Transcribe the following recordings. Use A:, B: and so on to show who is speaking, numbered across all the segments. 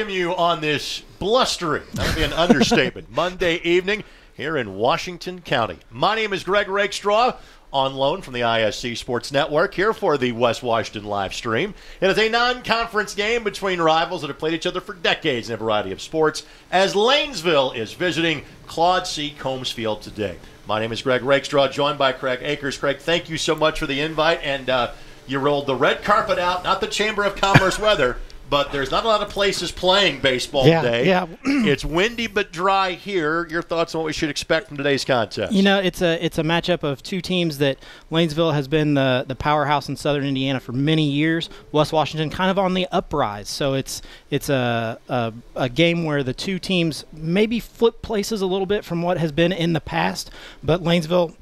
A: welcome you on this blustery, that would be an understatement, Monday evening here in Washington County. My name is Greg Rakestraw, on loan from the ISC Sports Network here for the West Washington live stream. It is a non conference game between rivals that have played each other for decades in a variety of sports as Lanesville is visiting Claude C. Combs Field today. My name is Greg Rakestraw, joined by Craig Akers. Craig, thank you so much for the invite. And uh, you rolled the red carpet out, not the Chamber of Commerce weather but there's not a lot of places playing baseball
B: yeah,
A: today.
B: Yeah.
A: it's windy but dry here. Your thoughts on what we should expect from today's contest?
B: You know, it's a it's a matchup of two teams that Lanesville has been the the powerhouse in Southern Indiana for many years. West Washington kind of on the uprise, so it's it's a a, a game where the two teams maybe flip places a little bit from what has been in the past, but Lanesville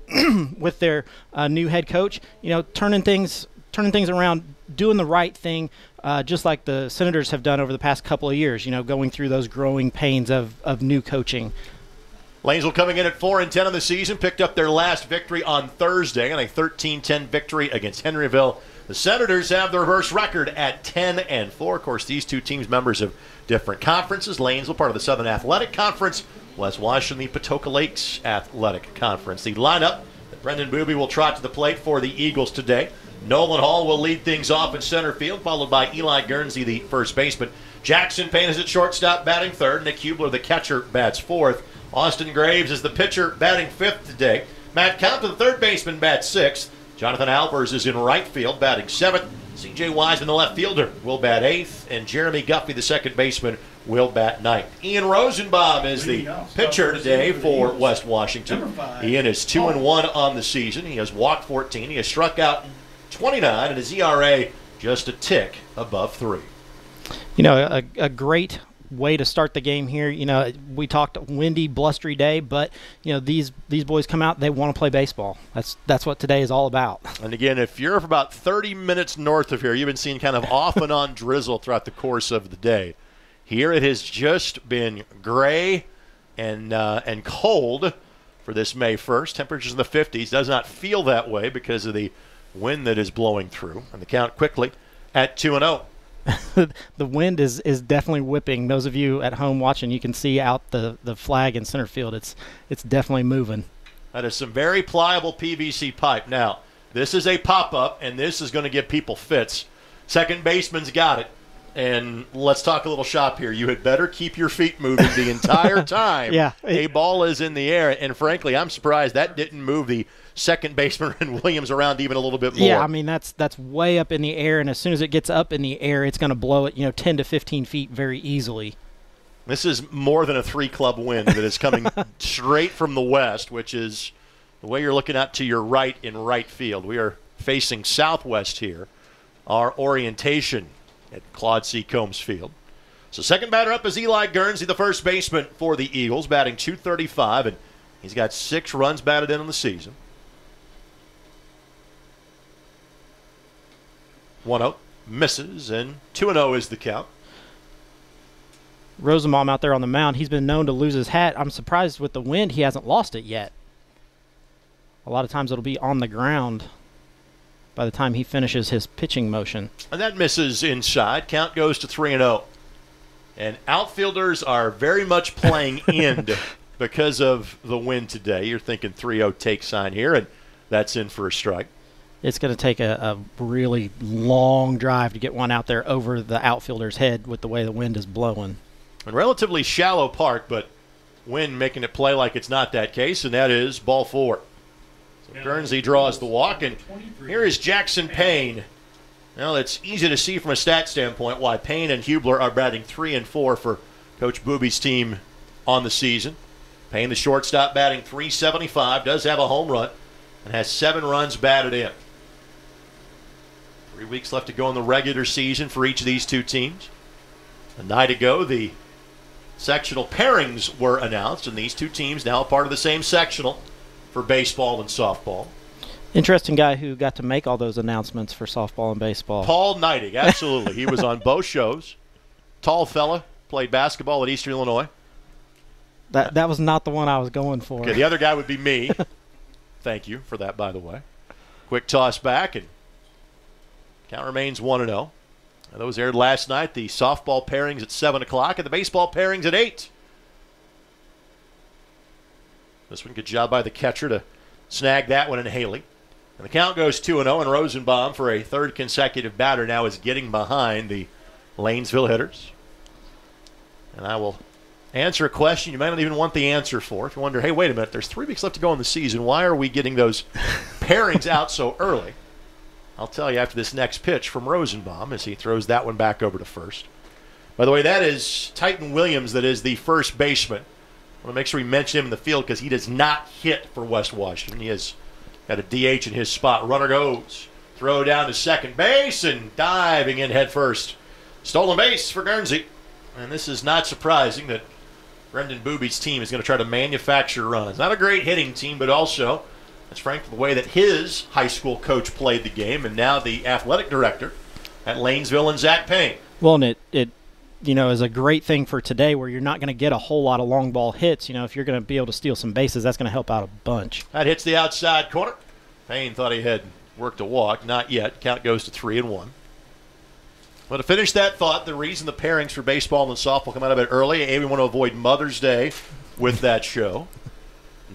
B: with their uh, new head coach, you know, turning things turning things around, doing the right thing, uh, just like the Senators have done over the past couple of years, you know, going through those growing pains of, of new coaching.
A: Lanesville coming in at 4 and 10 of the season, picked up their last victory on Thursday and a 13 10 victory against Henryville. The Senators have the reverse record at 10 and 4. Of course, these two teams members of different conferences. Lanesville, part of the Southern Athletic Conference, West Washington, the Patoka Lakes Athletic Conference. The lineup that Brendan Booby will trot to the plate for the Eagles today. Nolan Hall will lead things off in center field, followed by Eli Guernsey, the first baseman. Jackson Payne is at shortstop, batting third. Nick Hubler, the catcher, bats fourth. Austin Graves is the pitcher, batting fifth today. Matt Compton, the third baseman, bats sixth. Jonathan Albers is in right field, batting seventh. C.J. Wiseman, the left fielder, will bat eighth, and Jeremy Guffey, the second baseman, will bat ninth. Ian Rosenbaum is the pitcher today for West Washington. Ian is two and one on the season. He has walked 14. He has struck out 29, and his ERA just a tick above three.
B: You know, a, a great way to start the game here. You know, we talked windy, blustery day, but you know these these boys come out, they want to play baseball. That's that's what today is all about.
A: And again, if you're about 30 minutes north of here, you've been seeing kind of off and on drizzle throughout the course of the day. Here it has just been gray and uh, and cold for this May 1st. Temperatures in the 50s. Does not feel that way because of the wind that is blowing through. And the count quickly at 2 and 0.
B: the wind is, is definitely whipping. Those of you at home watching, you can see out the, the flag in center field. It's it's definitely moving.
A: That is some very pliable PVC pipe. Now, this is a pop up, and this is going to give people fits. Second baseman's got it. And let's talk a little shop here. You had better keep your feet moving the entire time.
B: yeah.
A: A ball is in the air. And frankly, I'm surprised that didn't move the second baseman and Williams around even a little bit more.
B: Yeah, I mean that's that's way up in the air, and as soon as it gets up in the air, it's going to blow it, you know, 10 to 15 feet very easily.
A: This is more than a three club wind that is coming straight from the west, which is the way you're looking at to your right in right field. We are facing southwest here. Our orientation at Claude C. Combs Field. So second batter up is Eli Guernsey, the first baseman for the Eagles, batting 235, and he's got six runs batted in on the season. 1 0 misses, and 2 0 is the count.
B: Rosenbaum out there on the mound, he's been known to lose his hat. I'm surprised with the wind he hasn't lost it yet. A lot of times it'll be on the ground by the time he finishes his pitching motion.
A: And that misses inside. Count goes to 3 and 0. And outfielders are very much playing end because of the wind today. You're thinking 3 0 take sign here, and that's in for a strike.
B: It's going to take a, a really long drive to get one out there over the outfielder's head with the way the wind is blowing.
A: And relatively shallow park, but wind making it play like it's not that case, and that is ball four. So Guernsey draws the walk, and here is Jackson Payne. Well, it's easy to see from a stat standpoint why Payne and Hubler are batting three and four for Coach Booby's team on the season. Payne, the shortstop, batting 375, does have a home run, and has seven runs batted in. Three weeks left to go in the regular season for each of these two teams. A night ago, the sectional pairings were announced, and these two teams now part of the same sectional for baseball and softball.
B: Interesting guy who got to make all those announcements for softball and baseball.
A: Paul Neidig, absolutely. he was on both shows. Tall fella, played basketball at Eastern Illinois.
B: That that was not the one I was going for.
A: Okay, the other guy would be me. Thank you for that, by the way. Quick toss back, and count remains 1 0. Those aired last night. The softball pairings at 7 o'clock and the baseball pairings at 8. This one, good job by the catcher to snag that one in Haley. And the count goes 2 0, and Rosenbaum, for a third consecutive batter, now is getting behind the Lanesville hitters. And I will answer a question you might not even want the answer for. If you wonder, hey, wait a minute, there's three weeks left to go in the season. Why are we getting those pairings out so early? I'll tell you after this next pitch from Rosenbaum as he throws that one back over to first. By the way, that is Titan Williams, that is the first baseman. I want to make sure we mention him in the field because he does not hit for West Washington. He has got a DH in his spot. Runner goes. Throw down to second base and diving in head first. Stolen base for Guernsey. And this is not surprising that Brendan Booby's team is going to try to manufacture runs. Not a great hitting team, but also that's Frank, the way that his high school coach played the game, and now the athletic director at Lanesville and Zach Payne.
B: Well, and it, it you know, is a great thing for today where you're not going to get a whole lot of long ball hits. You know, if you're going to be able to steal some bases, that's going to help out a bunch.
A: That hits the outside corner. Payne thought he had worked a walk. Not yet. Count goes to three and one. Well, to finish that thought, the reason the pairings for baseball and softball come out a bit early, A, we want to avoid Mother's Day with that show.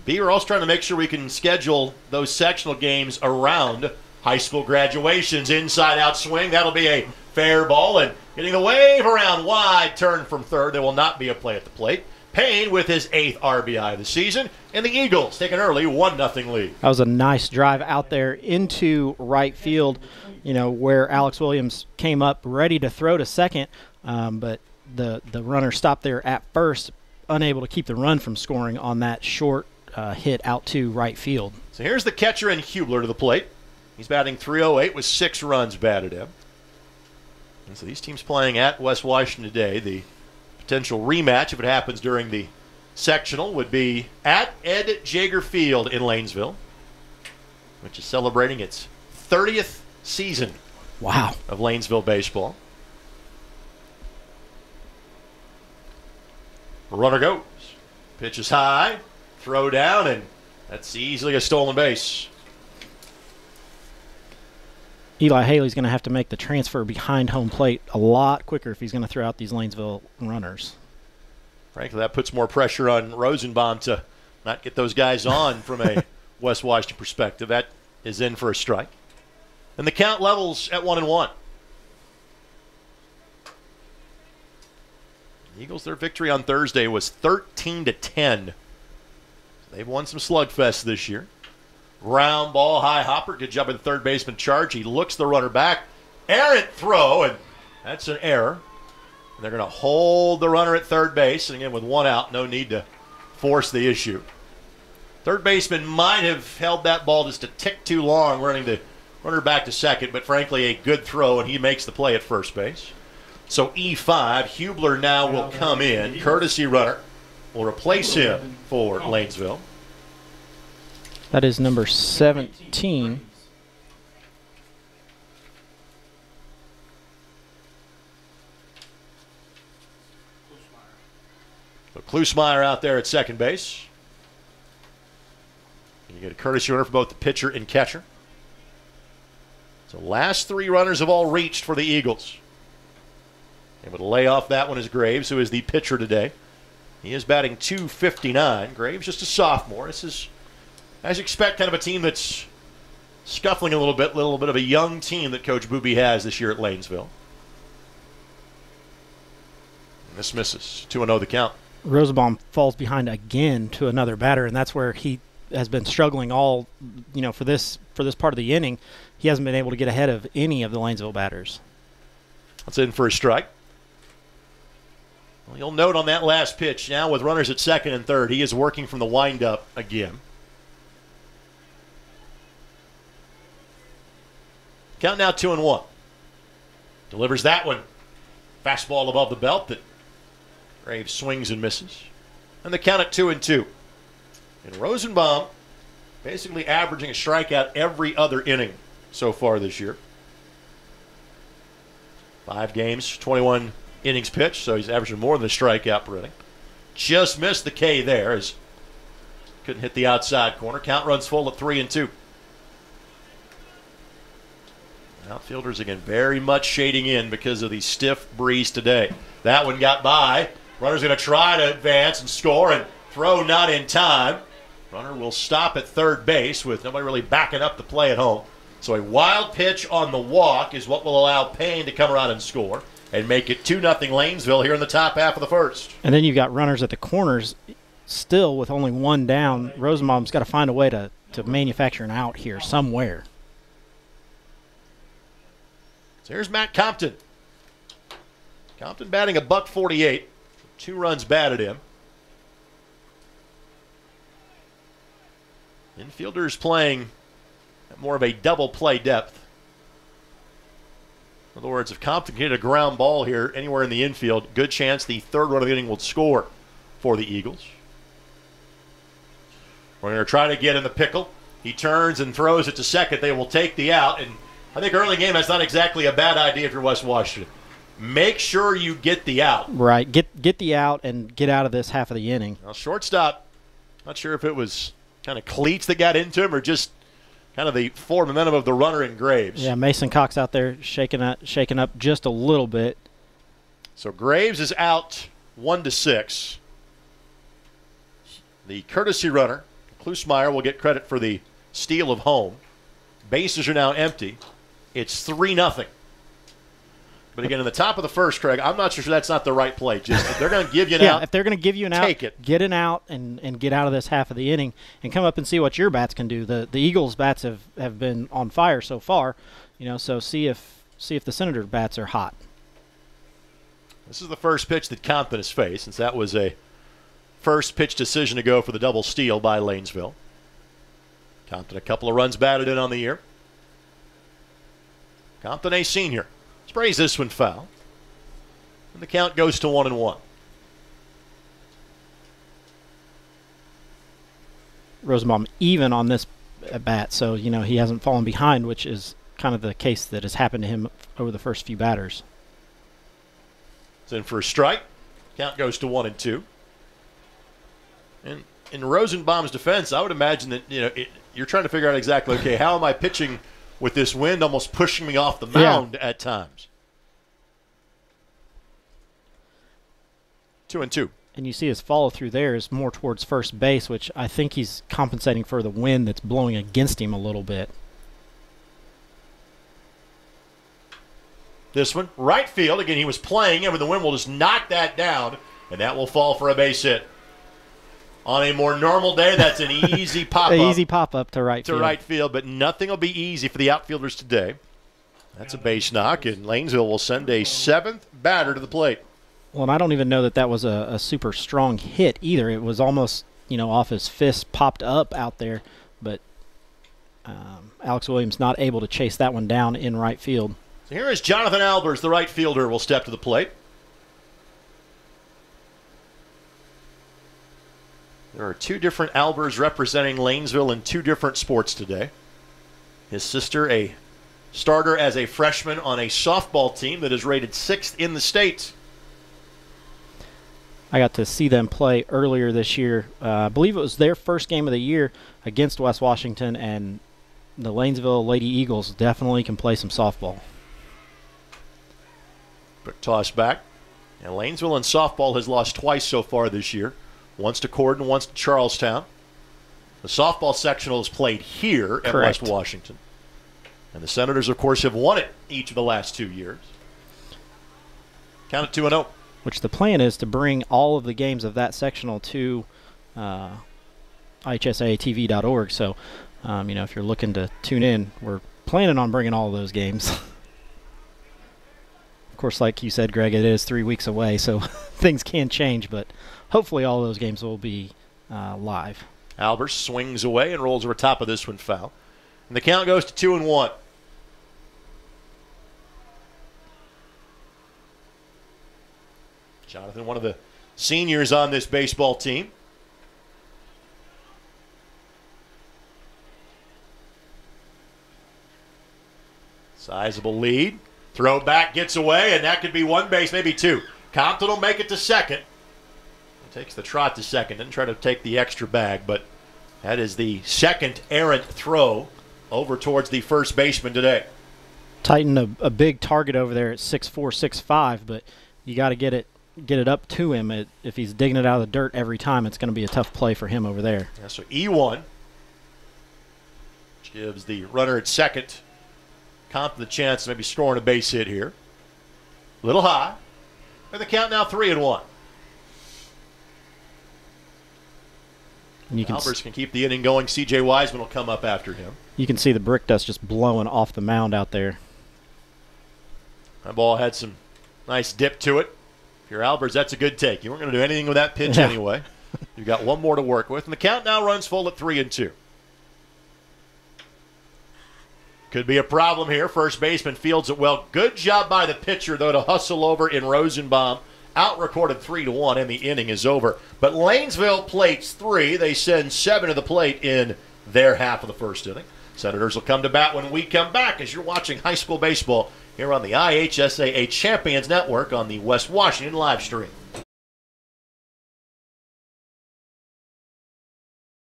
A: B, we're also trying to make sure we can schedule those sectional games around high school graduations. Inside out swing, that'll be a fair ball. And getting the wave around wide, turn from third. There will not be a play at the plate. Payne with his eighth RBI of the season, and the Eagles take an early 1 0 lead.
B: That was a nice drive out there into right field, you know, where Alex Williams came up ready to throw to second, um, but the, the runner stopped there at first, unable to keep the run from scoring on that short uh, hit out to right field.
A: So here's the catcher and Hubler to the plate. He's batting 308 with six runs batted in. And so these teams playing at West Washington today. The potential rematch, if it happens during the sectional, would be at Ed Jager Field in Lanesville, which is celebrating its 30th season
B: Wow.
A: of Lanesville baseball. Runner goes. Pitch is high. Throw down, and that's easily a stolen base.
B: Eli Haley's going to have to make the transfer behind home plate a lot quicker if he's going to throw out these Lanesville runners.
A: Frankly, that puts more pressure on Rosenbaum to not get those guys on from a West Washington perspective. That is in for a strike. And the count levels at one and one. The Eagles, their victory on Thursday was 13 to 10. They've won some slugfests this year. Round ball, high hopper. Good job the third baseman charge. He looks the runner back. Errant throw, and that's an error. And they're going to hold the runner at third base. And again, with one out, no need to force the issue. Third baseman might have held that ball just a tick too long, running the runner back to second, but frankly, a good throw, and he makes the play at first base. So E5, Hubler now will come in. Courtesy runner will replace him for Lanesville.
B: That is number 17.
A: So Klusmeyer out there at second base. You get a courtesy runner for both the pitcher and catcher. So last three runners have all reached for the Eagles. Able to lay off that one is Graves, who is the pitcher today. He is batting 259. Graves just a sophomore. This is, as you expect, kind of a team that's scuffling a little bit, a little bit of a young team that Coach Booby has this year at Lanesville. And this misses. 2 0 the count.
B: Rosenbaum falls behind again to another batter, and that's where he has been struggling all, you know, for this for this part of the inning. He hasn't been able to get ahead of any of the Lanesville batters.
A: That's in for a strike. Well, you'll note on that last pitch now with runners at second and third, he is working from the windup again. Count now two and one. Delivers that one. Fastball above the belt that Graves swings and misses. And the count at two and two. And Rosenbaum basically averaging a strikeout every other inning so far this year. Five games, 21 innings pitched, so he's averaging more than a strikeout per inning. Just missed the K there as couldn't hit the outside corner. Count runs full at three and two. Outfielders again very much shading in because of the stiff breeze today. That one got by. Runner's going to try to advance and score and throw not in time. Runner will stop at third base with nobody really backing up the play at home. So a wild pitch on the walk is what will allow Payne to come around and score and make it 2 0 Lanesville here in the top half of the first.
B: And then you've got runners at the corners still with only one down. Rosenbaum's got to find a way to, to manufacture an out here somewhere.
A: So here's Matt Compton. Compton batting a buck 48. Two runs batted him. Infielders playing more of a double play depth. In other words, if Compton can hit a ground ball here anywhere in the infield, good chance the third run of the inning will score for the Eagles. We're going to try to get in the pickle. He turns and throws it to second. They will take the out. And I think early game that's not exactly a bad idea if you're West Washington. Make sure you get the out.
B: Right. Get get the out and get out of this half of the inning.
A: Now, shortstop, not sure if it was kind of cleats that got into him or just kind of the forward momentum of the runner in Graves.
B: Yeah, Mason Cox out there shaking up, shaking up just a little bit.
A: So Graves is out one to six. The courtesy runner, Klusmeyer, will get credit for the steal of home. Bases are now empty. It's three nothing. But again, in the top of the first, Craig, I'm not sure that's not the right play. Just if they're going to give you an
B: yeah,
A: out,
B: if they're going to give you an out,
A: take it.
B: get an out and, and get out of this half of the inning and come up and see what your bats can do. The the Eagles bats have, have been on fire so far, you know. So see if see if the Senator bats are hot.
A: This is the first pitch that Compton has faced, since that was a first pitch decision to go for the double steal by Lanesville. Compton a couple of runs batted in on the year. Compton a senior. Sprays this one foul. And the count goes to one and one.
B: Rosenbaum even on this at bat, so you know he hasn't fallen behind, which is kind of the case that has happened to him over the first few batters.
A: It's in for a strike. Count goes to one and two. And in Rosenbaum's defense, I would imagine that you know it, you're trying to figure out exactly okay how am I pitching with this wind almost pushing me off the mound yeah. at times. Two and two.
B: And you see his follow through there is more towards first base, which I think he's compensating for the wind that's blowing against him a little bit.
A: This one, right field. Again, he was playing, and the wind will just knock that down, and that will fall for a base hit. On a more normal day, that's an easy pop up.
B: easy pop up to right
A: to
B: field.
A: right field, but nothing will be easy for the outfielders today. That's a base knock, and Lanesville will send a seventh batter to the plate.
B: Well, and I don't even know that that was a, a super strong hit either. It was almost, you know, off his fist, popped up out there, but um, Alex Williams not able to chase that one down in right field.
A: So here is Jonathan Albers, the right fielder, will step to the plate. There are two different Albers representing Lanesville in two different sports today. His sister, a starter as a freshman on a softball team that is rated sixth in the state.
B: I got to see them play earlier this year. Uh, I believe it was their first game of the year against West Washington, and the Lanesville Lady Eagles definitely can play some softball.
A: But toss back. And Lanesville in softball has lost twice so far this year once to Corydon, once to Charlestown. The softball sectional is played here at
B: Correct.
A: West Washington. And the Senators, of course, have won it each of the last two years. Count it 2 0.
B: Which the plan is to bring all of the games of that sectional to uh. So, um, you know, if you're looking to tune in, we're planning on bringing all of those games. of course, like you said, Greg, it is three weeks away, so things can change, but hopefully all those games will be uh, live.
A: Albers swings away and rolls over top of this one foul. And the count goes to 2 and 1. Jonathan, one of the seniors on this baseball team. Sizable lead. Throw back gets away, and that could be one base, maybe two. Compton will make it to second. Takes the trot to second. Didn't try to take the extra bag, but that is the second errant throw over towards the first baseman today.
B: Titan a, a big target over there at six four six five, but you got to get it get it up to him. It, if he's digging it out of the dirt every time, it's going to be a tough play for him over there.
A: Yeah, so E1 gives the runner at second comp the chance of maybe scoring a base hit here. A little high. And the count now three and one.
B: And you can s-
A: can keep the inning going. C.J. Wiseman will come up after him.
B: you can see the brick dust just blowing off the mound out there.
A: That ball had some nice dip to it. If you're Albers, that's a good take. You weren't going to do anything with that pitch
B: Yeah.
A: anyway. You've got one more to work with, and the count now runs full at three and two. Could be a problem here. First baseman fields it well. Good job by the pitcher, though, to hustle over in Rosenbaum. Out recorded three to one, and the inning is over. But Lanesville plates three. They send seven to the plate in their half of the first inning. Senators will come to bat when we come back as you're watching high school baseball here on the IHSAA Champions Network on the West Washington live stream.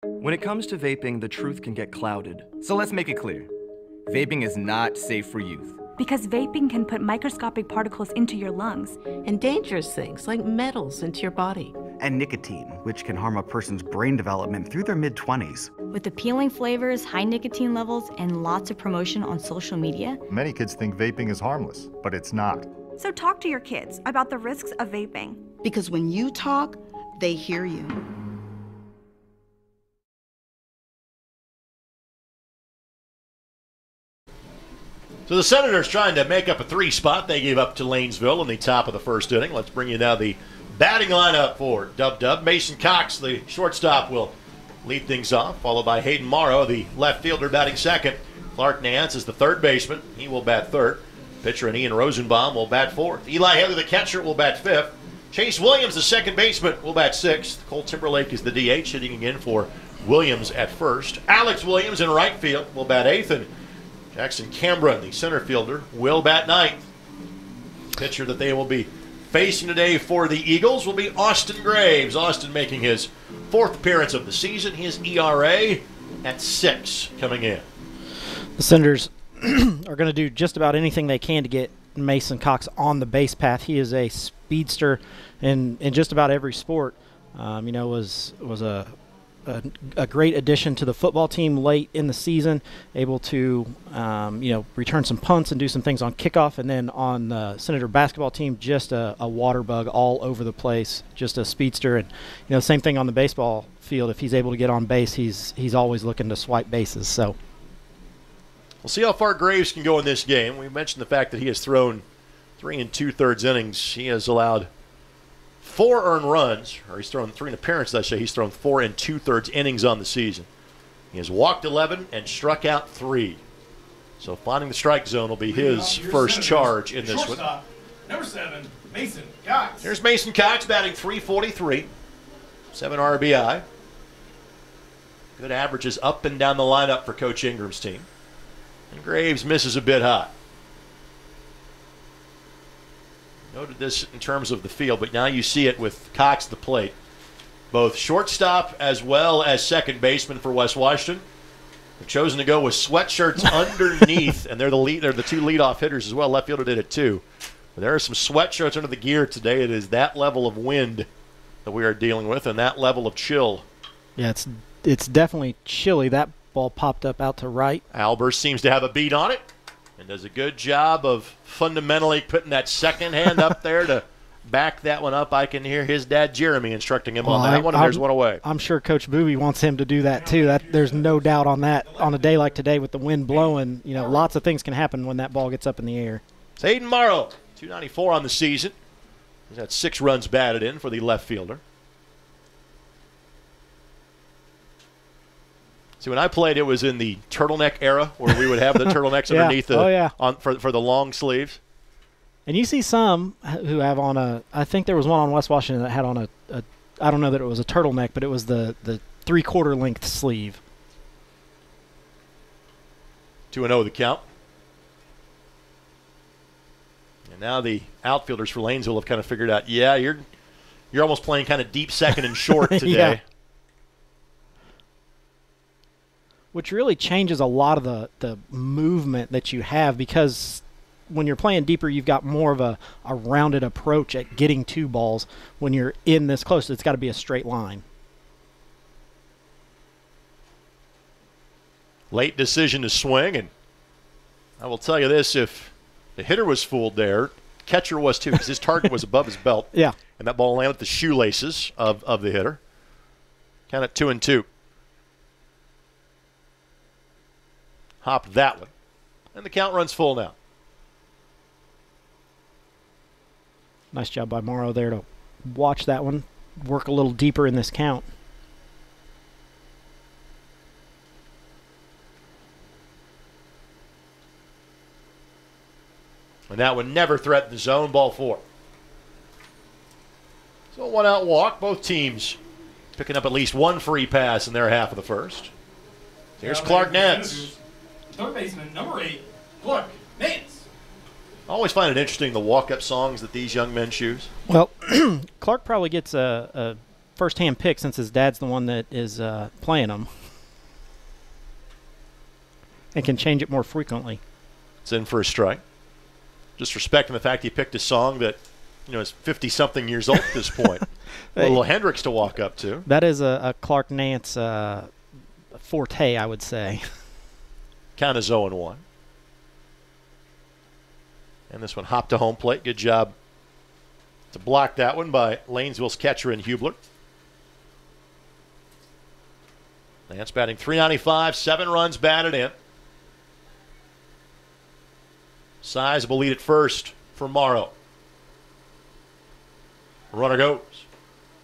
C: When it comes to vaping, the truth can get clouded. So let's make it clear vaping is not safe for youth.
D: Because vaping can put microscopic particles into your lungs.
E: and dangerous things like metals into your body.
F: and nicotine, which can harm a person's brain development through their mid 20s.
G: With appealing flavors, high nicotine levels, and lots of promotion on social media,
H: Many kids think vaping is harmless, but it's not.
I: So talk to your kids about the risks of vaping.
E: Because when you talk, they hear you.
A: So the Senators trying to make up a three spot. They gave up to Lanesville in the top of the first inning. Let's bring you now the batting lineup for Dub Dub. Mason Cox, the shortstop, will lead things off, followed by Hayden Morrow, the left fielder, batting second. Clark Nance is the third baseman. He will bat third. Pitcher and Ian Rosenbaum will bat fourth. Eli Haley, the catcher, will bat fifth. Chase Williams, the second baseman, will bat sixth. Cole Timberlake is the DH, hitting again for Williams at first. Alex Williams in right field will bat eighth, and Jackson Cameron, the center fielder, will bat ninth. Pitcher that they will be facing today for the Eagles will be Austin Graves. Austin making his fourth appearance of the season. His ERA at six coming in.
B: The Senators are going to do just about anything they can to get Mason Cox on the base path. He is a speedster in, in just about every sport. Um, you know, was was a, a a great addition to the football team late in the season, able to um, you know return some punts and do some things on kickoff, and then on the Senator basketball team, just a, a water bug all over the place, just a speedster, and you know same thing on the baseball field. If he's able to get on base, he's he's always looking to swipe bases. So.
A: We'll see how far Graves can go in this game. We mentioned the fact that he has thrown three and two thirds innings. He has allowed four earned runs, or he's thrown three in appearances, I say. He's thrown four and two thirds innings on the season. He has walked 11 and struck out three. So finding the strike zone will be his first charge in this one.
J: Number seven, Mason Cox.
A: Here's Mason Cox batting 343, seven RBI. Good averages up and down the lineup for Coach Ingram's team. And Graves misses a bit high. Noted this in terms of the field, but now you see it with Cox at the plate. Both shortstop as well as second baseman for West Washington have chosen to go with sweatshirts underneath, and they're the lead. They're the two leadoff hitters as well. Left fielder did it too. But there are some sweatshirts under the gear today. It is that level of wind that we are dealing with, and that level of chill.
B: Yeah, it's it's definitely chilly. That ball popped up out to right.
A: Albers seems to have a beat on it and does a good job of fundamentally putting that second hand up there to back that one up. I can hear his dad Jeremy instructing him
B: Well,
A: on that
B: I-
A: one. And there's
B: I'm-
A: one away.
B: I'm sure Coach Booby wants him to do that too. That there's no doubt on that. On a day like today with the wind blowing, you know, lots of things can happen when that ball gets up in the air.
A: It's Hayden Morrow, 294 on the season. He's got six runs batted in for the left fielder. See, when I played, it was in the turtleneck era where we would have the turtlenecks
B: Yeah.
A: underneath the
B: Oh, yeah.
A: on for for the long sleeves.
B: And you see some who have on a. I think there was one on West Washington that had on a. a I don't know that it was a turtleneck, but it was the the three quarter length sleeve.
A: Two and zero the count. And now the outfielders for Lanesville have kind of figured out, yeah, you're you're almost playing kind of deep second and short today.
B: Yeah. Which really changes a lot of the, the movement that you have because when you're playing deeper, you've got more of a, a rounded approach at getting two balls. When you're in this close, it's got to be a straight line.
A: Late decision to swing, and I will tell you this: if the hitter was fooled there, catcher was too, because his target was above his belt.
B: Yeah.
A: and that ball landed at the shoelaces of, of the hitter. Count it two and two. Hop that one, and the count runs full now.
B: Nice job by Morrow there to watch that one, work a little deeper in this count.
A: And that would never threaten the zone. Ball four. So one out walk. Both teams picking up at least one free pass in their half of the first. Here's Clark
J: back to the
A: Nance.
J: Senators. Third baseman, number eight, Clark Nance.
A: I always find it interesting the walk-up songs that these young men choose.
B: Well, Clark probably gets a, a first-hand pick since his dad's the one that is uh, playing them, and can change it more frequently.
A: It's in for a strike. Just respecting the fact he picked a song that, you know, is 50-something years old at this point. a little Hendrix to walk up to.
B: That is a, a Clark Nance uh, forte, I would say.
A: Count is 0 and 1. And this one hopped to home plate. Good job to block that one by Lanesville's catcher in Hubler. Nance batting 395, seven runs batted in. Sizable lead at first for Morrow. Runner goes.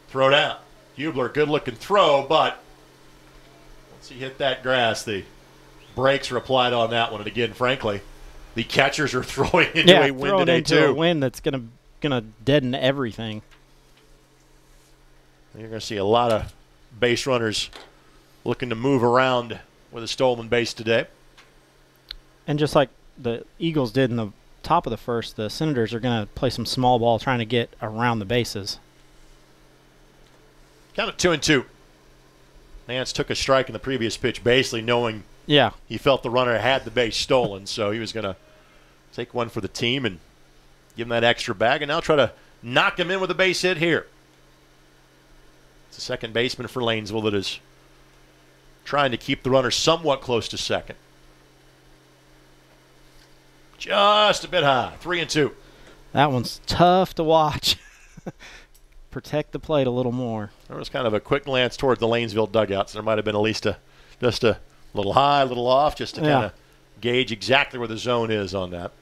A: Throw down. Hubler, good looking throw, but once he hit that grass, the brakes replied on that one. And again, frankly, the catchers are throwing into
B: yeah,
A: a win
B: throwing
A: today
B: into
A: too.
B: a wind that's gonna gonna deaden everything.
A: You're going to see a lot of base runners looking to move around with a stolen base today.
B: And just like the Eagles did in the top of the first, the Senators are going to play some small ball trying to get around the bases.
A: Count it two and two. Nance took a strike in the previous pitch, basically knowing
B: Yeah.
A: he felt the runner had the base stolen, so he was going to take one for the team and give him that extra bag, and now try to knock him in with a base hit here. It's the second baseman for Lanesville that is trying to keep the runner somewhat close to second. Just a bit high, three and two.
B: That one's tough to watch. Protect the plate a little more.
A: There was kind of a quick glance towards the Lanesville dugouts. There might have been at least a just a little high, a little off, just to
B: Yeah.
A: kind of gauge exactly where the zone is on that.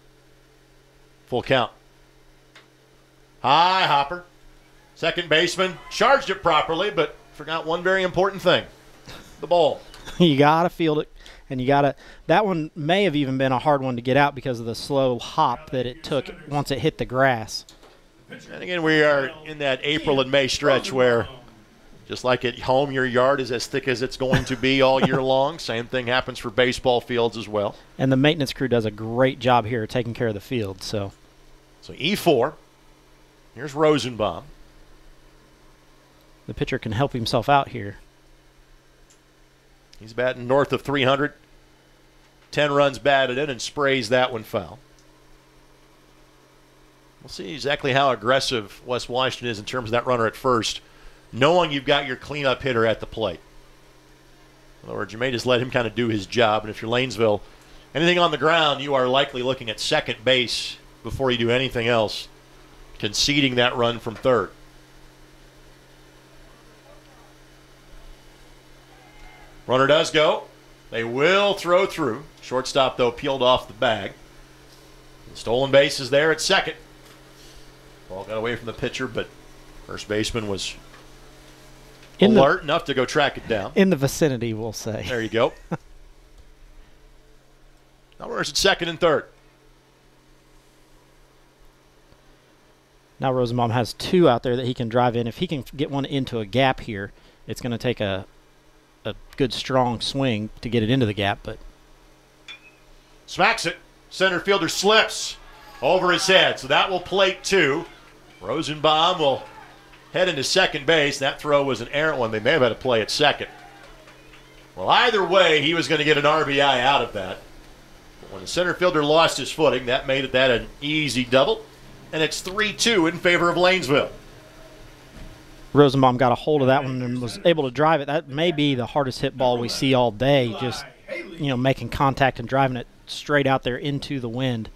A: Full count. High hopper. Second baseman charged it properly, but forgot one very important thing: the ball.
B: you got to field it, and you got to. That one may have even been a hard one to get out because of the slow hop that it took once it hit the grass.
A: And again, we are in that April and May stretch where, just like at home, your yard is as thick as it's going to be all year long. Same thing happens for baseball fields as well.
B: And the maintenance crew does a great job here taking care of the field. So
A: So E4. Here's Rosenbaum.
B: The pitcher can help himself out here.
A: He's batting north of 300. 10 runs batted in and sprays that one foul. We'll see exactly how aggressive West Washington is in terms of that runner at first, knowing you've got your cleanup hitter at the plate. In other words, you may just let him kind of do his job. And if you're Lanesville, anything on the ground, you are likely looking at second base before you do anything else, conceding that run from third. Runner does go. They will throw through. Shortstop, though, peeled off the bag. The stolen base is there at second. Ball got away from the pitcher, but first baseman was
B: In the-
A: alert enough to go track it down.
B: In the vicinity, we'll say.
A: There you go. now runners it second and third.
B: Now Rosenbaum has two out there that he can drive in. If he can get one into a gap here, it's going to take a a good strong swing to get it into the gap. But
A: Smacks it. Center fielder slips over his head. So that will plate two. Rosenbaum will head into second base. That throw was an errant one. They may have had to play at second. Well, either way, he was going to get an RBI out of that. But when the center fielder lost his footing, that made it that an easy double. And it's 3 2 in favor of Lanesville.
B: Rosenbaum got a hold of that one and was able to drive it. That may be the hardest hit ball we see all day. Just you know, making contact and driving it straight out there into the wind.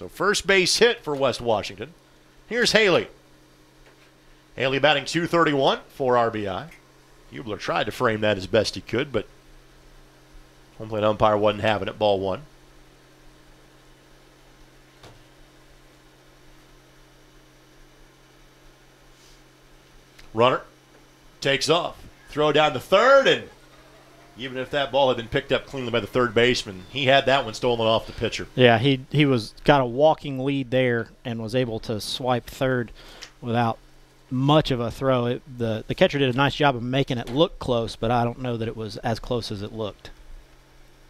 A: So first base hit for West Washington. Here's Haley. Haley batting 231, four RBI. Hubler tried to frame that as best he could, but home plate umpire wasn't having it. Ball one. Runner takes off. Throw down the third, and even if that ball had been picked up cleanly by the third baseman, he had that one stolen off the pitcher.
B: Yeah, he he was got a walking lead there and was able to swipe third without much of a throw. It, the the catcher did a nice job of making it look close, but I don't know that it was as close as it looked.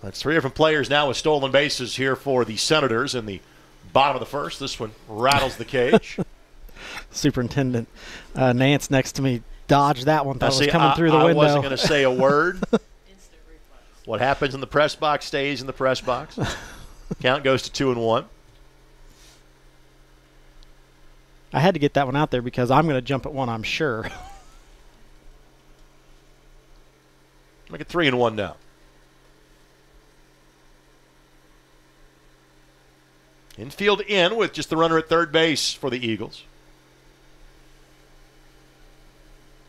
A: That's three different players now with stolen bases here for the Senators in the bottom of the first. This one rattles the cage.
B: Superintendent uh, Nance next to me dodged that one. That was coming
A: I,
B: through the
A: I
B: window.
A: I wasn't going to say a word. what happens in the press box stays in the press box. Count goes to two and one.
B: I had to get that one out there because I'm going to jump at one. I'm sure.
A: Make it three and one now. Infield in with just the runner at third base for the Eagles.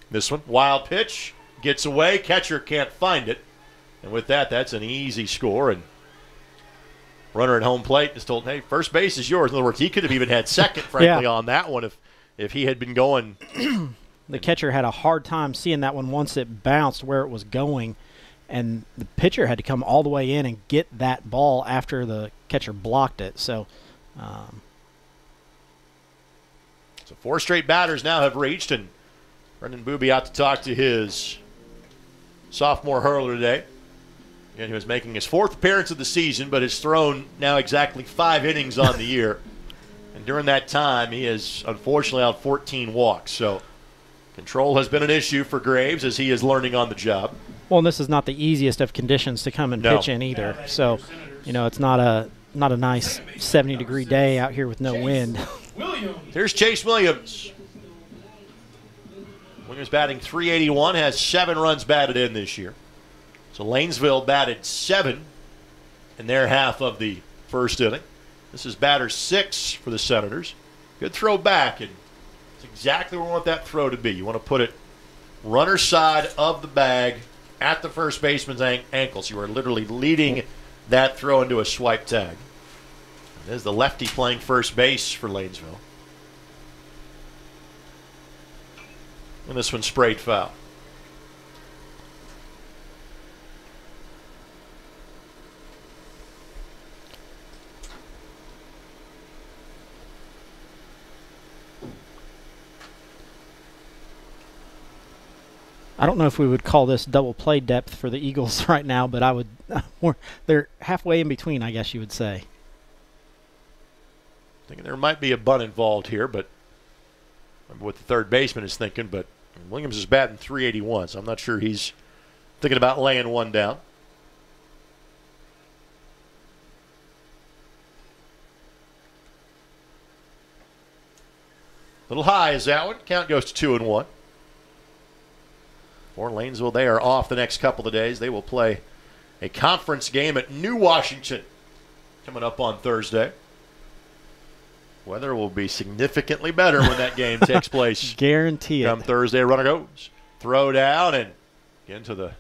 A: This one, wild pitch, gets away. Catcher can't find it. And with that, that's an easy score. And runner at home plate is told, hey, first base is yours. In other words, he could have even had second, frankly,
B: Yeah.
A: on that one if, if he had been going.
B: the catcher had a hard time seeing that one once it bounced where it was going, and the pitcher had to come all the way in and get that ball after the catcher blocked it. So, um,
A: So four straight batters now have reached, and Brendan Booby out to talk to his sophomore hurler today. Again, he was making his fourth appearance of the season, but has thrown now exactly five innings on the year. And during that time, he has unfortunately had 14 walks. So control has been an issue for Graves as he is learning on the job.
B: well, and this is not the easiest of conditions to come and
A: No.
B: pitch in either. So, you know, it's not a not a nice 70 degree day out here with no wind. Williams.
A: Here's Chase Williams. Williams batting 381, has seven runs batted in this year. So Lanesville batted seven in their half of the first inning. This is batter six for the Senators. Good throw back, and it's exactly where we want that throw to be. You want to put it runner side of the bag at the first baseman's an- ankles. You are literally leading that throw into a swipe tag. There's the lefty playing first base for Lanesville. And this one sprayed foul.
B: I don't know if we would call this double play depth for the Eagles right now, but I would. they're halfway in between, I guess you would say.
A: Thinking there might be a bunt involved here, but what the third baseman is thinking. But Williams is batting 381, so I'm not sure he's thinking about laying one down. Little high is that one. Count goes to two and one. For Lanesville, they are off the next couple of days. They will play a conference game at New Washington coming up on Thursday. Weather will be significantly better when that game takes place.
B: Guarantee it.
A: Come Thursday, runner goes. Throw down and get to the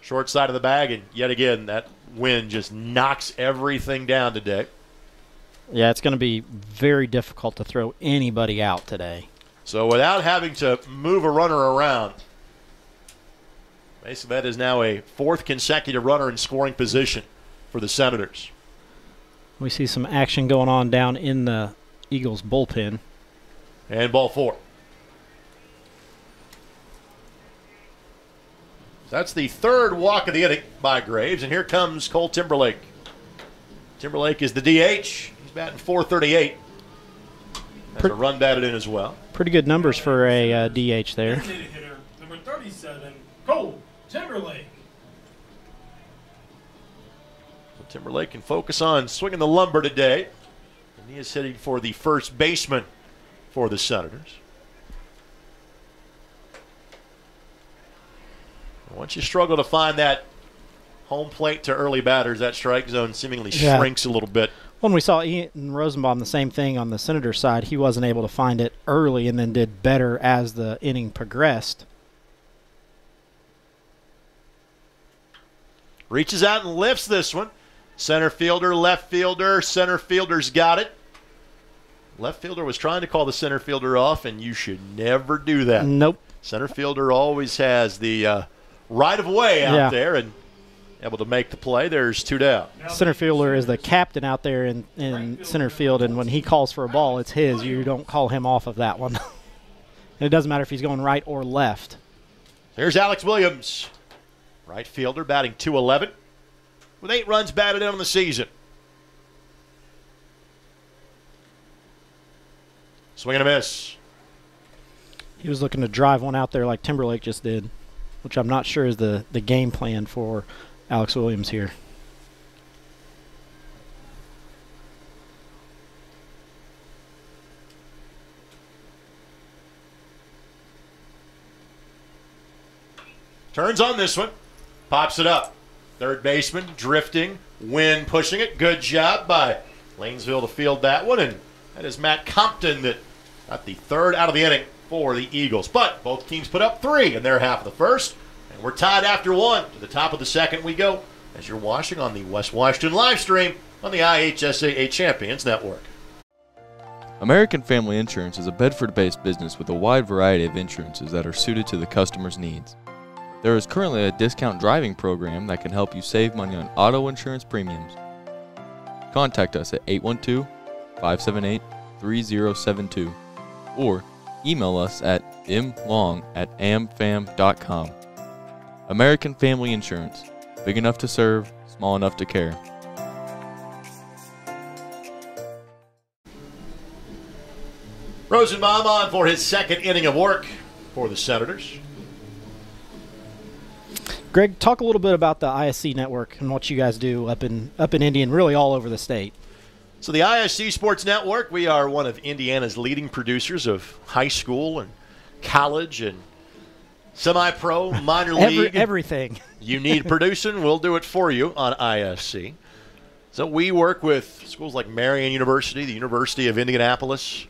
A: short side of the bag. And yet again, that wind just knocks everything down today.
B: Yeah, it's going to be very difficult to throw anybody out today.
A: So without having to move a runner around, basically that is now a fourth consecutive runner in scoring position for the Senators.
B: We see some action going on down in the Eagles bullpen.
A: And ball four. That's the third walk of the inning by Graves, and here comes Cole Timberlake. Timberlake is the DH. He's batting 438. Has a run batted in as well.
B: Pretty good numbers for a uh, DH there.
J: Hitter number 37, Cole Timberlake.
A: So Timberlake can focus on swinging the lumber today. And he is hitting for the first baseman for the Senators. Once you struggle to find that home plate to early batters, that strike zone seemingly
B: Yeah.
A: shrinks a little bit.
B: When we saw Ian Rosenbaum, the same thing on the Senator side, he wasn't able to find it early and then did better as the inning progressed.
A: Reaches out and lifts this one. Center fielder, left fielder, center fielder's got it. Left fielder was trying to call the center fielder off, and you should never do that.
B: Nope.
A: Center fielder always has the uh, right of way out
B: Yeah.
A: there and able to make the play. There's two down.
B: Center fielder is the captain out there in, in center field, and when he calls for a ball, it's his. You don't call him off of that one. and it doesn't matter if he's going right or left.
A: There's Alex Williams, right fielder, batting 211 with eight runs batted in on the season. Swing and a miss.
B: He was looking to drive one out there like Timberlake just did, which I'm not sure is the, the game plan for Alex Williams here.
A: Turns on this one, pops it up. Third baseman drifting, wind pushing it. Good job by Lanesville to field that one, and that is Matt Compton that got the third out of the inning for the Eagles. But both teams put up three in their half of the first, and we're tied after one. To the top of the second we go as you're watching on the West Washington live stream on the IHSAA Champions Network.
K: American Family Insurance is a Bedford based business with a wide variety of insurances that are suited to the customer's needs. There is currently a discount driving program that can help you save money on auto insurance premiums. Contact us at 812 578 3072 or email us at mlong at amfam.com. American Family Insurance. Big enough to serve, small enough to care.
A: Rosenbaum on for his second inning of work for the Senators.
B: Greg, talk a little bit about the ISC network and what you guys do up in up in India and really all over the state.
A: So the ISC Sports Network, we are one of Indiana's leading producers of high school and college and semi-pro, minor
B: Every,
A: league.
B: everything.
A: you need producing, we'll do it for you on ISC. So we work with schools like Marian University, the University of Indianapolis,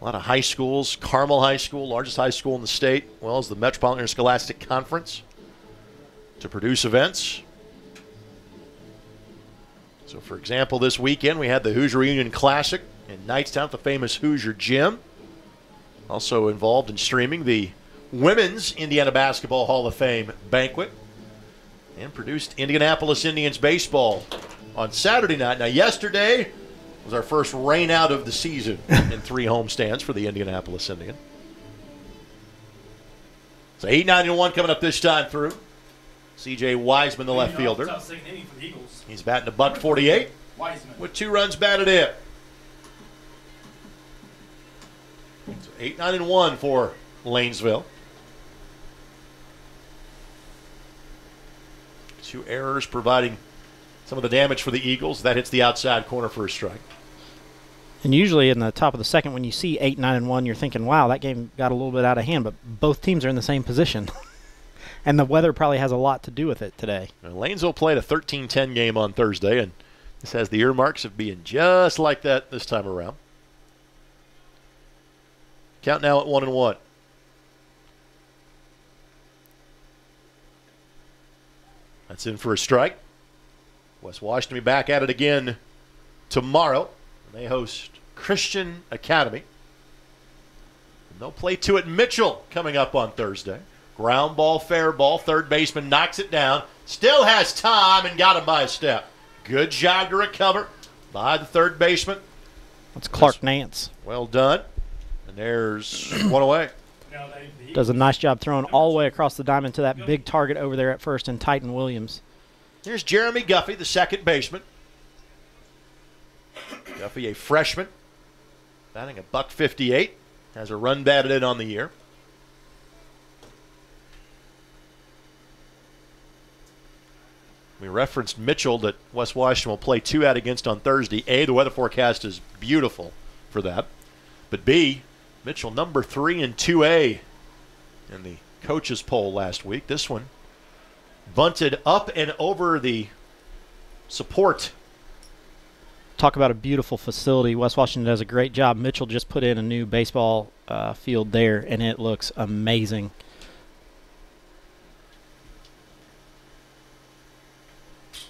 A: a lot of high schools, Carmel High School, largest high school in the state, as well as the Metropolitan Scholastic Conference to produce events. So, for example, this weekend we had the Hoosier Union Classic in Knightstown at the famous Hoosier Gym. Also involved in streaming the Women's Indiana Basketball Hall of Fame banquet and produced Indianapolis Indians baseball on Saturday night. Now, yesterday was our first rain out of the season in three homestands for the Indianapolis Indian. So 8 9 1 coming up this time through. C.J. Wiseman, the left fielder. He's batting a buck 48
J: Wiseman.
A: with two runs batted in. So eight, nine, and one for Lanesville. Two errors providing some of the damage for the Eagles. That hits the outside corner for a strike.
B: And usually in the top of the second, when you see eight, nine, and one, you're thinking, "Wow, that game got a little bit out of hand." But both teams are in the same position. and the weather probably has a lot to do with it today.
A: Lanesville played a 13-10 game on Thursday, and this has the earmarks of being just like that this time around. Count now at one and one. That's in for a strike. West Washington be back at it again tomorrow. They host Christian Academy. And they'll play to it Mitchell coming up on Thursday. Ground ball, fair ball. Third baseman knocks it down. Still has time and got him by a step. Good job to recover by the third baseman.
B: That's Clark That's Nance.
A: Well done. And there's one away.
B: Does a nice job throwing all the way across the diamond to that big target over there at first in Titan Williams.
A: Here's Jeremy Guffey, the second baseman. Guffey, a freshman, batting a buck 58, has a run batted in on the year. We referenced Mitchell that West Washington will play two out against on Thursday. A, the weather forecast is beautiful for that. But B, Mitchell number three in 2A in the coaches poll last week. This one bunted up and over the support.
B: Talk about a beautiful facility. West Washington does a great job. Mitchell just put in a new baseball uh, field there, and it looks amazing.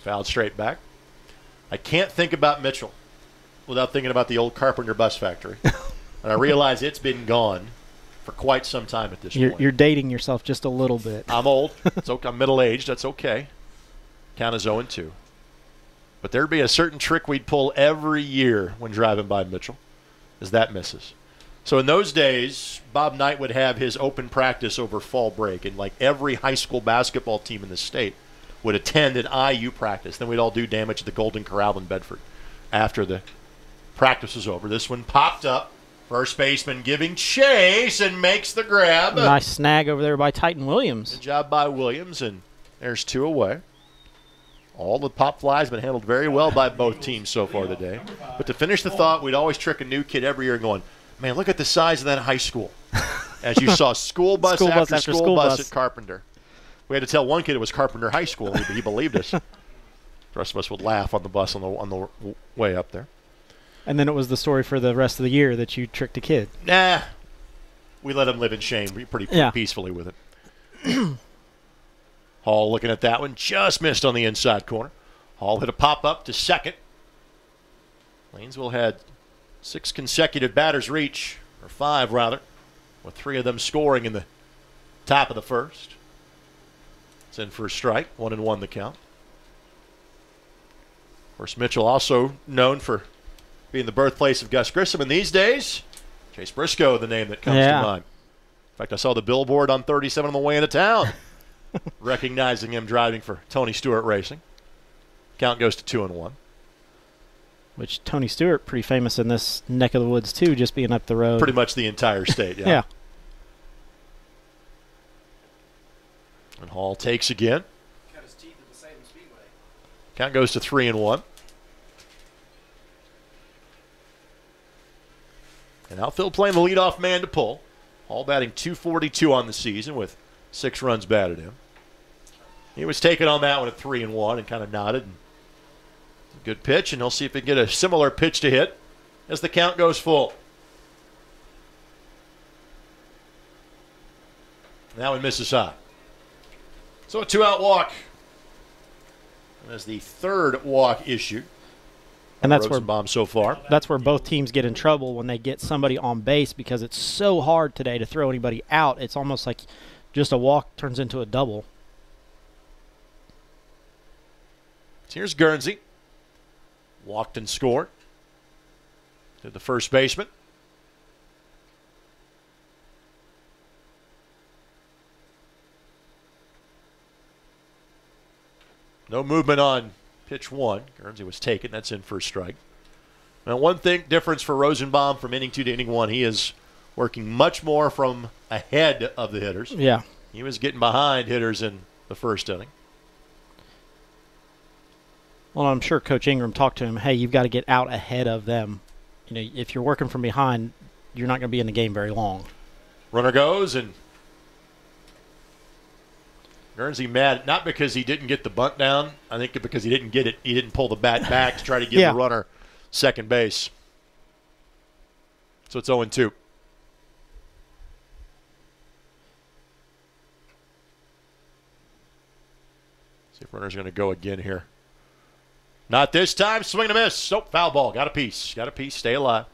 A: Fouled straight back. I can't think about Mitchell without thinking about the old Carpenter Bus Factory. and I realize it's been gone for quite some time at this
B: you're,
A: point.
B: You're dating yourself just a little bit.
A: I'm old. It's okay. I'm middle aged. That's okay. Count as 0 2. But there'd be a certain trick we'd pull every year when driving by Mitchell, as that misses. So in those days, Bob Knight would have his open practice over fall break, and like every high school basketball team in the state would attend an IU practice. Then we'd all do damage at the Golden Corral in Bedford after the practice was over. This one popped up First baseman giving chase and makes the grab.
B: Nice snag over there by Titan Williams.
A: Good job by Williams, and there's two away. All the pop flies been handled very well by both teams so far today. But to finish the thought, we'd always trick a new kid every year going, man, look at the size of that high school. As you saw, school bus,
B: school
A: after,
B: bus after
A: school,
B: school
A: bus,
B: bus
A: at Carpenter. We had to tell one kid it was Carpenter High School, but he believed us. The rest of us would laugh on the bus on the on the way up there.
B: And then it was the story for the rest of the year that you tricked a kid.
A: Nah, we let him live in shame pretty
B: yeah.
A: peacefully with it. Hall looking at that one, just missed on the inside corner. Hall hit a pop up to second. Lanesville had six consecutive batters reach, or five rather, with three of them scoring in the top of the first. It's in for a strike, one and one the count. Of course, Mitchell also known for being the birthplace of Gus Grissom. And these days, Chase Briscoe, the name that comes
B: yeah.
A: to mind. In fact, I saw the billboard on 37 on the way into town, recognizing him driving for Tony Stewart Racing. Count goes to two and one.
B: Which Tony Stewart, pretty famous in this neck of the woods too, just being up the road.
A: Pretty much the entire state, yeah.
B: yeah.
A: And Hall takes again. Count goes to three and one. And outfield playing the leadoff man to pull. All batting 242 on the season with six runs batted in. He was taken on that one at three and one and kind of nodded. Good pitch, and he'll see if he can get a similar pitch to hit as the count goes full. Now he misses high. So a two out walk. And as the third walk issued
B: and that's where
A: bomb so far.
B: That's where both teams get in trouble when they get somebody on base because it's so hard today to throw anybody out. It's almost like just a walk turns into a double.
A: Here's Guernsey. Walked and scored. To the first baseman. No movement on pitch one. Guernsey was taken. That's in first strike. Now, one thing difference for Rosenbaum from inning two to inning one, he is working much more from ahead of the hitters.
B: Yeah.
A: He was getting behind hitters in the first inning.
B: Well, I'm sure Coach Ingram talked to him. Hey, you've got to get out ahead of them. You know, if you're working from behind, you're not going to be in the game very long.
A: Runner goes and Guernsey mad not because he didn't get the bunt down. I think because he didn't get it. He didn't pull the bat back to try to give
B: Yeah.
A: the runner second base. So it's 0 2. See if runner's going to go again here. Not this time. Swing and a miss. Nope, foul ball. Got a piece. Got a piece. Stay alive.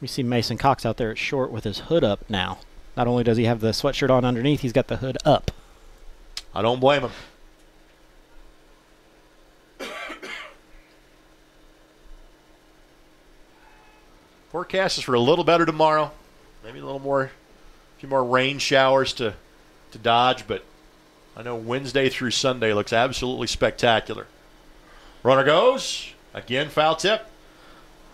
B: We see Mason Cox out there at short with his hood up now. Not only does he have the sweatshirt on underneath, he's got the hood up.
A: I don't blame him. Forecast is for a little better tomorrow. Maybe a little more, a few more rain showers to, to dodge, but I know Wednesday through Sunday looks absolutely spectacular. Runner goes. Again, foul tip.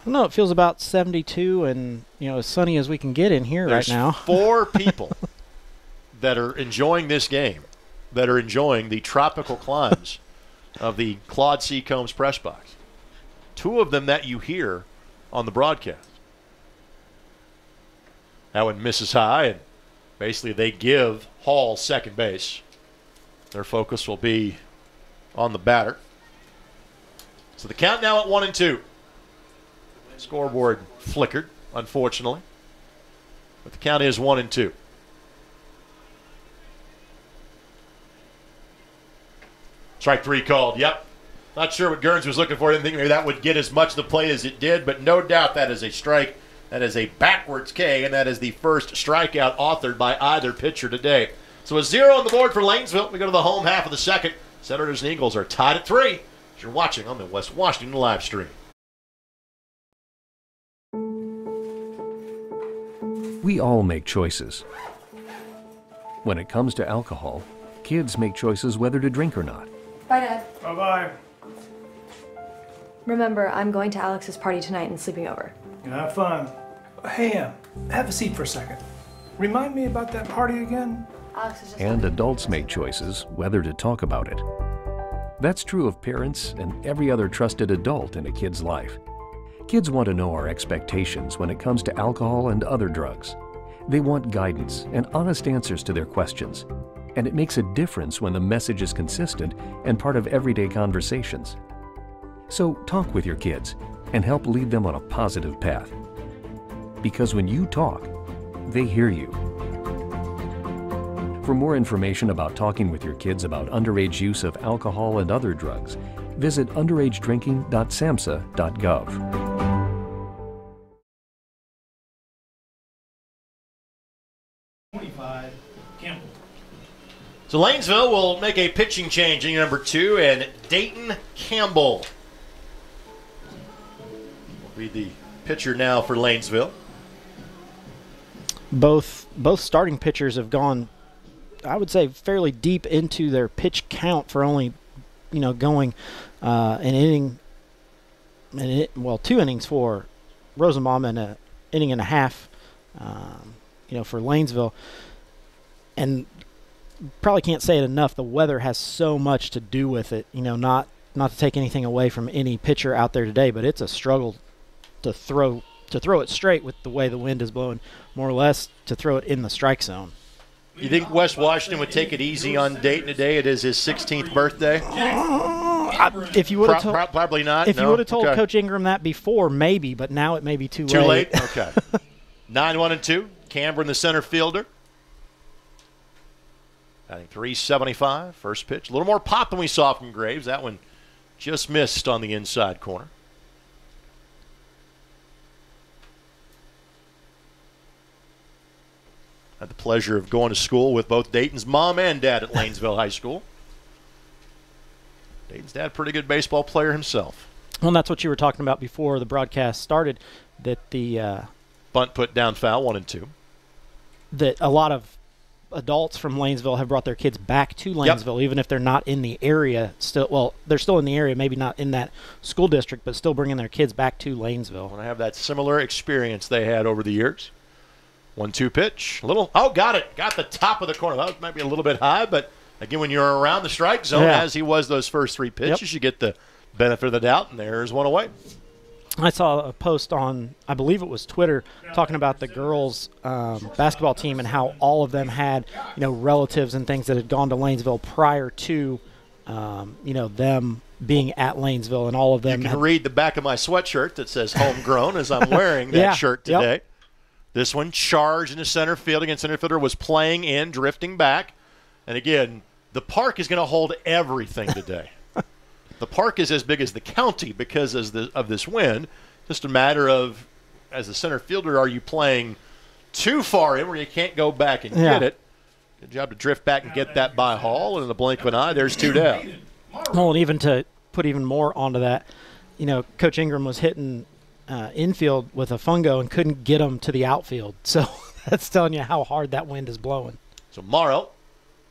B: I don't know. It feels about 72 and, you know, as sunny as we can get in here
A: There's
B: right now.
A: four people that are enjoying this game, that are enjoying the tropical climes of the Claude C. Combs press box. Two of them that you hear on the broadcast. That one misses high, and basically they give Hall second base. Their focus will be on the batter. So the count now at one and two. Scoreboard flickered, unfortunately. But the count is one and two. Strike three called. Yep. Not sure what Gerns was looking for. Didn't think maybe that would get as much of the play as it did, but no doubt that is a strike. That is a backwards K, and that is the first strikeout authored by either pitcher today. So a zero on the board for Lanesville. We go to the home half of the second. Senators and Eagles are tied at three. You're watching on the West Washington live stream.
L: We all make choices. When it comes to alcohol, kids make choices whether to drink or not.
M: Bye, Dad.
J: Bye bye.
M: Remember, I'm going to Alex's party tonight and sleeping over.
J: Have fun. Hey, um, have a seat for a second. Remind me about that party again?
M: Alex is just.
L: And adults make choices whether to talk about it. That's true of parents and every other trusted adult in a kid's life. Kids want to know our expectations when it comes to alcohol and other drugs. They want guidance and honest answers to their questions. And it makes a difference when the message is consistent and part of everyday conversations. So talk with your kids and help lead them on a positive path. Because when you talk, they hear you. For more information about talking with your kids about underage use of alcohol and other drugs, visit underagedrinking.samhsa.gov.
A: So Lanesville will make a pitching change in number two, and Dayton Campbell will be the pitcher now for Lanesville.
B: Both both starting pitchers have gone, I would say, fairly deep into their pitch count for only, you know, going uh, an inning, an it, well, two innings for Rosenbaum and an inning and a half, um, you know, for Lanesville. And probably can't say it enough. The weather has so much to do with it. You know, not not to take anything away from any pitcher out there today, but it's a struggle to throw to throw it straight with the way the wind is blowing, more or less to throw it in the strike zone.
A: You think West Washington would take it easy on Dayton today? It is his 16th birthday.
B: I, if you would have told,
A: pro- probably not.
B: if you would have told
A: Okay.
B: Coach Ingram that before, maybe, but now it may be too,
A: Too late.
B: Too late.
A: Okay. Nine one and two. Camber in the center fielder. I think 375. First pitch. A little more pop than we saw from Graves. That one just missed on the inside corner. Had the pleasure of going to school with both Dayton's mom and dad at Lanesville High School. Dayton's dad, pretty good baseball player himself.
B: Well, and that's what you were talking about before the broadcast started. That the uh,
A: Bunt put down foul, one and two.
B: that a lot of adults from Lanesville have brought their kids back to Lanesville, even if they're not in the area. Still, well, they're still in the area, maybe not in that school district, but still bringing their kids back to Lanesville.
A: Want to have that similar experience they had over the years. One-two pitch, little. Oh, got it. Got the top of the corner. That might be a little bit high, but again, when you're around the strike zone,
B: Yeah.
A: as he was those first three pitches, you get the benefit of the doubt, and there's one away.
B: I saw a post on, I believe it was Twitter, talking about the girls' um, basketball team and how all of them had, you know, relatives and things that had gone to Lanesville prior to, um, you know, them being at Lanesville, and all of them.
A: You
B: had-
A: can read the back of my sweatshirt that says homegrown as I'm wearing that
B: Yeah,
A: shirt
B: yep.
A: today. This one charged into center field against center fielder was playing in, drifting back. And again, the park is going to hold everything today. the park is as big as the county because as the, of this win. Just a matter of, as a center fielder, are you playing too far in where you can't go back and
B: Yeah.
A: get it? Good job to drift back and get that by Hall. And in the blink of an eye, there's two down.
B: Well, and even to put even more onto that, you know, Coach Ingram was hitting uh, infield with a fungo and couldn't get him to the outfield. So that's telling you how hard that wind is blowing.
A: So Morrow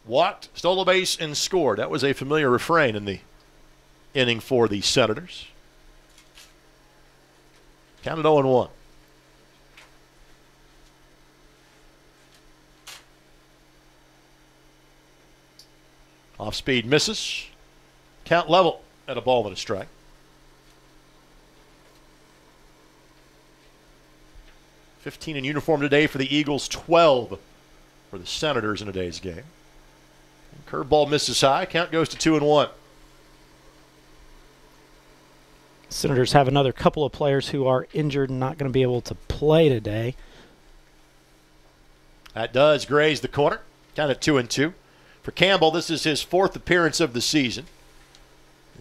A: walked, stole a base, and scored. That was a familiar refrain in the inning for the Senators. Counted 0 1. Off speed misses. Count level at a ball and a strike. Fifteen in uniform today for the Eagles, twelve for the Senators in today's game. Curveball misses high. Count goes to two and one.
B: Senators have another couple of players who are injured and not going to be able to play today.
A: That does graze the corner. Count at two and two. For Campbell, this is his fourth appearance of the season.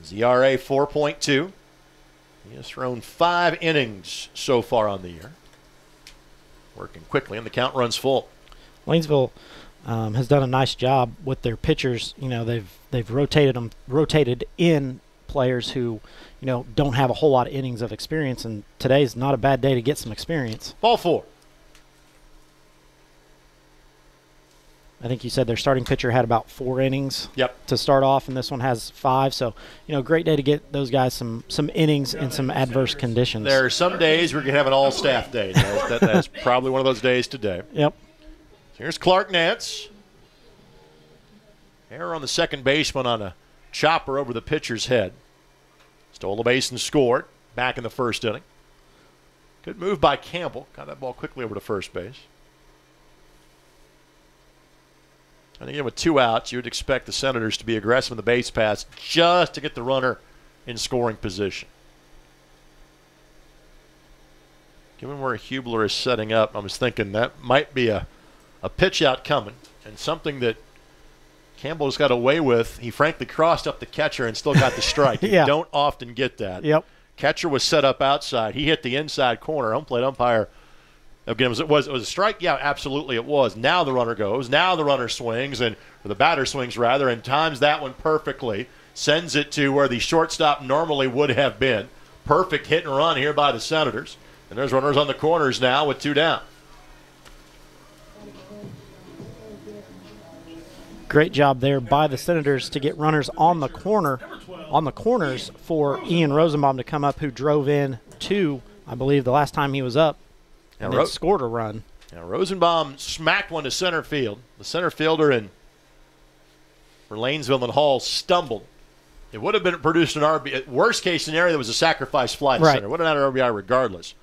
A: His ERA 4.2. He has thrown five innings so far on the year. Working quickly, and the count runs full.
B: Lanesville um, has done a nice job with their pitchers. You know, they've they've rotated them, rotated in players who, you know, don't have a whole lot of innings of experience. And today's not a bad day to get some experience.
A: Ball four.
B: I think you said their starting pitcher had about four innings
A: Yep.
B: to start off, and this one has five. So, you know, great day to get those guys some some innings in some adverse conditions.
A: There are some days we're going to have an all staff day. That- that- that's probably one of those days today.
B: Yep.
A: Here's Clark Nance. Error on the second baseman on a chopper over the pitcher's head. Stole the base and scored back in the first inning. Good move by Campbell. Got that ball quickly over to first base. And again, with two outs, you would expect the Senators to be aggressive in the base pass just to get the runner in scoring position. Given where Hubler is setting up, I was thinking that might be a, a pitch out coming and something that Campbell's got away with. He frankly crossed up the catcher and still got the strike.
B: Yeah.
A: You don't often get that.
B: Yep.
A: Catcher was set up outside. He hit the inside corner. Home plate umpire. Again, was it was it was a strike? Yeah, absolutely it was. Now the runner goes. Now the runner swings and or the batter swings rather and times that one perfectly. Sends it to where the shortstop normally would have been. Perfect hit and run here by the Senators. And there's runners on the corners now with two down.
B: Great job there by the Senators to get runners on the corner, on the corners for Ian Rosenbaum to come up, who drove in two, I believe, the last time he was up, and
A: Ro-
B: scored a run.
A: Now Rosenbaum smacked one to center field. The center fielder in for Lanesville and Hall stumbled. It would have been produced an RBI. Worst case scenario, there was a sacrifice fly to
B: Right.
A: center. Would have had an RBI regardless,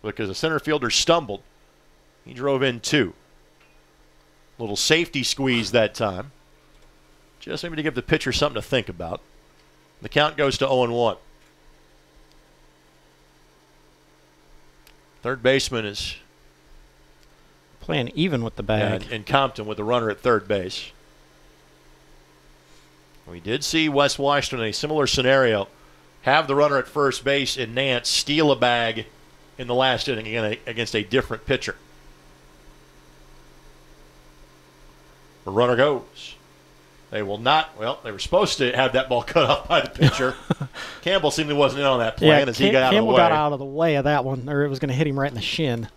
A: because the center fielder stumbled. He drove in two. Little safety squeeze that time. Just maybe to give the pitcher something to think about. The count goes to 0 1. Third baseman is
B: Playing even with the bag.
A: and, and Compton with the runner at third base. We did see West Washington in a similar scenario have the runner at first base in Nance steal a bag in the last inning again against a different pitcher. The runner goes. They will not. Well, they were supposed to have that ball cut off by the pitcher. Campbell seemingly wasn't in on that plan
B: yeah,
A: as he
B: Cam-
A: got out
B: Campbell
A: of the way.
B: got out of the way of that one, or it was going to hit him right in the shin.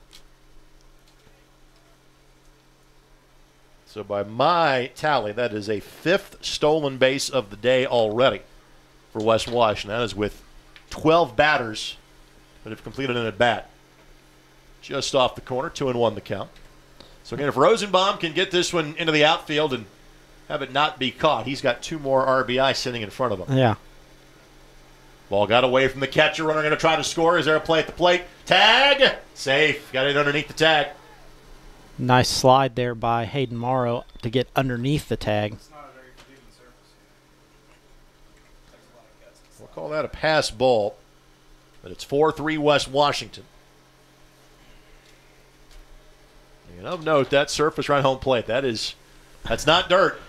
A: So by my tally, that is a fifth stolen base of the day already for West Washington. That is with 12 batters that have completed an at bat. Just off the corner, two and one the count. So again, if Rosenbaum can get this one into the outfield and have it not be caught, he's got two more RBI sitting in front of him.
B: Yeah.
A: Ball got away from the catcher. Runner going to try to score. Is there a play at the plate? Tag! Safe. Got it underneath the tag.
B: Nice slide there by Hayden Morrow to get underneath the tag.
A: We'll call that a pass ball, but it's 4 3 West Washington. And of note, that surface right home plate, that is, that's not dirt.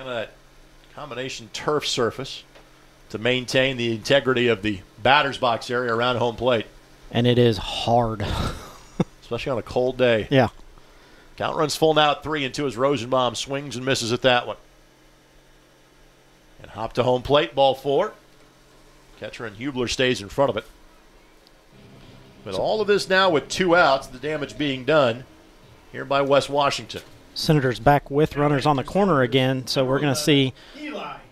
A: Kind of that combination turf surface to maintain the integrity of the batter's box area around home plate.
B: And it is hard.
A: Especially on a cold day.
B: Yeah.
A: Count runs full now at three and two as Rosenbaum swings and misses at that one. And hop to home plate, ball four. Catcher and Hubler stays in front of it. But all of this now with two outs, the damage being done here by West Washington.
B: Senators back with runners on the corner again, so we're going to see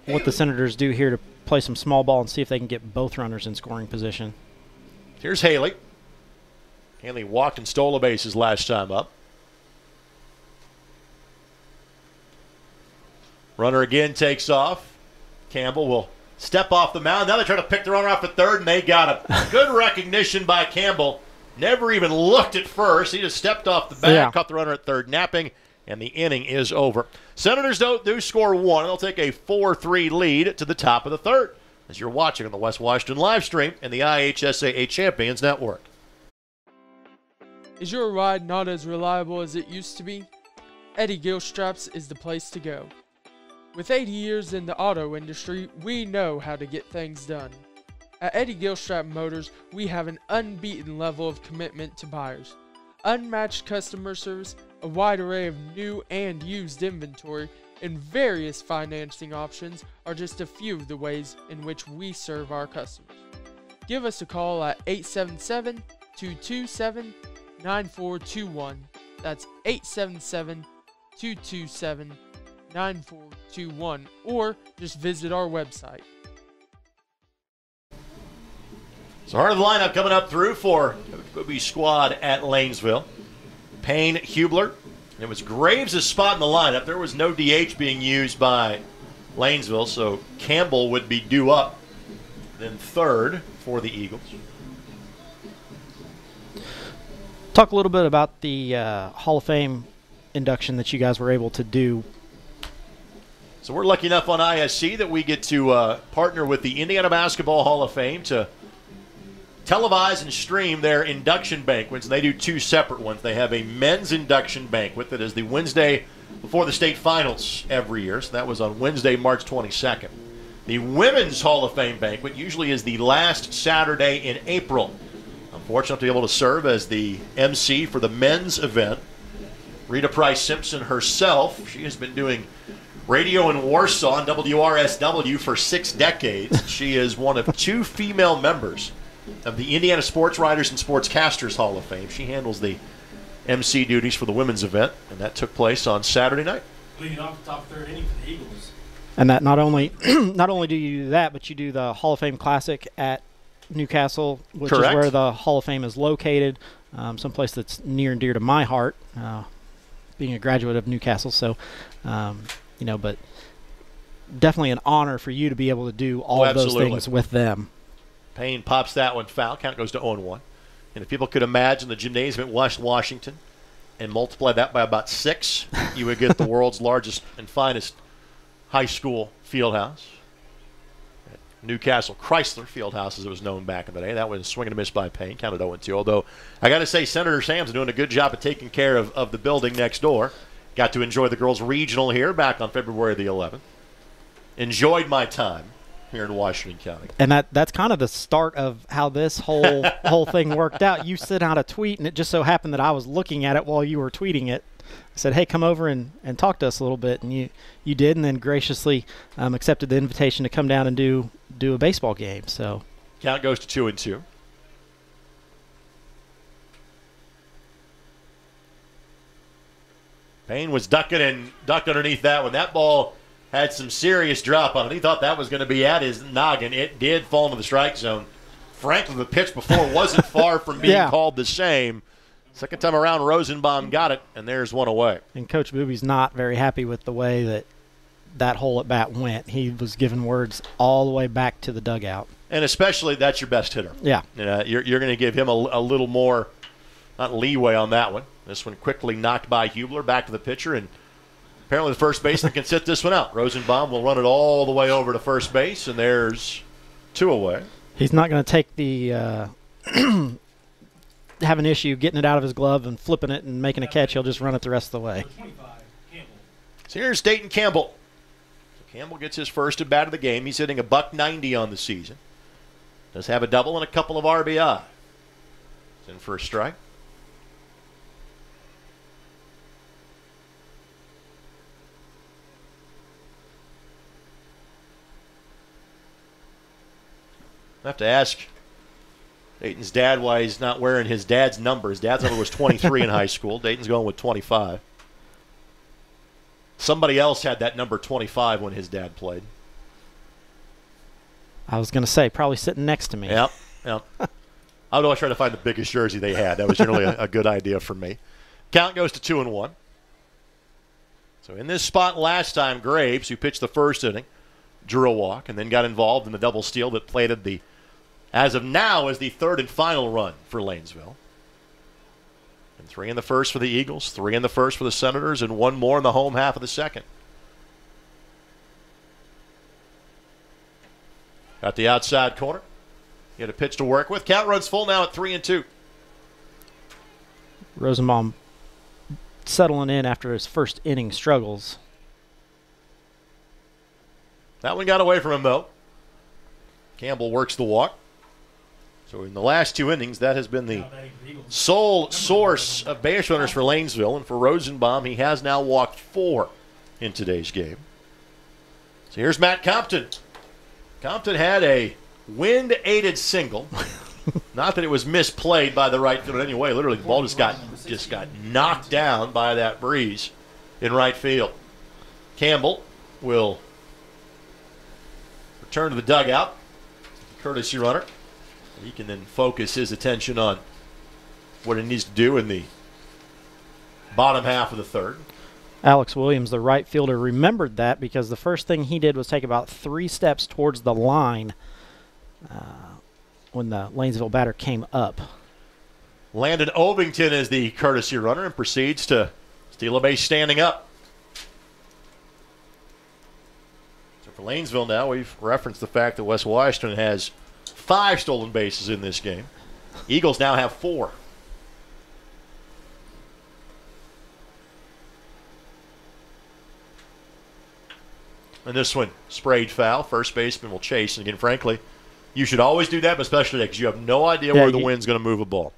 B: what the Senators do here to play some small ball and see if they can get both runners in scoring position.
A: Here's Haley. Haley walked and stole a base his last time up. Runner again takes off. Campbell will step off the mound. Now they try to pick the runner off at third, and they got him. Good recognition by Campbell. Never even looked at first. He just stepped off the bat,
B: Yeah.
A: caught the runner at third, napping, and the inning is over. Senators don't do score one. They'll take a 4 3 lead to the top of the third as you're watching on the West Washington live stream and the IHSAA Champions Network.
N: Is your ride not as reliable as it used to be? Eddie Gilstraps is the place to go. With 80 years in the auto industry, we know how to get things done. At Eddie Gilstrap Motors, we have an unbeaten level of commitment to buyers. Unmatched customer service, a wide array of new and used inventory, and various financing options are just a few of the ways in which we serve our customers. Give us a call at 877 227 9421. That's 877 227 9421. Or just visit our website.
A: So heart of the lineup coming up through for Booby squad at Lanesville. Payne Hubler. And it was Graves' spot in the lineup. There was no DH being used by Lanesville, so Campbell would be due up then third for the Eagles.
B: Talk a little bit about the uh, Hall of Fame induction that you guys were able to do.
A: So we're lucky enough on ISC that we get to uh, partner with the Indiana Basketball Hall of Fame to televise and stream their induction banquets. And they do two separate ones. They have a men's induction banquet that is the Wednesday before the state finals every year. So that was on Wednesday, March 22nd. The Women's Hall of Fame banquet usually is the last Saturday in April. I'm fortunate to be able to serve as the MC for the men's event. Rita Price Simpson herself, she has been doing radio in Warsaw on WRSW for six decades. she is one of two female members of the Indiana Sports Writers and Sportscasters Hall of Fame. She handles the MC duties for the women's event, and that took place on Saturday night.
O: Leading off the top third inning for the Eagles.
B: And that not only not only do you do that, but you do the Hall of Fame Classic at New Castle, which
A: Correct.
B: is where the Hall of Fame is located. Um, someplace that's near and dear to my heart, uh, being a graduate of New Castle. So, um, you know, but definitely an honor for you to be able to do all
A: Oh,
B: of those things with them.
A: Payne pops that one foul. Count goes to 0 1. And if people could imagine the gymnasium at West Washington and multiply that by about six, you would get the world's largest and finest high school field house. At New Castle Chrysler Fieldhouse, as it was known back in the day. That was swinging a miss by Payne, counted 0 2. Although, I got to say, Senator Sam's doing a good job of taking care of, of the building next door. Got to enjoy the girls' regional here back on February the 11th. Enjoyed my time here in Washington County.
B: And that that's kind of the start of how this whole whole thing worked out. You sent out a tweet, and it just so happened that I was looking at it while you were tweeting it. I said, "Hey, come over and, and talk to us a little bit," and you you did, and then graciously um, accepted the invitation to come down and do do a baseball game. So
A: Count goes to two and two. Payne was ducking and ducked underneath that one. That ball had some serious drop on it. He thought that was going to be at his noggin. It did fall into the strike zone. Frankly, the pitch before wasn't far from being
B: Yeah.
A: called the same. Second time around, Rosenbaum got it, and there's one away.
B: And Coach Booby's not very happy with the way that that hole at bat went. He was giving words all the way back to the dugout.
A: And especially that's your best hitter.
B: Yeah.
A: Uh, you're you're going to give him a, a little more, not leeway on that one. This one quickly knocked by Hubler back to the pitcher, and apparently the first baseman can sit this one out. Rosenbaum will run it all the way over to first base, and there's two away.
B: He's not going to take the uh, have an issue getting it out of his glove and flipping it and making a catch. He'll just run it the rest of the way.
A: So here's Dayton Campbell. So Campbell gets his first at bat of the game. He's hitting a buck 90 on the season. Does have a double and a couple of RBI. In for a strike. I have to ask Dayton's dad why he's not wearing his dad's number. His dad's number was 23 in high school. Dayton's going with 25. Somebody else had that number 25 when his dad played.
B: I was going to say, probably sitting next to me.
A: Yep, yep. I would always try to find the biggest jersey they had. That was generally a, a good idea for me. Count goes to two and one. So in this spot last time, Graves, who pitched the first inning, drew a walk and then got involved in the double steal that plated the, as of now, is the third and final run for Lanesville. And three in the first for the Eagles, three in the first for the Senators, and one more in the home half of the second. Got the outside corner. He had a pitch to work with. Count runs full now at three and two.
B: Rosenbaum settling in after his first inning struggles.
A: That one got away from him though. Campbell works the walk. So in the last two innings, that has been the sole source of base runners for Lanesville, and for Rosenbaum, he has now walked four in today's game. So here's Matt Compton. Compton had a wind-aided single. Not that it was misplayed by the right fielder anyway. Literally, the ball just got just got knocked down by that breeze in right field. Campbell will return to the dugout. Courtesy runner. He can then focus his attention on what he needs to do in the bottom half of the third.
B: Alex Williams, the right fielder, remembered that because the first thing he did was take about three steps towards the line uh, when the Lanesville batter came up.
A: Landon Ovington is the courtesy runner and proceeds to steal a base standing up. So for Lanesville now, we've referenced the fact that West Washington has five stolen bases in this game. Eagles now have four. And this one sprayed foul. First baseman will chase. And again, frankly, you should always do that, but especially because you have no idea
B: Yeah,
A: where the
B: you-
A: wind's going to move a ball.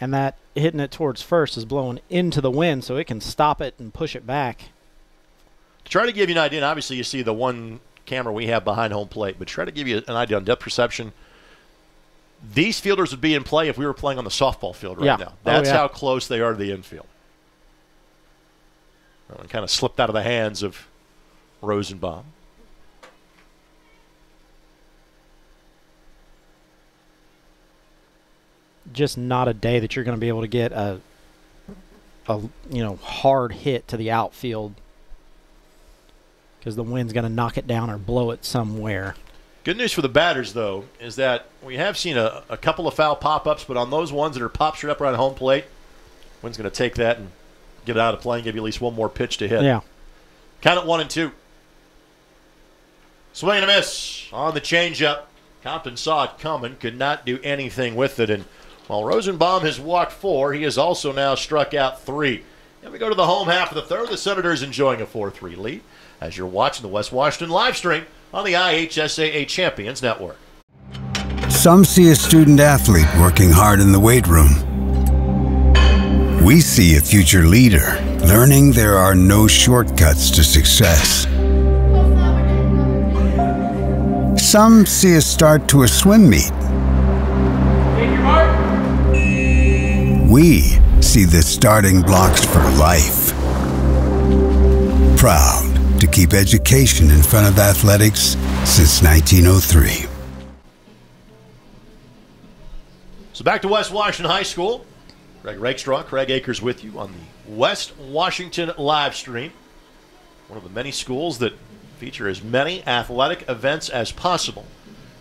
B: And that hitting it towards first is blowing into the wind, so it can stop it and push it back.
A: To try to give you an idea, and obviously you see the one camera we have behind home plate, but try to give you an idea on depth perception. These fielders would be in play if we were playing on the softball field right
B: Yeah.
A: now.
B: Oh,
A: That's
B: yeah.
A: how close they are to the infield. That one kind of slipped out of the hands of Rosenbaum.
B: Just not a day that you're going to be able to get a, a you know hard hit to the outfield because the wind's going to knock it down or blow it somewhere.
A: Good news for the batters, though, is that we have seen a, a couple of foul pop ups, but on those ones that are pop straight up around home plate, wind's going to take that and get it out of play and give you at least one more pitch to hit.
B: Yeah.
A: Count it one and two. Swing and a miss on the changeup. Compton saw it coming, could not do anything with it. And while Rosenbaum has walked four, he has also now struck out three. And we go to the home half of the third. The Senators enjoying a 4 3 lead as you're watching the West Washington live stream on the IHSAA Champions Network.
P: Some see a student athlete working hard in the weight room. We see a future leader learning there are no shortcuts to success. Some see a start to a swim meet. We see the starting blocks for life. Proud to keep education in front of athletics since 1903.
A: So back to West Washington High School. Greg Rakestraw, Craig Akers with you on the West Washington live stream. One of the many schools that feature as many athletic events as possible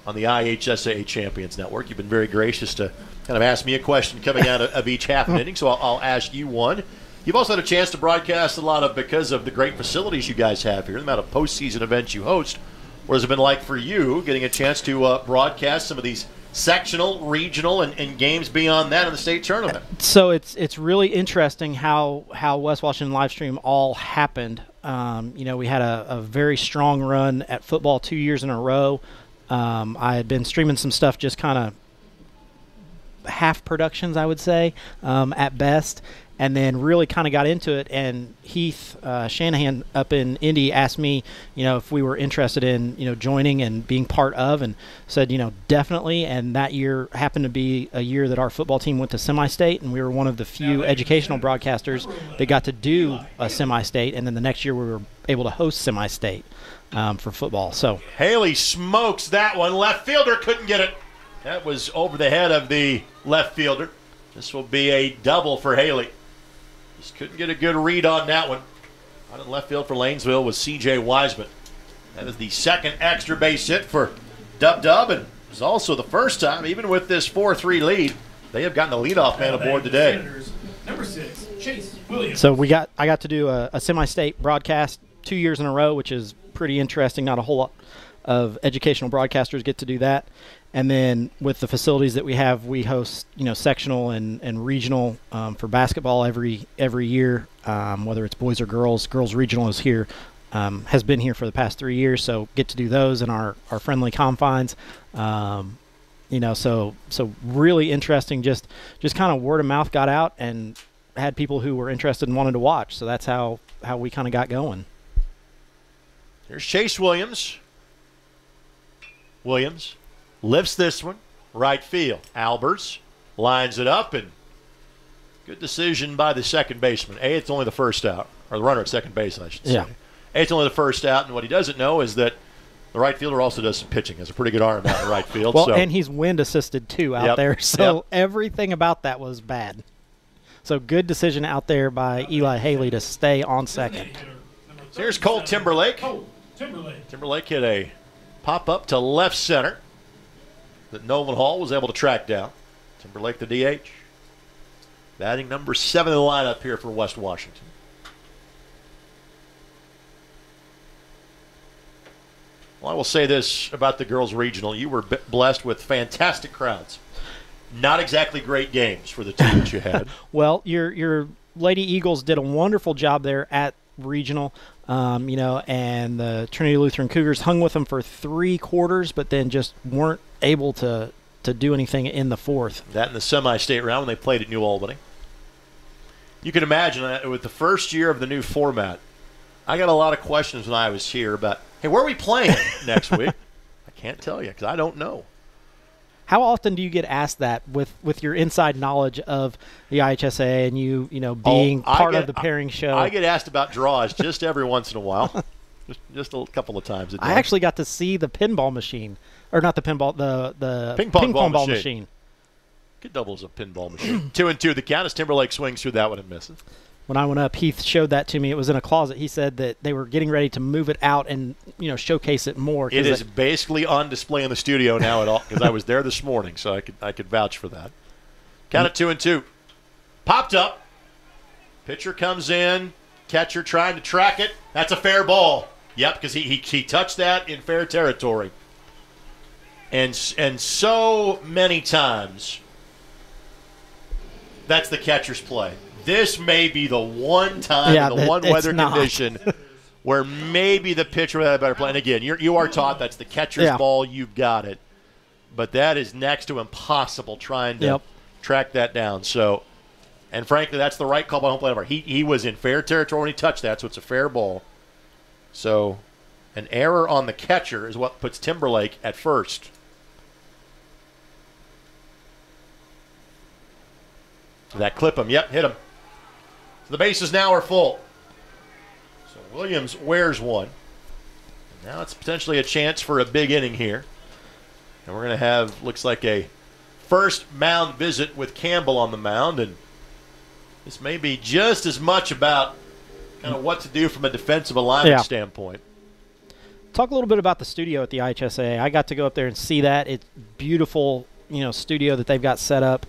A: on the IHSAA Champions Network. You've been very gracious to kind of ask me a question coming out of, of each half inning, so I'll, I'll ask you one. You've also had a chance to broadcast a lot of because of the great facilities you guys have here, the amount of postseason events you host. What has it been like for you getting a chance to uh, broadcast some of these sectional, regional, and, and, games beyond that in the state tournament?
B: So it's it's really interesting how how West Washington live stream all happened. Um, you know, we had a, a, very strong run at football two years in a row. Um, I had been streaming some stuff just kind of half productions, I would say, um, at best and then really kind of got into it. And Heath uh, Shanahan up in Indy asked me, you know, if we were interested in, you know, joining and being part of, and said, you know, definitely. And that year happened to be a year that our football team went to semi-state, and we were one of the few educational broadcasters that got to do a semi-state. And then the next year we were able to host semi-state um, for football. So
A: Haley smokes that one. Left fielder couldn't get it. That was over the head of the left fielder. This will be a double for Haley. Just couldn't get a good read on that one. Out in left field for Lanesville was C.J. Wiseman. That is the second extra base hit for Dub Dub, and it's also the first time, even with this 4-3 lead, they have gotten the leadoff man aboard today.
O: Number six, Chase Williams.
B: So we got I got to do a, a semi-state broadcast two years in a row, which is pretty interesting. Not a whole lot of educational broadcasters get to do that. And then with the facilities that we have, we host you know sectional and, and regional um, for basketball every every year, um, whether it's boys or girls. Girls regional is here, um, has been here for the past three years, so get to do those in our, our friendly confines. Um, you know, so so really interesting. Just just kind of word of mouth got out and had people who were interested and wanted to watch. So that's how how we kind of got going.
A: Here's Chase Williams. Williams lifts this one, right field. Albers lines it up, and good decision by the second baseman. A, it's only the first out, or the runner at second base, I should say.
B: Yeah.
A: A, it's only the first out, and what he doesn't know is that the right fielder also does some pitching. Has a pretty good arm out in right field.
B: well,
A: so.
B: and he's wind assisted too out
A: Yep,
B: there, so
A: yep.
B: everything about that was bad. So good decision out there by Eli Haley to stay on second.
A: So here's Cole Timberlake.
O: Timberlake.
A: Timberlake hit a pop up to left center that Nolan Hall was able to track down. Timberlake the DH. Batting number seven in the lineup here for West Washington. Well, I will say this about the girls' regional. You were blessed with fantastic crowds. Not exactly great games for the two that you had.
B: Well, your your Lady Eagles did a wonderful job there at regional, um, you know, and the Trinity Lutheran Cougars hung with them for three quarters, but then just weren't able to to do anything in the fourth.
A: That in the semi-state round when they played at New Albany. You can imagine that with the first year of the new format, I got a lot of questions when I was here about, hey, where are we playing next week? I can't tell you because I don't know.
B: How often do you get asked that with, with your inside knowledge of the IHSAA and you you know oh, being
A: Oh,
B: part
A: get-
B: of the pairing show?
A: I get asked about draws just every once in a while, just, just a couple of times a day.
B: I actually got to see the pinball machine, or not the pinball, the the
A: Ping pong ball
B: ball
A: machine.
B: machine.
A: Good doubles a pinball machine. two and two. The count as Timberlake swings through that one and misses.
B: When I went up, Heath showed that to me. It was in a closet. He said that they were getting ready to move it out and you know showcase it more.
A: It is basically on display in the studio now at all because I was there this morning, so I could I could vouch for that. Count it two and two. Popped up. Pitcher comes in. Catcher trying to track it. That's a fair ball. Yep, because he, he he touched that in fair territory. And and so many times. That's the catcher's play. This may be the one time
B: Yeah,
A: the one weather condition where maybe the pitcher had a better play. And again, you're, you are taught that's the catcher's
B: Yeah.
A: ball. You've got it. But that is next to impossible trying to
B: Yep.
A: track that down. So, and frankly, that's the right call by home plate umpire. He, he was in fair territory when he touched that, so it's a fair ball. So, an error on the catcher is what puts Timberlake at first. Did that clip him? Yep, hit him. So the bases now are full. So Williams wears one. Now it's potentially a chance for a big inning here. And we're going to have, looks like a first mound visit with Campbell on the mound. And this may be just as much about kind of what to do from a defensive alignment
B: Yeah.
A: standpoint.
B: Talk a little bit about the studio at the IHSAA. I got to go up there and see that. It's beautiful, you know, studio that they've got set up.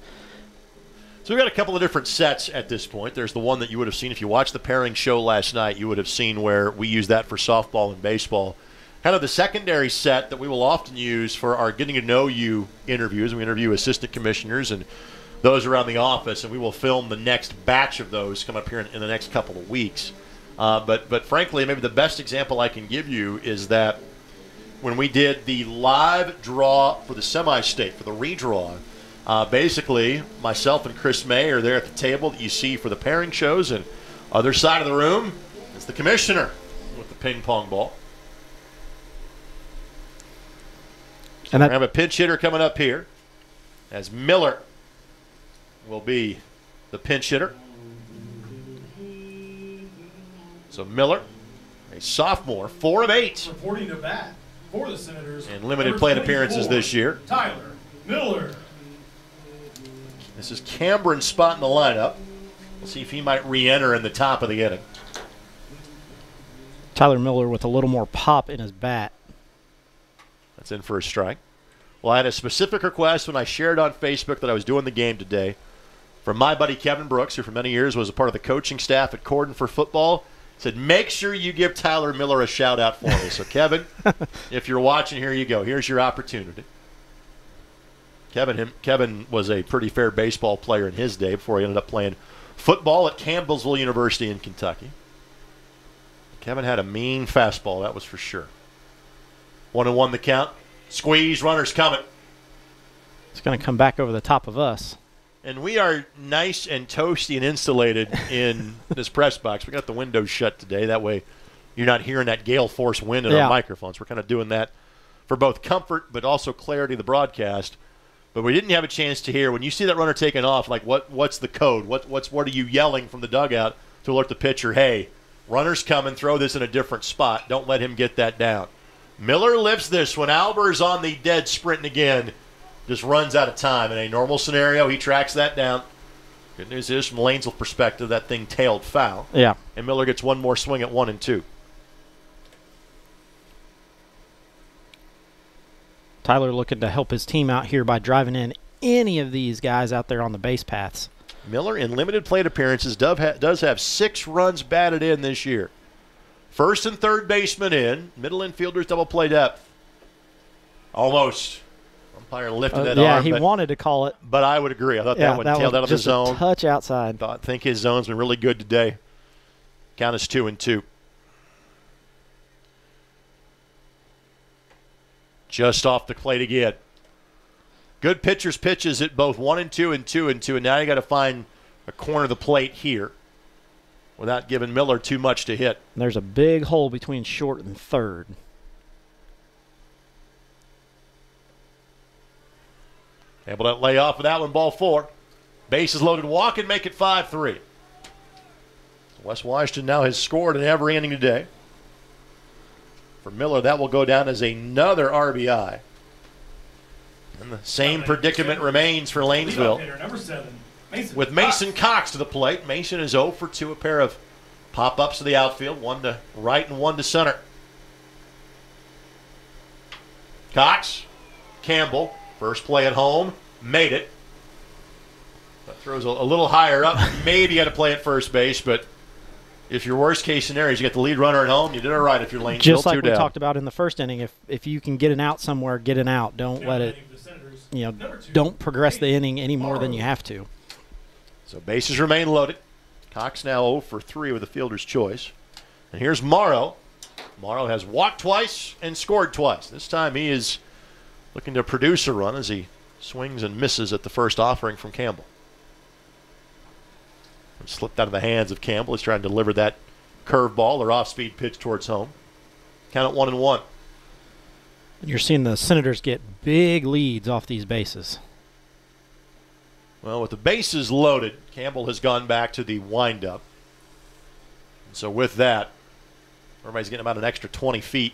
A: So we've got a couple of different sets at this point. There's the one that you would have seen if you watched the pairing show last night. You would have seen where we use that for softball and baseball. Kind of the secondary set that we will often use for our getting to know you interviews. We interview assistant commissioners and those around the office, and we will film the next batch of those come up here in, in the next couple of weeks. Uh, but but frankly, maybe the best example I can give you is that when we did the live draw for the semi-state for the redraw, uh, basically myself and Chris May are there at the table that you see for the pairing shows, and other side of the room is the commissioner with the ping pong ball.
B: And
A: I have a pinch hitter coming up here, as Miller will be the pinch hitter. So Miller, a sophomore, four of eight.
O: Reporting to bat for the Senators.
A: And limited
O: number
A: plate appearances this year.
O: Tyler Miller.
A: This is Cameron's spot in the lineup. We'll see if he might re-enter in the top of the inning.
B: Tyler Miller with a little more pop in his bat.
A: That's in for a strike. Well, I had a specific request when I shared on Facebook that I was doing the game today from my buddy Kevin Brooks, who for many years was a part of the coaching staff at Corydon for football. Said, make sure you give Tyler Miller a shout out for me. So, Kevin, if you're watching, here you go. Here's your opportunity. Kevin, him, Kevin was a pretty fair baseball player in his day before he ended up playing football at Campbellsville University in Kentucky. Kevin had a mean fastball, that was for sure. One and one the count. Squeeze, runners coming.
B: It's going to come back over the top of us.
A: And we are nice and toasty and insulated in this press box. We got the windows shut today. That way you're not hearing that gale force wind in
B: Yeah.
A: our microphones. We're kind of doing that for both comfort but also clarity of the broadcast. But we didn't have a chance to hear when you see that runner taking off, like what what's the code? What what's what are you yelling from the dugout to alert the pitcher, hey, runner's coming, throw this in a different spot. Don't let him get that down. Miller lifts this when Albers on the dead sprinting again, just runs out of time. In a normal scenario, he tracks that down. Good news is, from Lanesville perspective, that thing tailed foul.
B: Yeah.
A: And Miller gets one more swing at one and two.
B: Tyler looking to help his team out here by driving in any of these guys out there on the base paths.
A: Miller, in limited plate appearances, does ha- does have six runs batted in this year. First and third baseman in, middle infielders double play depth. Almost. Umpire lifted
B: Uh,
A: that
B: yeah,
A: arm.
B: he
A: but,
B: waned to call it.
A: but I would agree. I thought
B: yeah,
A: that one
B: that
A: tailed out of the zone.
B: touch outside.
A: Thought, think his zone's been really good today. Count is two and two. Just off the plate again. Good pitchers pitches at both one and two and two and two, and now you got to find a corner of the plate here without giving Miller too much to hit.
B: There's a big hole between short and third.
A: Able to lay off of that one, ball four. Bases loaded, walk and make it 5 3. West Washington now has scored in every inning today. For Miller, that will go down as another RBI. And the same predicament remains for Lanesville.
O: hitter, number seven, Mason
A: With Mason Cox to the plate. Mason is 0 for 2, a pair of pop ups to the outfield, one to right and one to center. Cox, Campbell, first play at home, made it. That throws a, a little higher up. Maybe had to play at first base, but if your worst case scenario is you get the lead runner at home, you did all right if you're Lanesville.
B: Just like we
A: down.
B: talked about in the first inning, if if you can get an out somewhere, get an out. Don't let it, you know, don't progress the inning any more than you have to.
A: So bases remain loaded. Cox now 0 for 3 with a fielder's choice. And here's Morrow. Morrow has walked twice and scored twice. This time he is looking to produce a run as he swings and misses at the first offering from Campbell. Slipped out of the hands of Campbell. He's trying to deliver that curveball or off speed pitch towards home. Count it one and one.
B: You're seeing the Senators get big leads off these bases.
A: Well, with the bases loaded, Campbell has gone back to the windup. And so with that, Everybody's getting about an extra 20 feet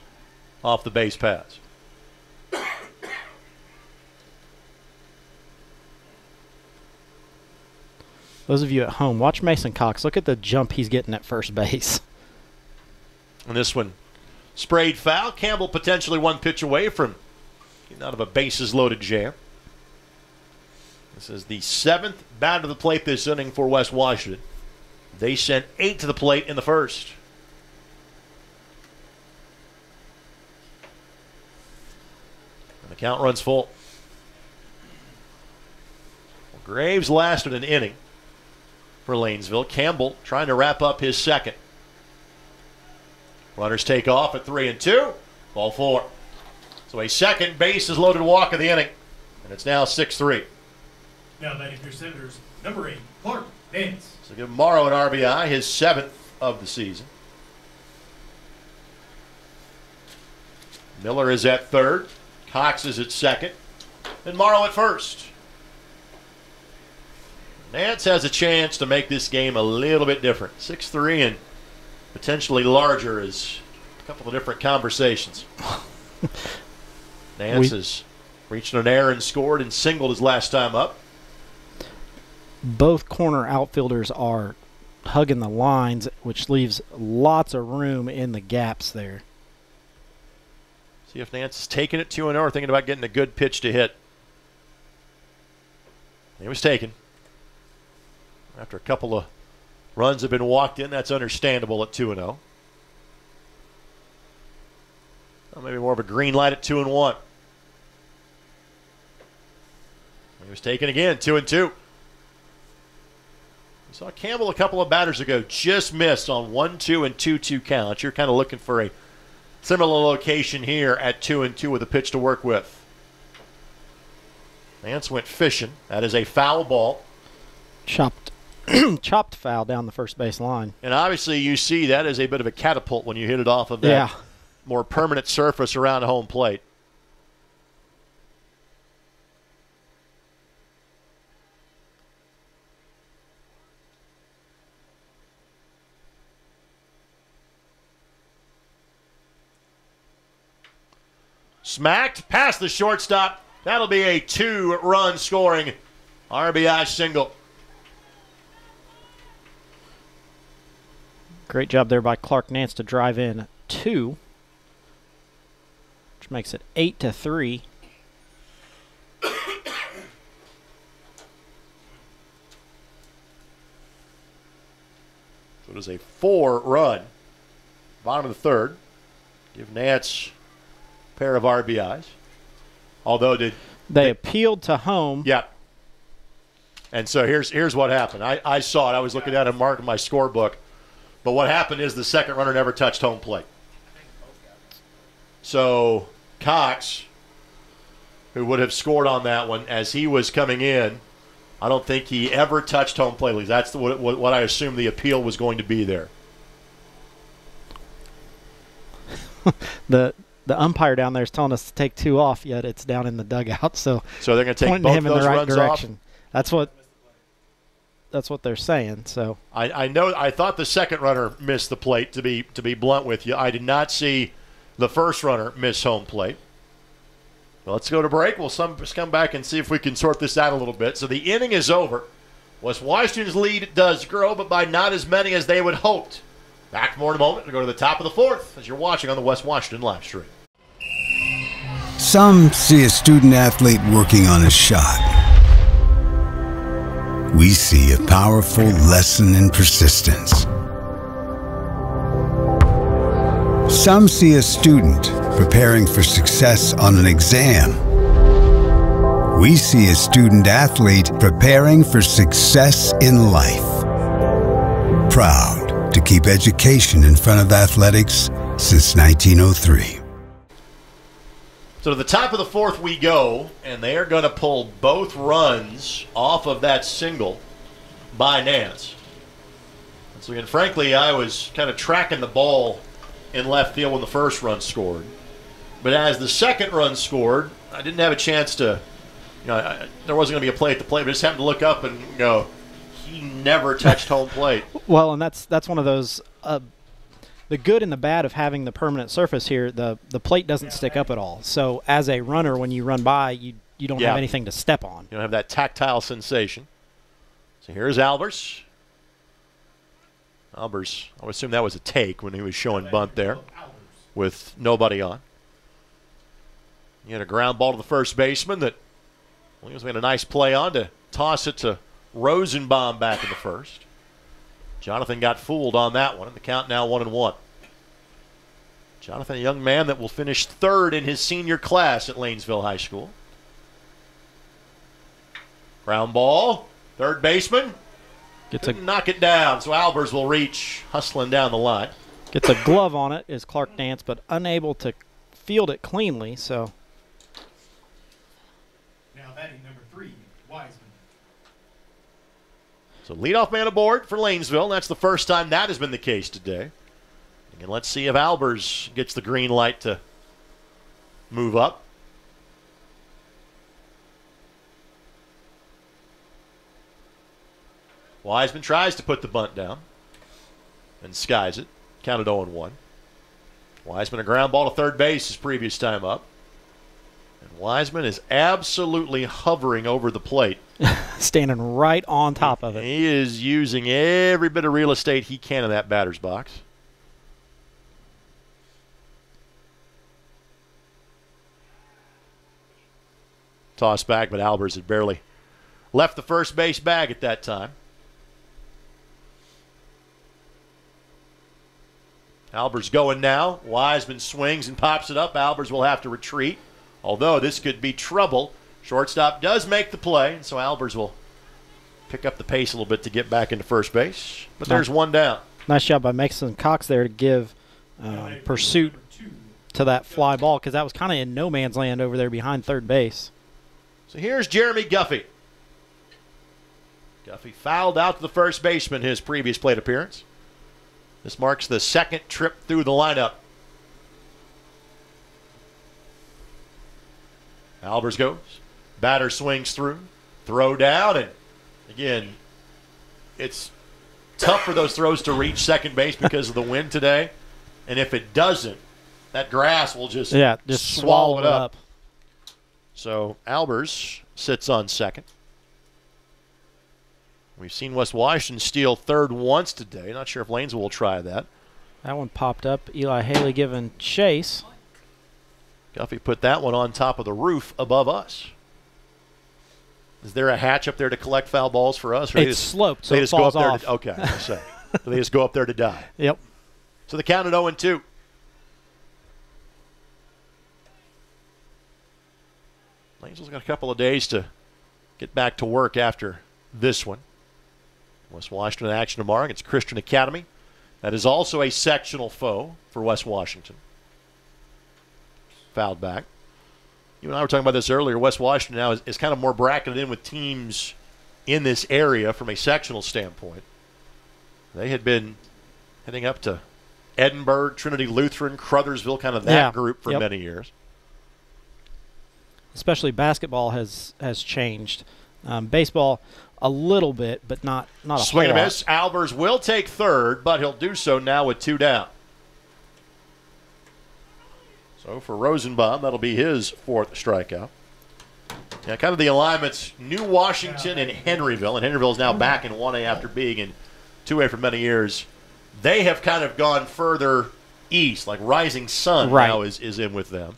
A: off the base paths.
B: Those of you at home, watch Mason Cox. Look at the jump he's getting at first base.
A: And this one sprayed foul. Campbell potentially one pitch away from getting out of a bases loaded jam. This is the seventh bat to the plate this inning for West Washington. They sent eight to the plate in the first. And the count runs full. Graves lasted an inning for Lanesville. Campbell trying to wrap up his second. Runners take off at three and two. Ball four. So a second base is loaded walk of the inning. And it's now 6 3.
O: Now batting for your Senators, number eight, Clark Nance.
A: So give Morrow an RBI, his seventh of the season. Miller is at third. Cox is at second. And Morrow at first. Nance has a chance to make this game a little bit different. 6 3 and potentially larger is a couple of different conversations. Nance
B: We-
A: has reached an error and scored and singled his last time up.
B: Both corner outfielders are hugging the lines, which leaves lots of room in the gaps there.
A: See if Nance is taking it 2 0 or thinking about getting a good pitch to hit. It was taken. After a couple of runs have been walked in, that's understandable at 2 0. Maybe more of a green light at 2 and 1. He was taken again, 2 and 2. We saw Campbell a couple of batters ago just missed on 1 2 and 2 2 counts. You're kind of looking for a similar location here at 2 and 2 with a pitch to work with. Nance went fishing. That is a foul ball.
B: Chopped, chopped foul down the first base line.
A: And obviously, you see that as a bit of a catapult when you hit it off of that
B: Yeah.
A: more permanent surface around home plate. Smacked past the shortstop. That'll be a two run scoring RBI single.
B: Great job there by Clark Nance to drive in two, which makes it eight to three.
A: So it is a four run. Bottom of the third. Give Nance a pair of RBIs. Although did
B: They appealed to home.
A: yeah. And so here's here's what happened. I, I saw it. I was looking at it marking my scorebook. But what happened is the second runner never touched home plate. So Cox, who would have scored on that one as he was coming in, I don't think he ever touched home plate. At That's the, what, what, I assume the appeal was going to be there.
B: The the umpire down there is telling us to take two off, yet it's down in the dugout. So
A: So they're going to take both
B: him in the right direction.
A: off.
B: That's what that's what they're saying. So
A: I, I know. I thought the second runner missed the plate. To be to be blunt with you, I did not see the first runner miss home plate. Well, let's go to break. We'll some, just come back and see if we can sort this out a little bit. So the inning is over. West Washington's lead does grow, but by not as many as they would hoped. Back more in a moment to go to the top of the fourth as you're watching on the West Washington live stream.
P: Some see a student athlete working on a shot. We see a powerful lesson in persistence. Some see a student preparing for success on an exam. We see a student athlete preparing for success in life. Proud to keep education in front of athletics since 1903.
A: So to the top of the fourth we go, and they are going to pull both runs off of that single by Nance. And so again, frankly, I was kind of tracking the ball in left field when the first run scored. But as the second run scored, I didn't have a chance to, you know, I, there wasn't going to be a play at the plate, but I just happened to look up and go, he never touched home plate.
B: well, and that's that's one of those. Uh, the good and the bad of having the permanent surface here, the the plate doesn't stick up at all. So as a runner, when you run by, you you don't
A: Yeah.
B: have anything to step on.
A: You don't have that tactile sensation. So here's Albers. Albers, I would assume that was a take when he was showing bunt there with nobody on. He had a ground ball to the first baseman that Williams made a nice play on to toss it to Rosenbaum back in the first. Jonathan got fooled on that one, and the count now one and one. Jonathan, a young man that will finish third in his senior class at Lanesville High School. Ground ball, third baseman.
B: Gets a
A: Couldn't knock it down, so Albers will reach, hustling down the line.
B: gets a glove on it is Clark Nance, but unable to field it cleanly. So
O: Now batting number three, Wiseman.
A: So leadoff man aboard for Lanesville. That's the first time that has been the case today. And let's see if Albers gets the green light to move up. Wiseman tries to put the bunt down and skies it. Counted 0 1. Wiseman a ground ball to third base his previous time up. And Wiseman is absolutely hovering over the plate.
B: standing right on top of it.
A: He is using every bit of real estate he can in that batter's box. Toss back, but Albers had barely left the first base bag at that time. Albers going now. Wiseman swings and pops it up. Albers will have to retreat. Although this could be trouble. Shortstop does make the play, and so Albers will pick up the pace a little bit to get back into first base. But there's one down.
B: Nice job by Mason Cox there to give um, pursuit to that fly ball because that was kind of in no man's land over there behind third base.
A: So here's Jeremy Guffey. Guffey fouled out to the first baseman his previous plate appearance. This marks the second trip through the lineup. Albers goes. Batter swings through. Throw down, and again, it's tough for those throws to reach second base because of the wind today. And if it doesn't, that grass will just
B: Yeah, just swallow it up.
A: So Albers sits on second. We've seen West Washington steal third once today. Not sure if Lanesville will try that.
B: That one popped up. Eli Haley giving chase.
A: Guffey put that one on top of the roof above us. Is there a hatch up there to collect foul balls for us?
B: It's
A: they just,
B: sloped, so
A: they
B: it
A: just go up
B: off.
A: there. To, okay, I say. so they just go up there to die.
B: Yep.
A: So the count at 0 and 2. Lanesville's got a couple of days to get back to work after this one. West Washington action tomorrow against Christian Academy. That is also a sectional foe for West Washington. Fouled back. You and I were talking about this earlier. West Washington now is, is kind of more bracketed in with teams in this area from a sectional standpoint. They had been heading up to Edinburgh, Trinity Lutheran, Crothersville, kind of that
B: Yeah.
A: group for
B: Yep.
A: many years.
B: Especially basketball has has changed. Um, baseball a little bit, but not not a
A: Swing and
B: whole
A: a
B: lot.
A: miss. Albers will take third, but he'll do so now with two down. So for Rosenbaum, that'll be his fourth strikeout. Yeah, kind of the alignments: New Washington and Henryville, and Henryville is now back in 1A after being in 2A for many years. They have kind of gone further east, like Rising Sun
B: Right.
A: now is, is in with them.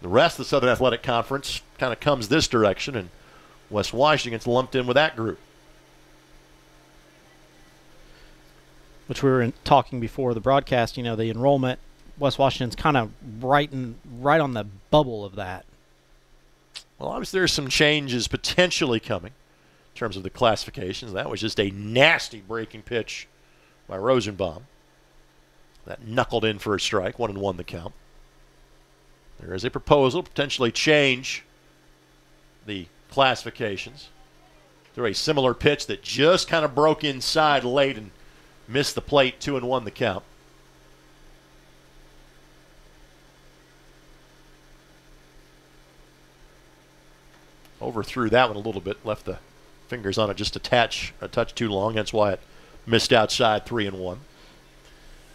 A: The rest of the Southern Athletic Conference kind of comes this direction, and West Washington's lumped in with that group.
B: which we were in, talking before the broadcast. You know, the enrollment, West Washington's kind of right in, right on the bubble of that.
A: Well, obviously, there's some changes potentially coming in terms of the classifications. That was just a nasty breaking pitch by Rosenbaum. That knuckled in for a strike, one and one the count. There is a proposal potentially change the classifications through a similar pitch that just kind of broke inside late and missed the plate, two and one the count. Overthrew that one a little bit, left the fingers on it just a touch, a touch too long. That's why it missed outside three and one.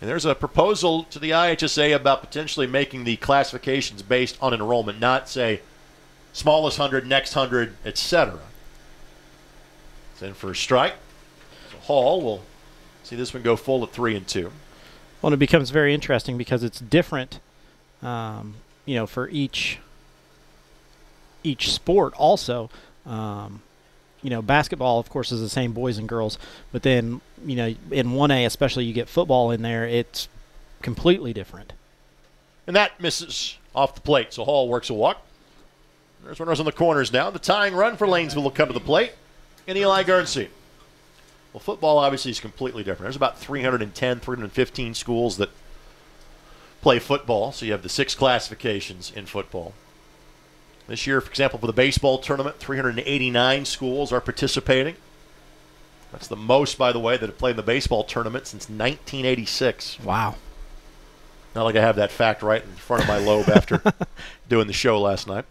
A: And there's a proposal to the IHSAA about potentially making the classifications based on enrollment, not say smallest hundred, next hundred, etc. It's in for a strike. So Hall will see this one go full at three and two.
B: Well, it becomes very interesting because it's different, um, you know, for each each sport. Also, um, you know, basketball, of course, is the same boys and girls, but then you know, in one A, especially, you get football in there. It's completely different.
A: And that misses off the plate. So Hall works a walk. There's runners on the corners now. The tying run for Lanesville will come to the plate. And Eli Guernsey. Well, football obviously is completely different. There's about 310, 315 schools that play football. So you have the six classifications in football. This year, for example, for the baseball tournament, 389 schools are participating. That's the most, by the way, that have played in the baseball tournament since 1986.
B: Wow.
A: Not like I have that fact right in front of my lobe after doing the show last night.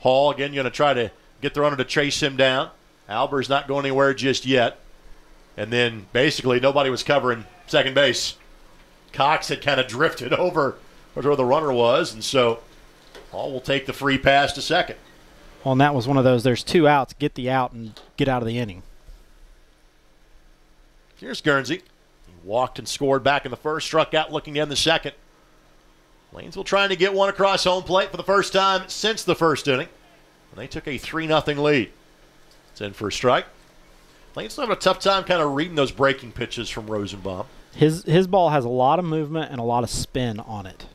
A: Hall, again, going to try to get the runner to chase him down. Albers not going anywhere just yet. And then basically nobody was covering second base. Cox had kind of drifted over where the runner was, and so Hall will take the free pass to second.
B: Well, and that was one of those. There's two outs. Get the out and get out of the inning.
A: Here's Guernsey. He walked and scored back in the first, struck out looking in the second. Lanesville trying to get one across home plate for the first time since the first inning. And they took a 3 0 lead. It's in for a strike. Lanesville having a tough time kind of reading those breaking pitches from Rosenbaum.
B: His his ball has a lot of movement and a lot of spin on it.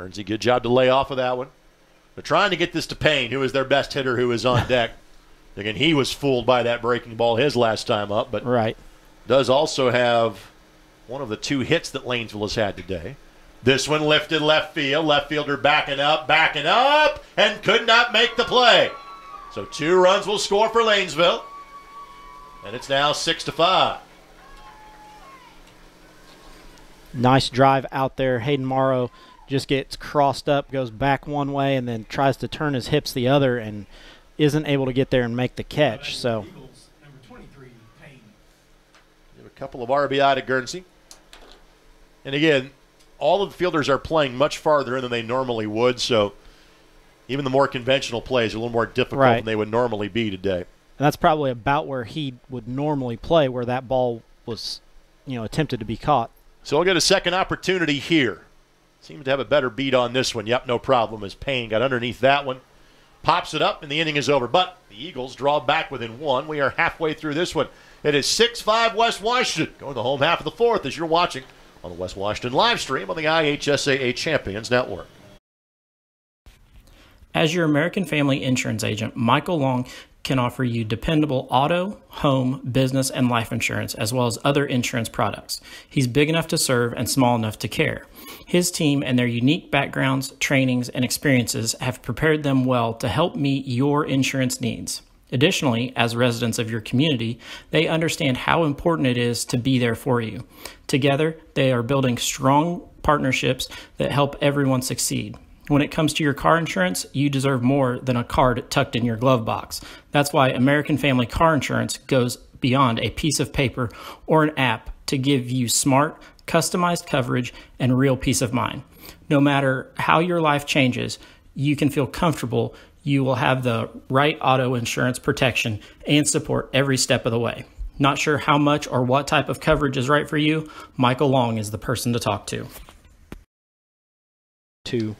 A: Guernsey, good job to lay off of that one. They're trying to get this to Payne, who is their best hitter, who is on deck. Again, he was fooled by that breaking ball his last time up, but
B: right
A: does also have one of the two hits that Lanesville has had today. This one lifted left field. Left fielder backing up, backing up, and could not make the play. So two runs will score for Lanesville, and it's now six to five.
B: Nice drive out there. Hayden Morrow just gets crossed up, goes back one way, and then tries to turn his hips the other, and isn't able to get there and make the catch. So.
A: A couple of RBI to Guernsey. And again, all of the fielders are playing much farther in than they normally would, so even the more conventional plays are a little more difficult
B: Right.
A: than they would normally be today.
B: And that's probably about where he would normally play, where that ball was, you know, attempted to be caught.
A: So we'll get a second opportunity here. Seems to have a better beat on this one. Yep, no problem. As Payne got underneath that one, pops it up, and the inning is over. But the Eagles draw back within one. We are halfway through this one. It is 6 5 West Washington. Going to the home half of the fourth as you're watching on the West Washington live stream on the IHSAA Champions Network.
Q: As your American Family Insurance agent, Michael Long can offer you dependable auto, home, business, and life insurance, as well as other insurance products. He's big enough to serve and small enough to care. His team and their unique backgrounds, trainings, and experiences have prepared them well to help meet your insurance needs. Additionally, as residents of your community, they understand how important it is to be there for you. Together, they are building strong partnerships that help everyone succeed. When it comes to your car insurance, you deserve more than a card tucked in your glove box. That's why American Family Car Insurance goes beyond a piece of paper or an app to give you smart, customized coverage and real peace of mind. No matter how your life changes, you can feel comfortable you will have the right auto insurance protection and support every step of the way. Not sure how much or what type of coverage is right for you? Michael Long is the person to talk to.
B: Two.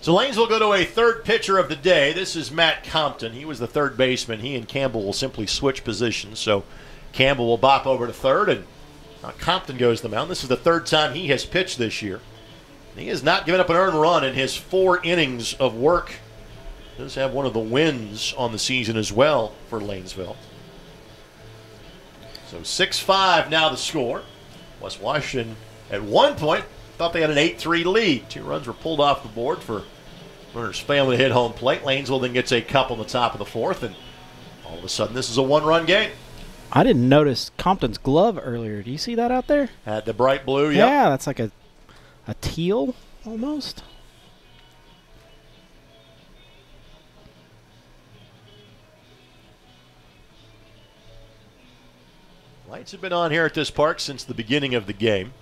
A: So Lanesville go to a third pitcher of the day. This is Matt Compton. He was the third baseman. He and Campbell will simply switch positions. So Campbell will bop over to third, and uh, Compton goes to the mound. This is the third time he has pitched this year. He has not given up an earned run in his four innings of work. Does have one of the wins on the season as well for Lanesville. So 6 5 now the score. West Washington at one point thought they had an 8 3 lead. Two runs were pulled off the board for runners failing to hit home plate. Lanesville then gets a couple in the top of the fourth, and all of a sudden this is a one run game.
B: I didn't notice Compton's glove earlier. Do you see that out there?
A: Had the bright blue, yep.
B: Yeah, that's like a a teal almost.
A: Lights have been on here at this park since the beginning of the game,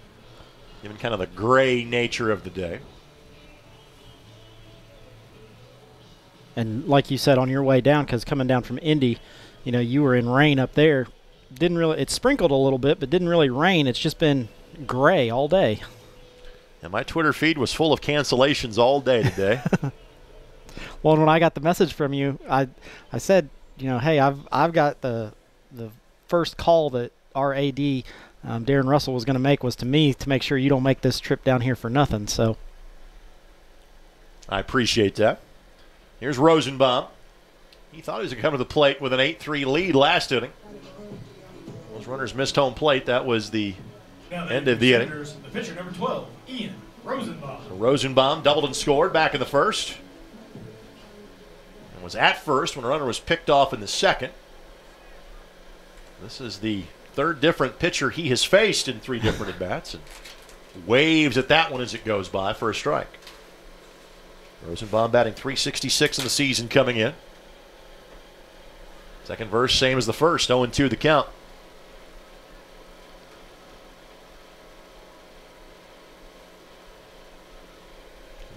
A: given kind of the gray nature of the day.
B: And like you said on your way down, because coming down from Indy, you know, you were in rain up there. Didn't really, it sprinkled a little bit, but didn't really rain. It's just been gray all day.
A: And my Twitter feed was full of cancellations all day today.
B: well, when I got the message from you, I, I said, you know, hey, I've I've got the the first call that our AD um, Darren Russell was going to make was to me to make sure you don't make this trip down here for nothing. So
A: I appreciate that. Here's Rosenbaum. He thought he was going to come to the plate with an 8-3 lead last inning. Those runners missed home plate. That was the end of the inning.
O: The pitcher, number 12, Ian Rosenbaum.
A: So Rosenbaum doubled and scored back in the first. And was at first when a runner was picked off in the second. This is the third different pitcher he has faced in three different at bats, and waves at that one as it goes by for a strike. Rosenbaum batting 366 in the season coming in. Second verse, same as the first, 0 2 the count.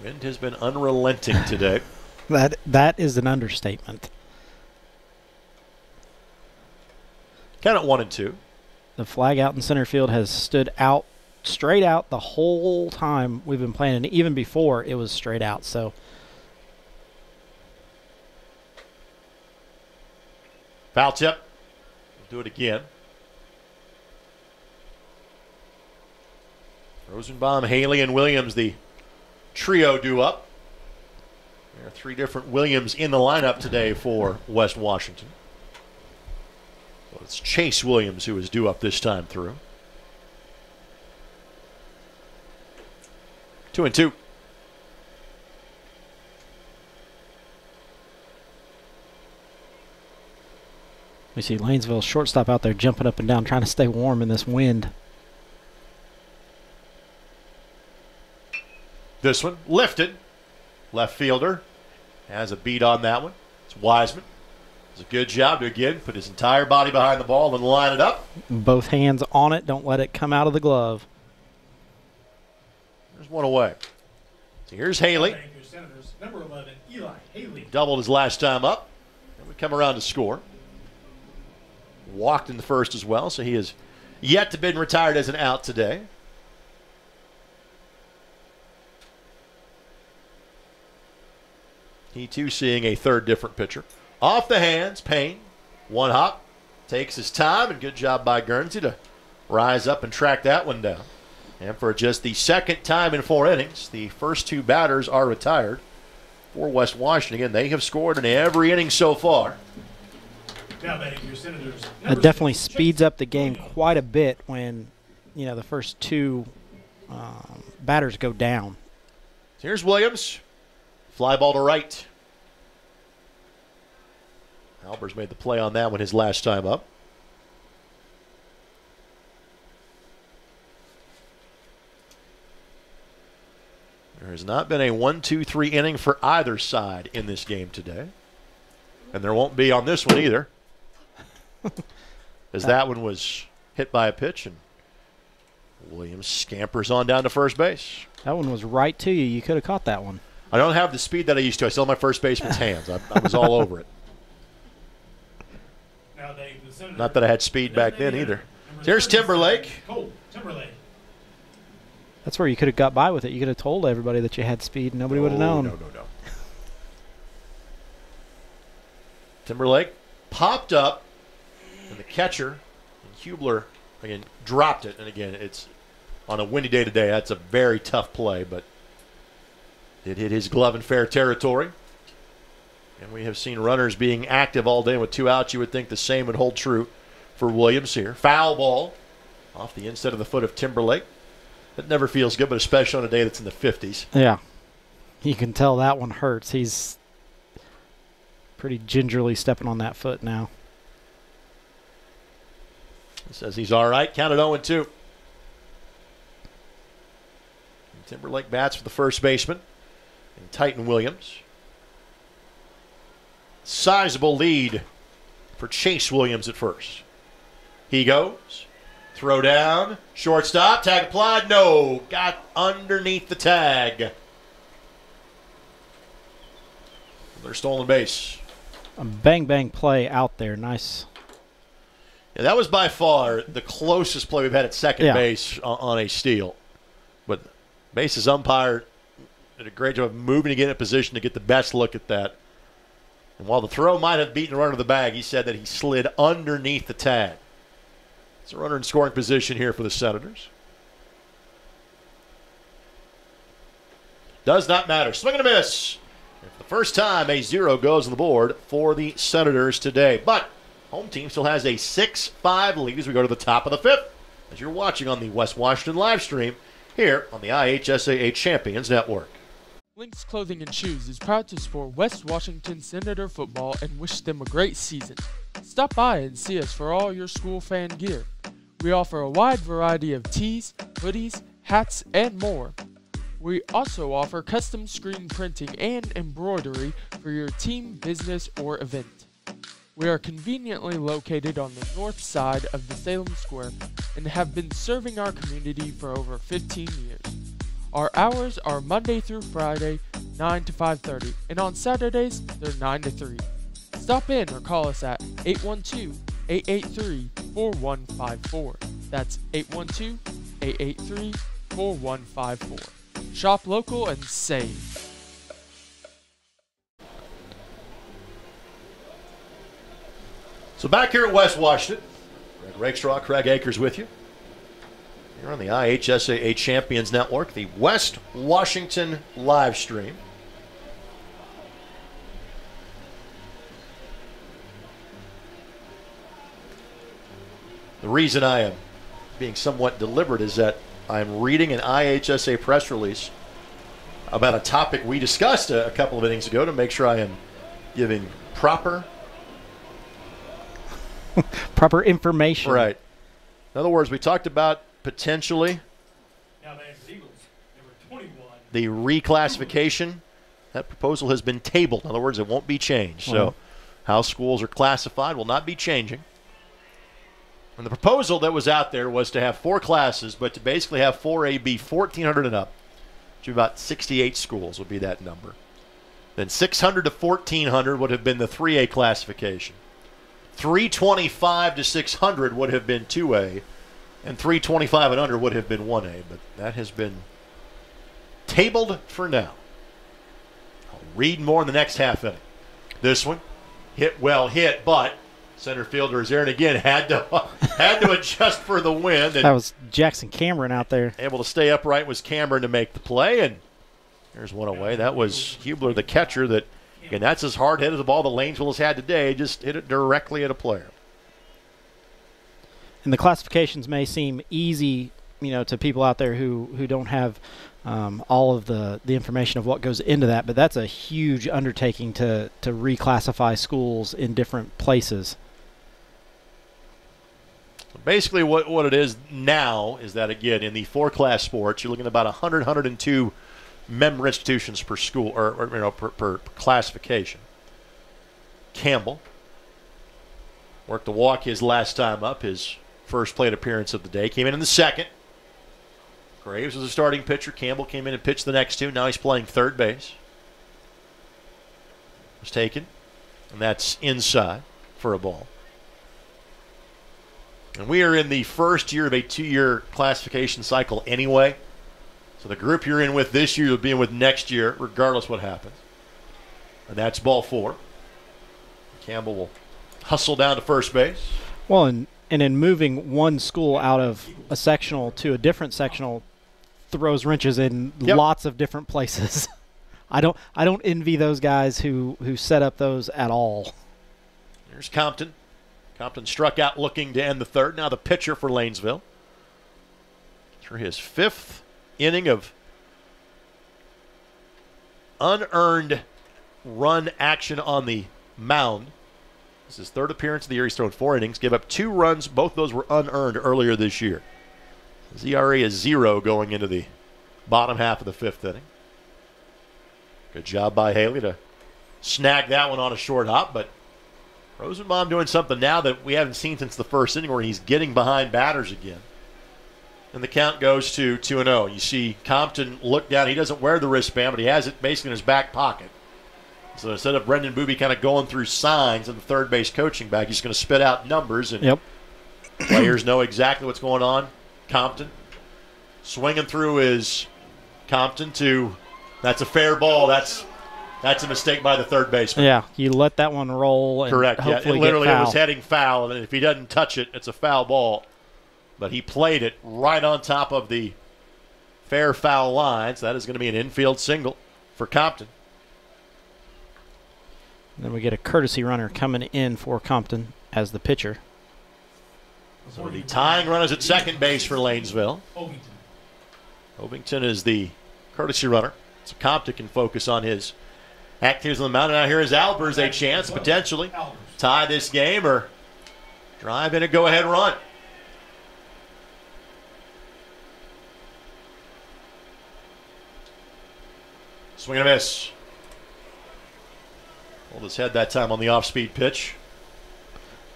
A: Wind has been unrelenting today.
B: that that is an understatement.
A: Count at one and two.
B: The flag out in center field has stood out straight out the whole time we've been playing, and even before it was straight out. So.
A: Foul tip. We'll do it again. Rosenbaum, Haley, and Williams, the trio do up. There are three different Williams in the lineup today for West Washington. It's Chase Williams who is due up this time through. Two and two.
B: We see Lanesville shortstop out there jumping up and down, trying to stay warm in this wind.
A: This one lifted. Left fielder has a beat on that one. It's Wiseman. Does a good job to again put his entire body behind the ball and line it up.
B: Both hands on it. Don't let it come out of the glove.
A: There's one away. So here's Haley.
O: Thank you, Senators. Number 11, Eli Haley.
A: Doubled his last time up. And we come around to score. Walked in the first as well, so he has yet to been retired as an out today. He too seeing a third different pitcher. Off the hands, Payne. One hop. Takes his time, and good job by Guernsey to rise up and track that one down. And for just the second time in four innings, the first two batters are retired for West Washington. Again, they have scored in every inning so far.
O: Now batting your Senators.
B: It definitely speeds up the game quite a bit when, you know, the first two um, batters go down.
A: Here's Williams. Fly ball to right. Albers made the play on that one his last time up. There has not been a one, two, three inning for either side in this game today. And there won't be on this one either. As that one was hit by a pitch and Williams scampers on down to first base.
B: That one was right to you. You could have caught that one.
A: I don't have the speed that I used to. I still have my first baseman's hands. I, I was all over it.
O: Now they, the Senators.
A: Not that I had speed back then either. Here's Timberlake.
O: Cole Timberlake.
B: That's where you could have got by with it. You could have told everybody that you had speed. And nobody would have known.
A: No, no, no. Timberlake popped up, and the catcher, and Hubler, again, dropped it. And again, it's on a windy day today. That's a very tough play, but it hit his glove in fair territory. And we have seen runners being active all day with two outs. You would think the same would hold true for Williams here. Foul ball off the inside of the foot of Timberlake. That never feels good, but especially on a day that's in the 50s.
B: Yeah. You can tell that one hurts. He's pretty gingerly stepping on that foot now.
A: He says he's all right. Counted 0 2. Timberlake bats for the first baseman and Titan Williams. Sizable lead for Chase Williams at first. He goes. Throw down. Shortstop. Tag applied. No. Got underneath the tag. They're stolen base.
B: A bang bang play out there. Nice.
A: Yeah, that was by far the closest play we've had at second
B: Yeah.
A: base on, on a steal. But bases umpire did a great job of moving to get in a position to get the best look at that. And while the throw might have beaten a runner to the bag, he said that he slid underneath the tag. It's a runner in scoring position here for the Senators. Does not matter. Swing and a miss. And for the first time, a zero goes on the board for the Senators today. But home team still has a 6 5 lead as we go to the top of the fifth. As you're watching on the West Washington live stream here on the IHSAA Champions Network.
N: Lynx Clothing and Shoes is proud to support West Washington Senator football and wish them a great season. Stop by and see us for all your school fan gear. We offer a wide variety of tees, hoodies, hats, and more. We also offer custom screen printing and embroidery for your team, business, or event. We are conveniently located on the north side of the Salem Square and have been serving our community for over 15 years. Our hours are Monday through Friday, 9 to 5:30, and on Saturdays they're 9 to 3. Stop in or call us at 812-883-4154. That's 812-883-4154. Shop local and save.
A: So back here at West Washington, Greg Rakestraw, Craig Akers with you. You're on the IHSAA Champions Network, the West Washington live stream. The reason I am being somewhat deliberate is that I'm reading an IHSAA press release about a topic we discussed a, a couple of innings ago to make sure I am giving proper
B: Proper information.
A: Right. In other words, we talked about potentially the reclassification. That proposal has been tabled. In other words, it won't be changed. So,
B: Mhm.
A: how schools are classified will not be changing. And the proposal that was out there was to have four classes, but to basically have 4AB 1400 and up, which would be about 68 schools would be that number. Then 600 to 1400 would have been the 3A classification. 325 to 600 would have been 2A, and 325 and under would have been 1A, but that has been tabled for now. I'll read more in the next half inning. This one, hit well hit, but center fielder is there and again had to had to adjust for the wind and
B: That was Jackson Cameron out there.
A: able to stay upright was Cameron to make the play, and there's one away. That was Hubler, the catcher, that, again, that's as hard hit as the ball that Lanesville has had today. Just hit it directly at a player.
B: And the classifications may seem easy, you know, to people out there who who don't have um, all of the the information of what goes into that. But that's a huge undertaking to to reclassify schools in different places.
A: Basically, what, what it is now is that, again, in the four class sports, you're looking at about 100, 102 member institutions per school, or, or you know, per, per classification. Campbell worked the walk his last time up, his first plate appearance of the day. Came in in the second. Graves was a starting pitcher. Campbell came in and pitched the next two. Now he's playing third base. Was taken, and that's inside for a ball. And we are in the first year of a two year classification cycle anyway. So the group you're in with this year, you'll be in with next year, regardless what happens. And that's ball four. Campbell will hustle down to first base.
B: Well, and and in moving one school out of a sectional to a different sectional throws wrenches in
A: Yep.
B: lots of different places. I don't I don't envy those guys who who set up those at all.
A: There's Compton. Compton struck out looking to end the third. Now the pitcher for Lanesville. Through his fifth inning of unearned run action on the mound. This is his third appearance of the year. He's thrown four innings, gave up two runs. Both those were unearned earlier this year. ERA is zero going into the bottom half of the fifth inning. Good job by Haley to snag that one on a short hop, but Rosenbaum doing something now that we haven't seen since the first inning where he's getting behind batters again. And the count goes to 2 0. You see Compton look down. He doesn't wear the wristband, but he has it basically in his back pocket. So instead of Brendan Booby kind of going through signs in the third base coaching bag, he's going to spit out numbers, and
B: Yep.
A: players know exactly what's going on. Compton swinging through is Compton to that's a fair ball. That's that's a mistake by the third baseman.
B: Yeah, you let that one roll. And
A: Correct. Yeah, it literally it was heading foul, and if he doesn't touch it, it's a foul ball. But he played it right on top of the fair foul line, so that is going to be an infield single for Compton.
B: Then we get a courtesy runner coming in for Compton as the pitcher.
A: So the tying run is at second base for Lanesville. Ovington is the courtesy runner, so Compton can focus on his activities on the mound. And now here is Albers a chance to potentially tie this game or drive in a go-ahead run. Swing and a miss. Pulled his head that time on the off-speed pitch.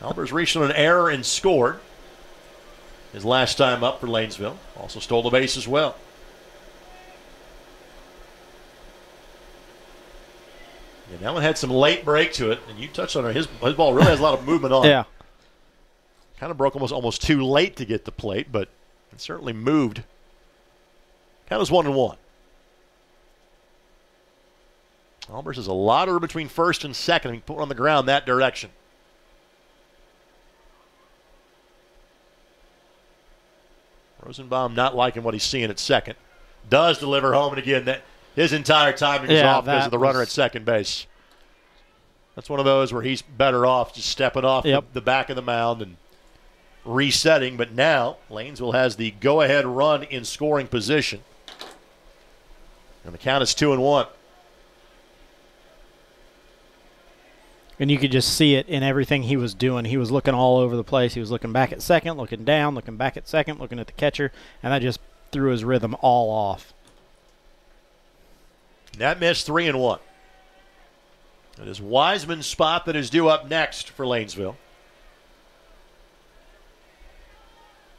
A: Albers reached on an error and scored. His last time up for Lanesville. Also stole the base as well. And that one had some late break to it, and you touched on it. His, his ball really has a lot of movement on.
B: Yeah.
A: Kind of broke almost almost too late to get the plate, but it certainly moved. Count is one and one. Albers has a lot of room between first and second. He put one on the ground that direction. Rosenbaum not liking what he's seeing at second. Does deliver home, and again, that his entire timing is
B: Yeah,
A: off because of the runner
B: was-
A: at second base. That's one of those where he's better off just stepping off the, the back of the mound and resetting. But now Lanesville has the go-ahead run in scoring position, and the count is two and one.
B: And you could just see it in everything he was doing. He was looking all over the place. He was looking back at second, looking down, looking back at second, looking at the catcher, and that just threw his rhythm all off.
A: That missed three and one. It is Wiseman's spot that is due up next for Lanesville.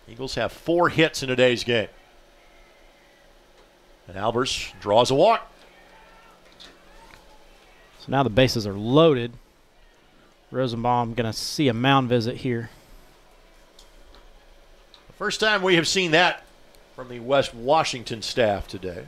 A: Eagles have four hits in today's game. And Albers draws a walk.
B: So now the bases are loaded. Rosenbaum going to see a mound visit here.
A: The first time we have seen that from the West Washington staff today.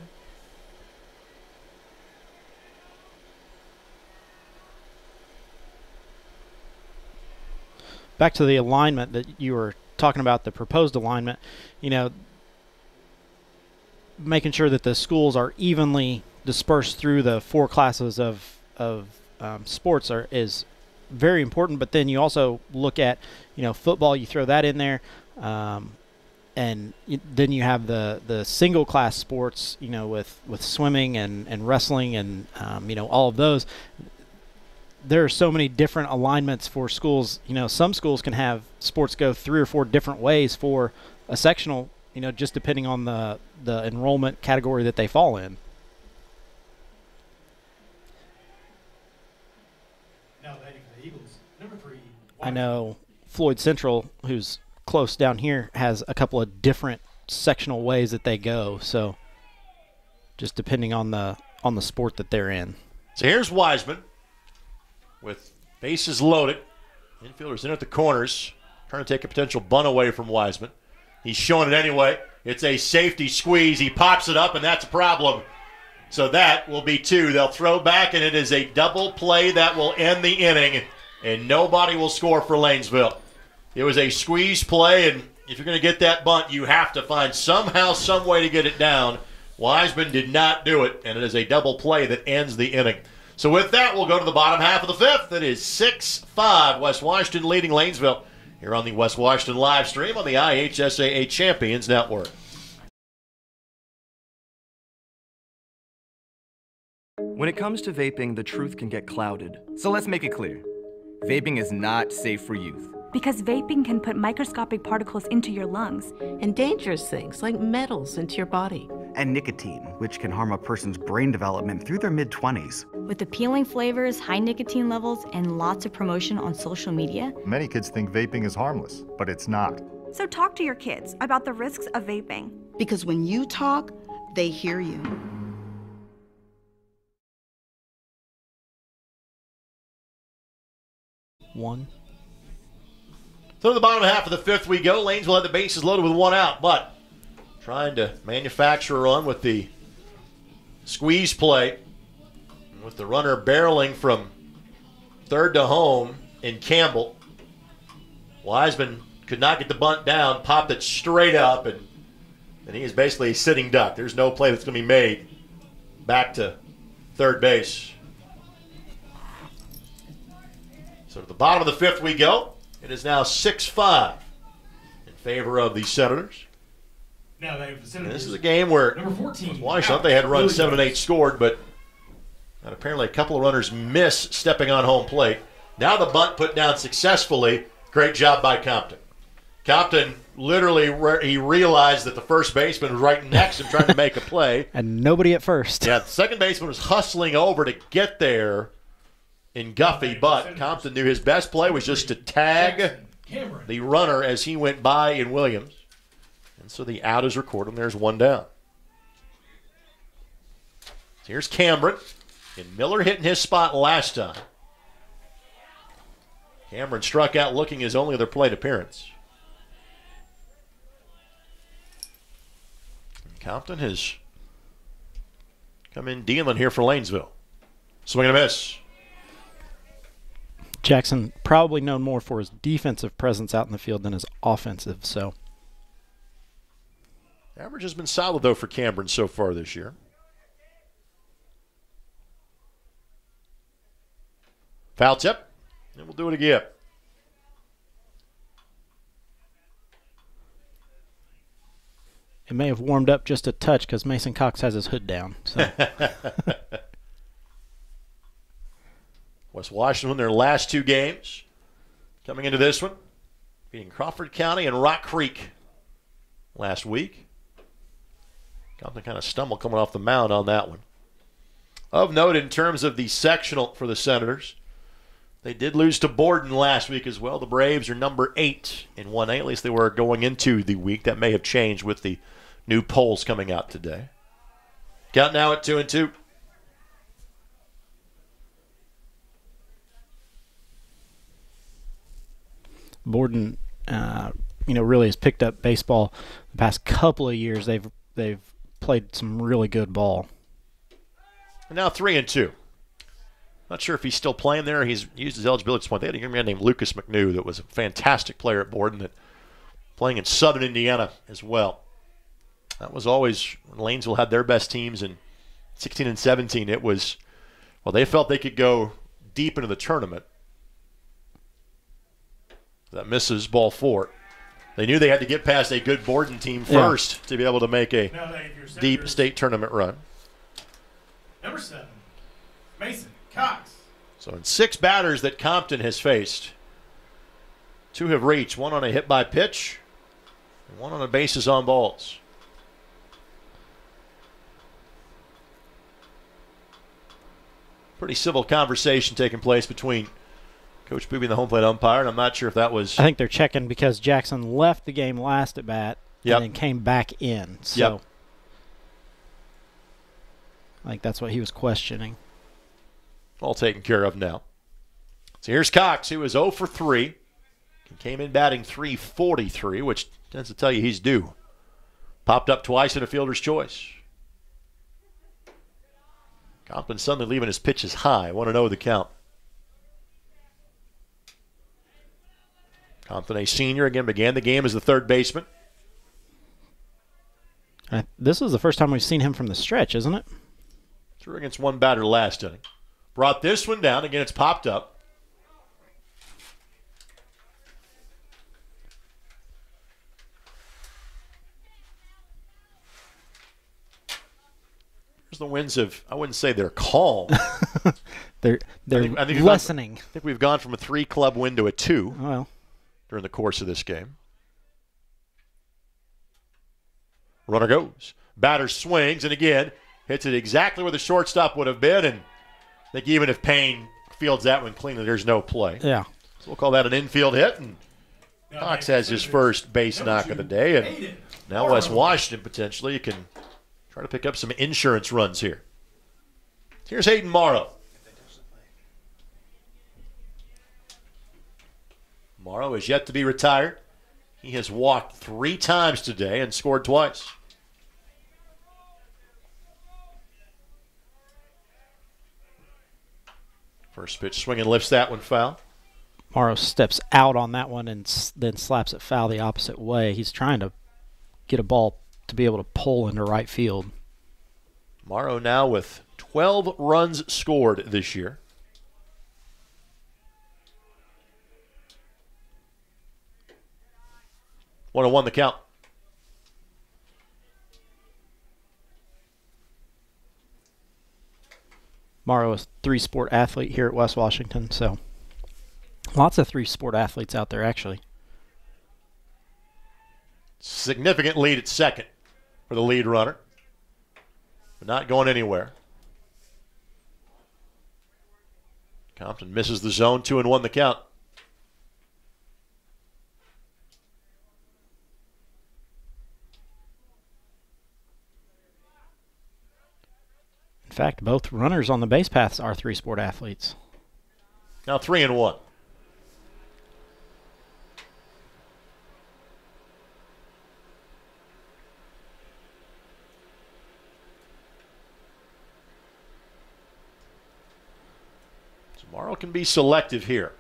B: back to the alignment that you were talking about, the proposed alignment, you know, making sure that the schools are evenly dispersed through the four classes of of um, sports are is very important. But then you also look at, you know, football. You throw that in there, um, and then you have the the single class sports. You know, with with swimming and and wrestling and um, you know all of those there are so many different alignments for schools. You know, some schools can have sports go three or four different ways for a sectional. You know, just depending on the the enrollment category that they fall in.
O: Now batting for the Eagles, number three.
B: I know Floyd Central, who's close down here, has a couple of different sectional ways that they go. So, just depending on the on the sport that they're in.
A: So here's Wiseman with bases loaded. Infielders in at the corners, trying to take a potential bunt away from Wiseman. He's showing it anyway. It's a safety squeeze. He pops it up, and that's a problem. So that will be two. They'll throw back, and it is a double play that will end the inning, and nobody will score for Lanesville. It was a squeeze play, and if you're going to get that bunt, you have to find somehow, some way to get it down. Wiseman did not do it, and it is a double play that ends the inning. So with that, we'll go to the bottom half of the fifth. It is 6-5, West Washington leading Lanesville here on the West Washington live stream on the IHSAA Champions Network.
C: When it comes to vaping, the truth can get clouded. So let's make it clear. Vaping is not safe for youth.
D: Because vaping can put microscopic particles into your lungs.
E: And dangerous things like metals into your body.
F: And nicotine, which can harm a person's brain development through their mid 20s.
G: With appealing flavors, high nicotine levels, and lots of promotion on social media,
H: Many kids think vaping is harmless, but it's not.
I: So talk to your kids about the risks of vaping.
R: Because when you talk, they hear you.
B: One.
A: Through the bottom half of the fifth we go. Lanesville have the bases loaded with one out, but trying to manufacture a run with the squeeze play. With the runner barreling from third to home in Campbell. Wiseman could not get the bunt down, popped it straight up, and, and he is basically a sitting duck. There's no play that's going to be made back to third base. So to the bottom of the fifth we go. It is now 6 5 in favor of the Senators.
O: Now they have the Senators.
A: this is a game where
O: Number 14.
A: Washington
O: out.
A: they had run
O: Billy
A: 7 and 8 scored, but apparently a couple of runners miss stepping on home plate. Now the bunt put down successfully. Great job by Compton. Compton literally re- he realized that the first baseman was right next to him trying to make a play.
B: And nobody at first.
A: Yeah, the second baseman was hustling over to get there in Guffey, but Compton knew his best play was just to tag the runner as he went by in Williams. And so the out is recorded, and there's one down. So here's Cameron. And Miller hitting his spot last time. Cameron struck out looking his only other plate appearance. And Compton has come in dealing here for Lanesville. Swing and a miss.
B: Jackson probably known more for his defensive presence out in the field than his offensive. So
A: Average has been solid, though, for Cameron so far this year. Foul tip, and we'll do it again.
B: it may have warmed up just a touch because Mason Cox has his hood down. So
A: West Washington their last two games. Coming into this one, beating Crawford County and Rock Creek last week. Compton kind of stumble coming off the mound on that one. Of note, in terms of the sectional for the Senators, they did lose to Borden last week as well. The Braves are number eight in 1A. At least they were going into the week. That may have changed with the new polls coming out today. Count now at two and two.
B: Borden, uh, you know, really has picked up baseball the past couple of years. They've they've played some really good ball.
A: Now three and two. Not sure if he's still playing there. He's used his eligibility point. They had a young man named Lucas McNew that was a fantastic player at Borden that playing in Southern Indiana as well. That was always Lanesville had their best teams in 16 and 17. It was well, they felt they could go deep into the tournament. That misses ball four. They knew they had to get past a good Borden team
B: Yeah.
A: first to be able to make a
O: Now they have your
A: deep state tournament run.
O: Number seven. Mason Cox.
A: So in six batters that Compton has faced, two have reached, one on a hit by pitch, and one on a bases on balls. Pretty civil conversation taking place between Coach Booby the home plate umpire, and I'm not sure if that was
B: I think they're checking because Jackson left the game last at bat
A: Yep.
B: and then came back in. So
A: Yep.
B: I think that's what he was questioning.
A: all taken care of now. So here's Cox, who is 0 for 3. He came in batting 343, which tends to tell you he's due. Popped up twice in a fielder's choice. Compton suddenly leaving his pitches high. Want to know the count. Compton, a senior, again began the game as the third baseman.
B: I, this is the first time we've seen him from the stretch, isn't it?
A: Threw against one batter last inning. Brought this one down. Again, it's popped up. The winds of, I wouldn't say they're calm.
B: They're they're
A: I think- I think we've gone-
B: lessening.
A: I think we've gone from a three club win to a two
B: Well,
A: during the course of this game. Runner goes. Batter swings, and again, hits it exactly where the shortstop would have been, and I think even if Payne fields that one cleanly, there's no play.
B: Yeah.
A: So we'll call that an infield hit. And Cox has his first base knock of the day. And now West Washington potentially can try to pick up some insurance runs here. Here's Hayden Morrow. Morrow is yet to be retired. He has walked three times today and scored twice. First pitch swing and lifts that one foul.
B: Morrow steps out on that one and then slaps it foul the opposite way. He's trying to get a ball to be able to pull into right field.
A: Morrow now with 12 runs scored this year. One and one the count.
B: Morrow is a three sport athlete here at West Washington, so lots of three sport athletes out there actually.
A: Significant lead at second for the lead runner, but not going anywhere. Compton misses the zone, two and one the count.
B: In fact, both runners on the base paths are three sport athletes.
A: Now three and one. Tomorrow can be selective here.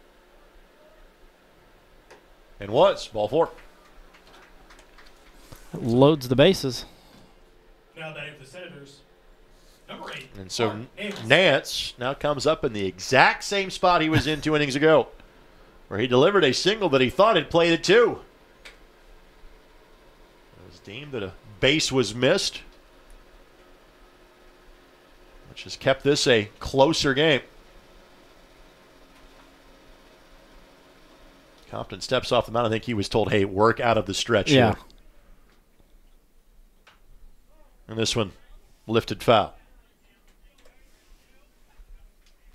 A: And was. Ball four.
B: Loads the bases.
O: Now batting for the Senators, number eight.
A: And so
O: Clark Nance.
A: Nance now comes up in the exact same spot he was in two innings ago, where he delivered a single that he thought had played it two. It was deemed that a base was missed, which has kept this a closer game. Compton steps off the mound. I think he was told, hey, work out of the stretch
B: Yeah.
A: here. And this one lifted foul.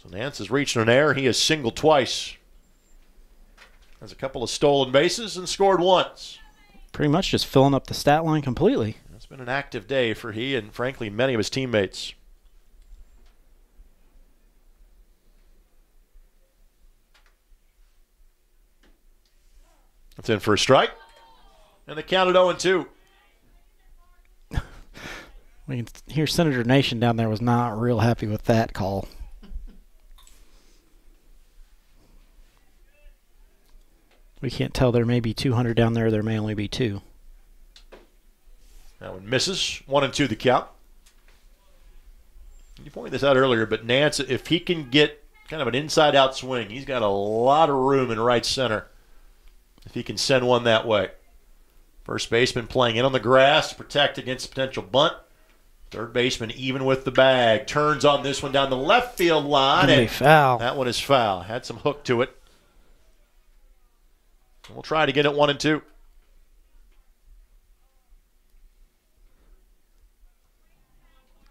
A: So Nance has reached an error. He has singled twice. Has a couple of stolen bases and scored once.
B: Pretty much just filling up the stat line completely.
A: It's been an active day for he and, frankly, many of his teammates. That's in for a strike. And the count at 0 and 2.
B: We can hear Senator Nation down there was not real happy with that call. We can't tell there may be 200 down there, there may only be two.
A: That one misses. One and two the count. You pointed this out earlier, but Nance, if he can get kind of an inside out swing, he's got a lot of room in right center. If he can send one that way. First baseman playing in on the grass to protect against potential bunt. Third baseman even with the bag. Turns on this one down the left field line. And
B: foul.
A: That one is foul. Had some hook to it. We'll try to get it one and two.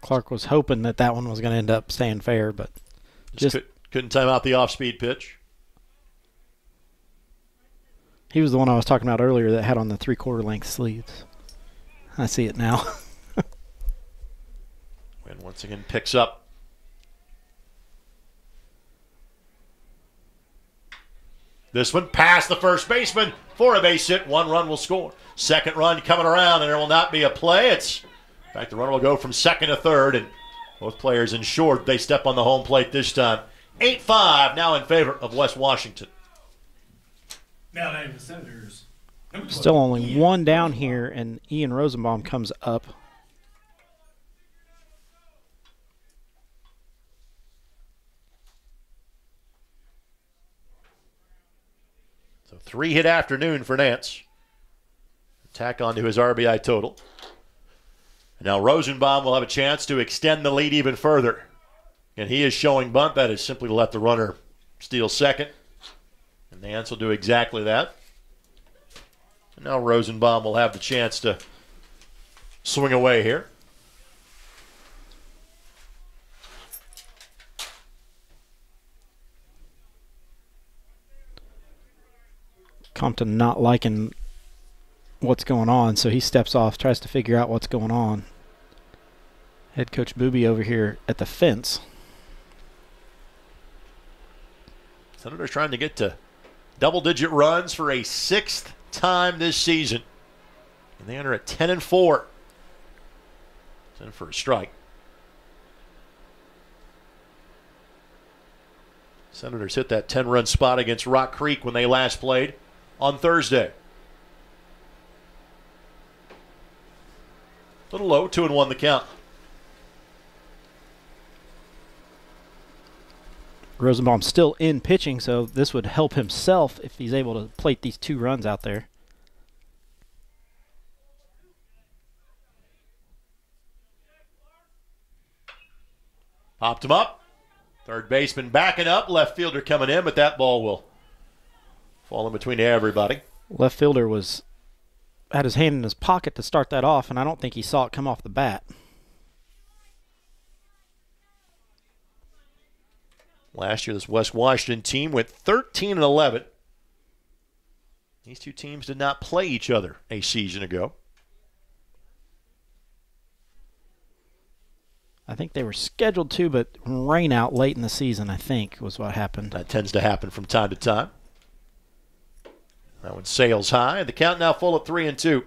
B: Clark was hoping that that one was going to end up staying fair, but
A: Just,
B: just
A: could, couldn't time out the off speed pitch.
B: he was the one I was talking about earlier that had on the three quarter length sleeves. I see it now.
A: And once again picks up. This one past the first baseman for a base hit. One run will score. Second run coming around, and there will not be a play. It's in fact the runner will go from second to third, and both players ensured they step on the home plate this time. 8-5 now in favor of West Washington.
O: Now batting for the Senators,
B: Still only one down here, and Ian Rosenbaum comes up.
A: Three hit afternoon for Nance. Tack on to his RBI total. Now Rosenbaum will have a chance to extend the lead even further. And he is showing bunt. That is simply to let the runner steal second. And Nance will do exactly that. And now Rosenbaum will have the chance to swing away here.
B: Compton not liking what's going on, so he steps off, tries to figure out what's going on. Head coach Booby over here at the fence.
A: Senators trying to get to double digit runs for a sixth time this season. And they enter at 10 and 4. It's in for a strike. Senators hit that 10 run spot against Rock Creek when they last played on Thursday. A little low, 2 and 1 the count.
B: Rosenbaum still in pitching, so this would help himself if he's able to plate these two runs out there.
A: Popped him up. Third baseman backing up. Left fielder coming in, but that ball will fall in between everybody.
B: Left fielder was had his hand in his pocket to start that off, and I don't think he saw it come off the bat.
A: Last year, this West Washington team went 13 and 11. These two teams did not play each other a season ago.
B: I think they were scheduled to, but rain out late in the season, I think, was what happened.
A: That tends to happen from time to time. That one sails high. The count now full at three and two.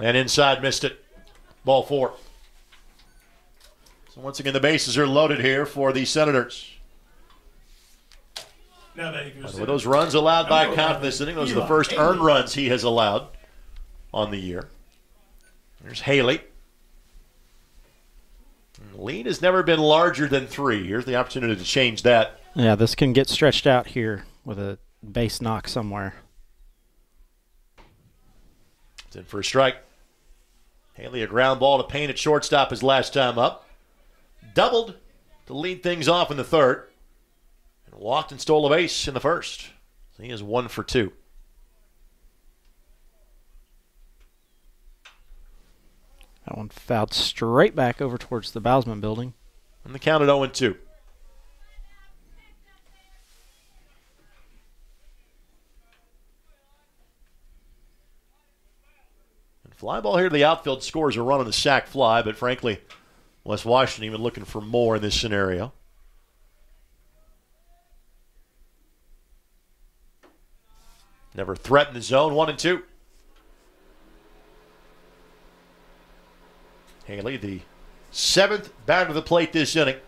A: And inside missed it. Ball four. So once again, the bases are loaded here for the Senators.
O: Now that he goes
A: With those runs allowed by Count this inning, those are the first earned runs he has allowed on the year. There's Haley. Lead has never been larger than three. Here's the opportunity to change that.
B: Yeah, this can get stretched out here with a base knock somewhere.
A: It's in for a strike. Haley, a ground ball to Payne at shortstop his last time up. Doubled to lead things off in the third. Walked and stole a base in the first. He is one for two.
B: That one fouled straight back over towards the Bousman building.
A: And the count at 0 and 2. And fly ball here to the outfield scores a run on the sac fly, but frankly, West Washington even looking for more in this scenario. Never threatened the zone, one and two. Haley, the seventh batter to the plate this inning.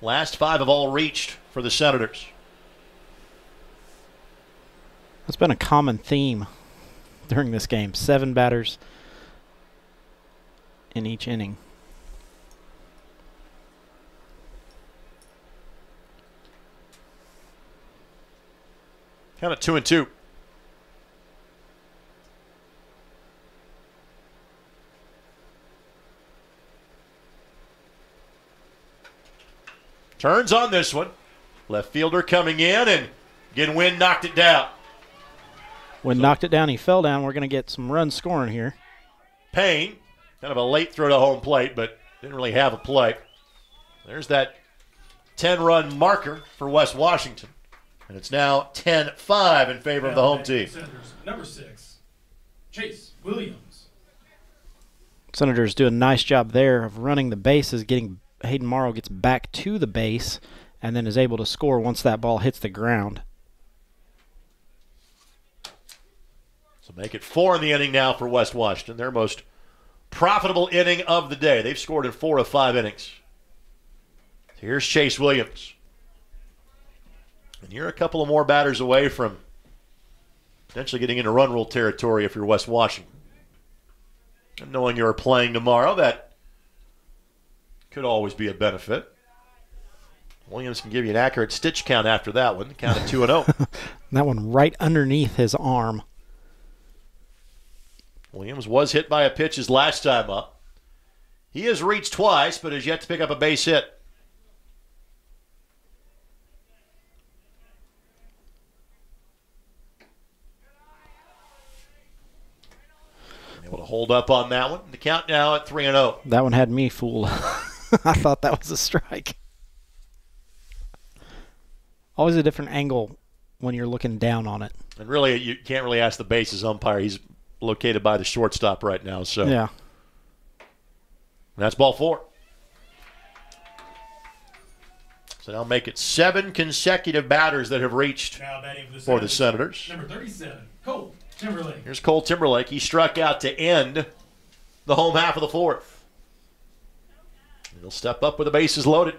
A: Last five have all reached for the Senators.
B: That's been a common theme during this game. Seven batters in each inning.
A: Count it two and two. Turns on this one. Left fielder coming in, and again, Wynn knocked it down.
B: When knocked it down, he fell down. We're going to get some runs scoring here.
A: Payne, kind of a late throw to home plate, but didn't really have a play. There's that 10 run marker for West Washington. And it's now 10 5 in favor of the home team.
O: Senators, number six, Chase Williams.
B: Senators do a nice job there of running the bases, getting Hayden Morrow gets back to the base, and then is able to score once that ball hits the ground.
A: So make it four in the inning now for West Washington, their most profitable inning of the day. They've scored in four of five innings. Here's Chase Williams. And you're a couple of more batters away from potentially getting into run rule territory if you're West Washington. And knowing you're playing tomorrow, that could always be a benefit. Williams can give you an accurate stitch count after that one, count of 2 and 0.
B: That one right underneath his arm.
A: Williams was hit by a pitch his last time up. He has reached twice, but has yet to pick up a base hit. Able to hold up on that one. The count now at 3 and 0.
B: That one had me fooled. I thought that was a strike. Always a different angle when you're looking down on it.
A: And really, you can't really ask the bases umpire. He's located by the shortstop right now. So
B: Yeah.
A: that's ball four. So now make it seven consecutive batters that have reached
O: for the
A: for the Senators.
O: Number 37, Cole Timberlake.
A: Here's Cole Timberlake. He struck out to end the home half of the fourth. He'll step up with the bases loaded.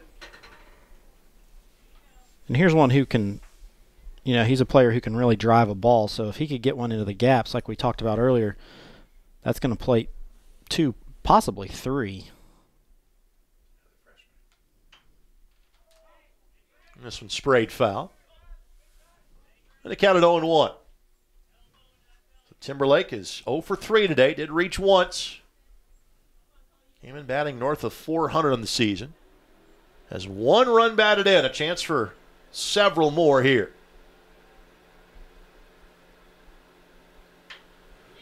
B: And here's one who can, you know, he's a player who can really drive a ball. So if he could get one into the gaps, like we talked about earlier, that's going to plate two, possibly three.
A: And this one sprayed foul. And it counted 0 1. So Timberlake is 0 for 3 today. Did reach once. Came in batting north of 400 on the season. Has one run batted in. A chance for several more here.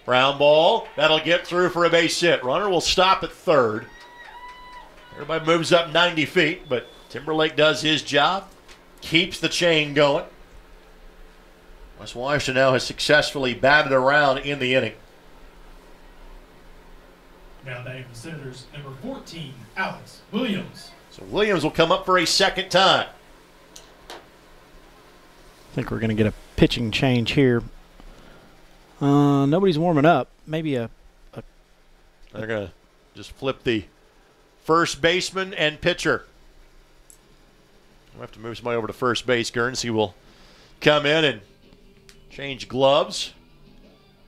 A: Brown ball. That'll get through for a base hit. Runner will stop at third. Everybody moves up 90 feet, but Timberlake does his job, keeps the chain going. West Washington now has successfully batted around in the inning.
O: Now batting for the Senators, number 14, Alex Williams.
A: So Williams will come up for a second time.
B: I think we're going to get a pitching change here. Uh, nobody's warming up. Maybe a, a
A: They're going to just flip the first baseman and pitcher. We'll have to move somebody over to first base. Guernsey will come in and change gloves.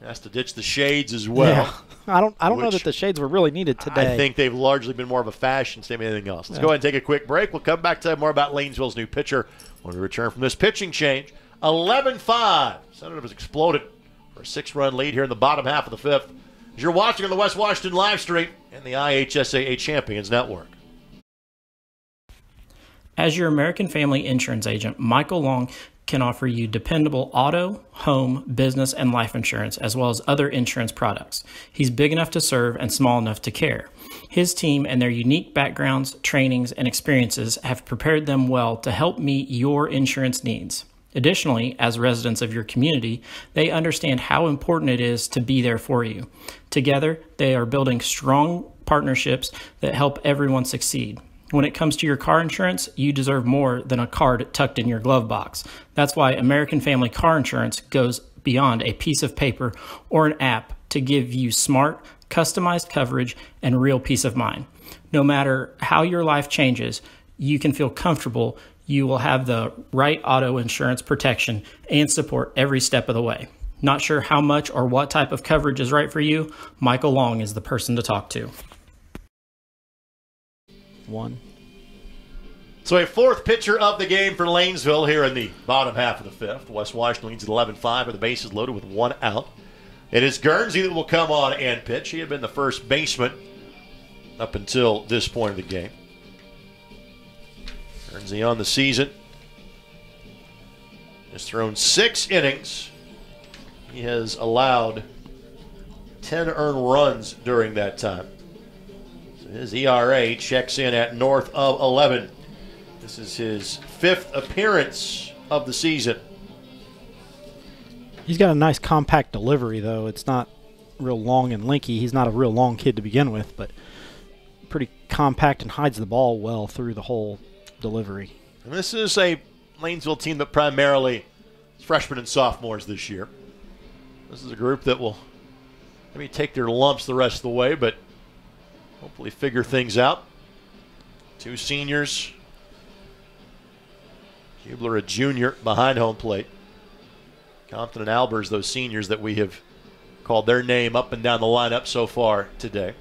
A: Has to ditch the shades as well.
B: Yeah. I don't. I don't know that the shades were really needed today.
A: I think they've largely been more of a fashion statement than anything else. Let's
B: Yeah.
A: go ahead and take a quick break. We'll come back to more about Lanesville's new pitcher when we return from this pitching change. 11 5. Senator has exploded for a six run lead here in the bottom half of the fifth. As you're watching on the West Washington live stream and the IHSAA Champions Network.
Q: As your American Family Insurance agent, Michael Long can offer you dependable auto, home, business, and life insurance, as well as other insurance products. He's big enough to serve and small enough to care. His team and their unique backgrounds, trainings, and experiences have prepared them well to help meet your insurance needs. Additionally, as residents of your community, they understand how important it is to be there for you. Together, they are building strong partnerships that help everyone succeed. When it comes to your car insurance, you deserve more than a card tucked in your glove box. That's why American Family Car Insurance goes beyond a piece of paper or an app to give you smart, customized coverage and real peace of mind. No matter how your life changes, you can feel comfortable you will have the right auto insurance protection and support every step of the way. Not sure how much or what type of coverage is right for you? Michael Long is the person to talk to.
B: One.
A: So a fourth pitcher of the game for Lanesville here in the bottom half of the fifth. West Washington leads at 11-5 with the bases is loaded with one out. It is Guernsey that will come on and pitch. He had been the first baseman up until this point of the game. Guernsey on the season. Has thrown six innings. He has allowed 10 earned runs during that time. His ERA checks in at north of 11. This is his fifth appearance of the season.
B: He's got a nice compact delivery, though. It's not real long and linky. He's not a real long kid to begin with, but pretty compact and hides the ball well through the whole delivery.
A: And this is a Lanesville team that primarily is freshmen and sophomores this year. This is a group that will maybe take their lumps the rest of the way, but hopefully figure things out. Two seniors. Hubler, a junior, behind home plate. Compton and Albers, those seniors that we have called their name up and down the lineup so far today.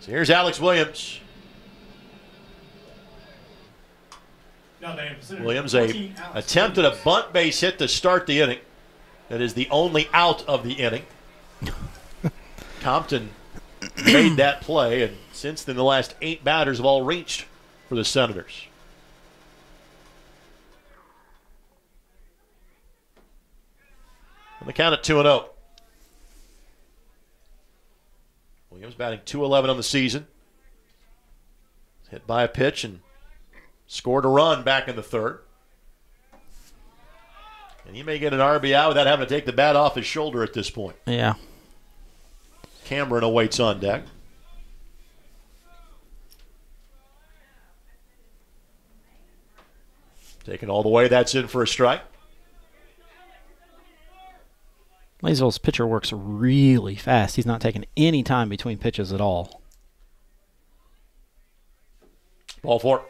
A: So here's Alex Williams.
O: Now batting for the Senators,
A: Williams a attempted a bunt base hit to start the inning. That is the only out of the inning. Compton made that play, and since then the last eight batters have all reached for the Senators. On the count at two and oh. Williams batting 211 on the season. Hit by a pitch and scored a run back in the third. And he may get an RBI without having to take the bat off his shoulder at this point.
B: Yeah.
A: Cameron awaits on deck. Taken all the way, that's in for a strike.
B: Lanesville's pitcher works really fast. He's not taking any time between pitches at all.
A: Ball four.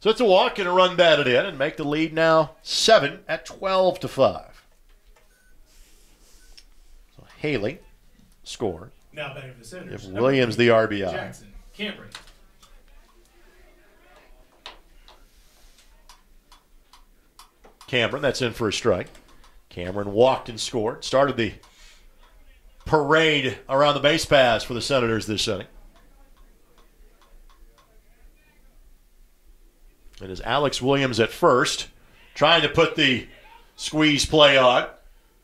A: So it's a walk and a run batted in and make the lead now seven at 12 to 5. So Haley scores.
O: Now back for the Senators. Number
A: Williams
O: three,
A: the RBI.
O: Jackson Cameron.
A: Cameron, that's in for a strike. Cameron walked and scored. Started the parade around the base pass for the Senators this inning. It is Alex Williams at first, trying to put the squeeze play on.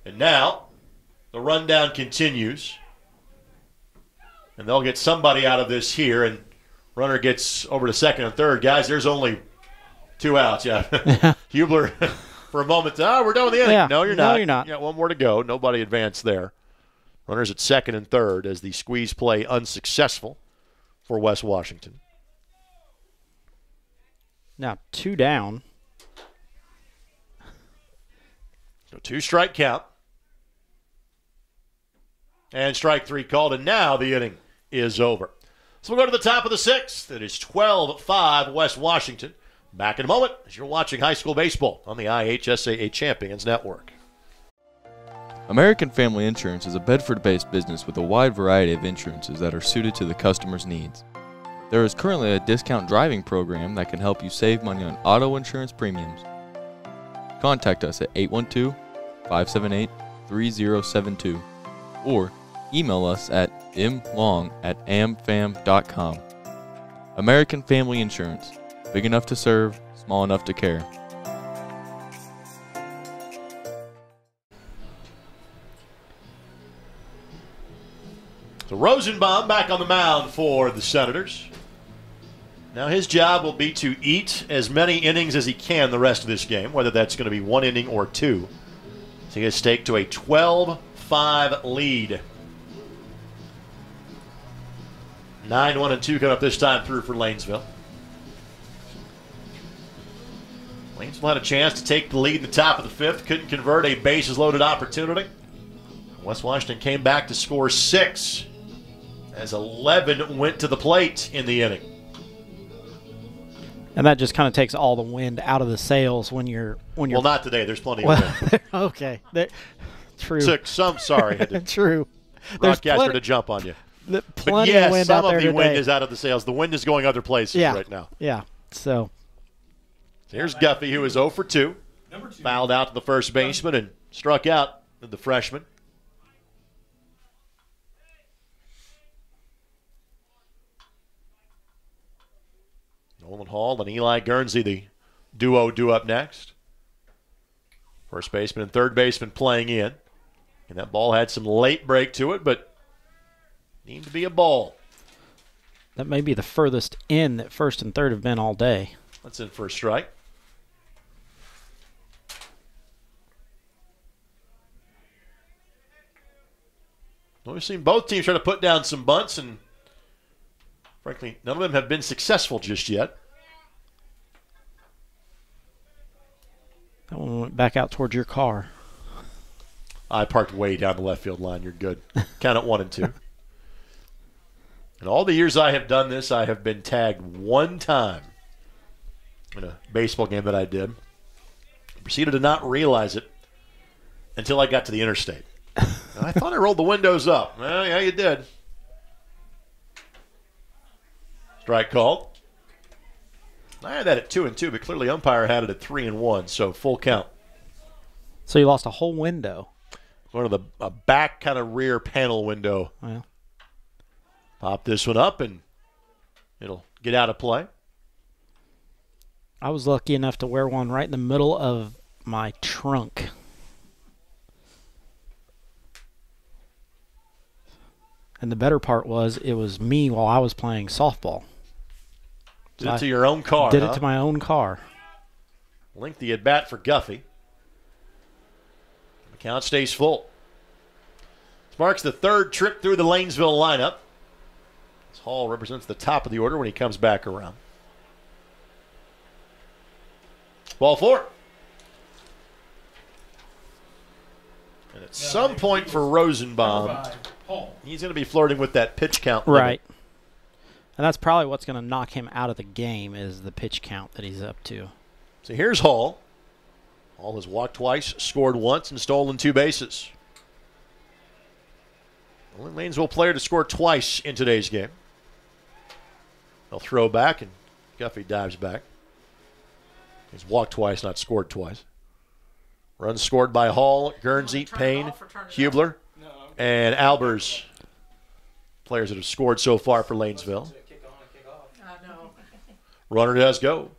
A: And now the rundown continues. And they'll get somebody out of this here. And runner gets over to second and third. Guys, there's only two outs. Yeah. Hubler for a moment. Ah, we're done with the inning.
B: Yeah.
A: No, you're
B: No,
A: not.
B: you're not.
A: Yeah, one more to go. Nobody advanced there. Runners at second and third as the squeeze play unsuccessful for West Washington.
B: Now two down.
A: So two strike count. And strike three called, and now the inning is over. So we'll go to the top of the sixth. It is 12 5 West Washington. Back in a moment as you're watching high school baseball on the IHSAA Champions Network.
K: American Family Insurance is a Bedford based business with a wide variety of insurances that are suited to the customer's needs. There is currently a discount driving program that can help you save money on auto insurance premiums. Contact us at 812 578 3072 or email us at mlong at amfam.com. American Family Insurance. Big enough to serve, small enough to care.
A: So Rosenbaum back on the mound for the Senators. Now his job will be to eat as many innings as he can the rest of this game, whether that's going to be one inning or two. So he has stake to a 12-5 lead. 9-1 and 2 coming up this time through for Lanesville. Lanesville had a chance to take the lead in the top of the fifth, couldn't convert a bases loaded opportunity. West Washington came back to score six as 11 went to the plate in the inning.
B: And that just kind of takes all the wind out of the sails when you're when you're
A: Well, not today. There's plenty of wind.
B: okay. There- true.
A: Took some, sorry,
B: true.
A: Broadcaster to jump on you.
B: The-
A: But
B: plenty
A: yes,
B: of wind
A: some
B: out there
A: of the wind is out of the sails. The wind is going other places
B: yeah.
A: right now.
B: Yeah. So
A: So here's Guffey, who is 0 for 2. Fouled out to the first baseman and struck out the freshman. Nolan Hall and Eli Guernsey, the duo, do up next. First baseman and third baseman playing in. And that ball had some late break to it, but needed to be a ball.
B: that may be the furthest in that first and third have been all day.
A: That's in for a strike. Well, we've seen both teams try to put down some bunts, and frankly, none of them have been successful just yet.
B: That one went back out towards your car.
A: I parked way down the left field line. You're good. Count it one and two. In all the years I have done this, I have been tagged one time in a baseball game that I did. Proceeded to not realize it until I got to the interstate. And I thought I rolled the windows up. Well, yeah, you did. Strike called. I had that at two and two, but clearly umpire had it at three and one, so full count.
B: So you lost a whole window.
A: One of the a back kind of rear panel window.
B: Well,
A: Pop this one up and it'll get out of play.
B: I was lucky enough to wear one right in the middle of my trunk. And the better part was it was me while I was playing softball.
A: Did
B: So
A: it
B: I
A: to your own car.
B: Did
A: huh?
B: it to my own car.
A: Link the at bat for Guffey. The count stays full. This marks the third trip through the Lanesville lineup. As Hall represents the top of the order when he comes back around. Ball four. And at some point for Rosenbaum, he's going to be flirting with that pitch count. limit.
B: Right. And that's probably what's going to knock him out of the game is the pitch count that he's up to.
A: So here's Hall. Hall has walked twice, scored once, and stolen two bases. Only Lanesville player to score twice in today's game. They'll throw back, and Guffey dives back. He's walked twice, not scored twice. Runs scored by Hall, Guernsey, Payne, Hubler, and Albers. Players that have scored so far for Lanesville. Runner does go.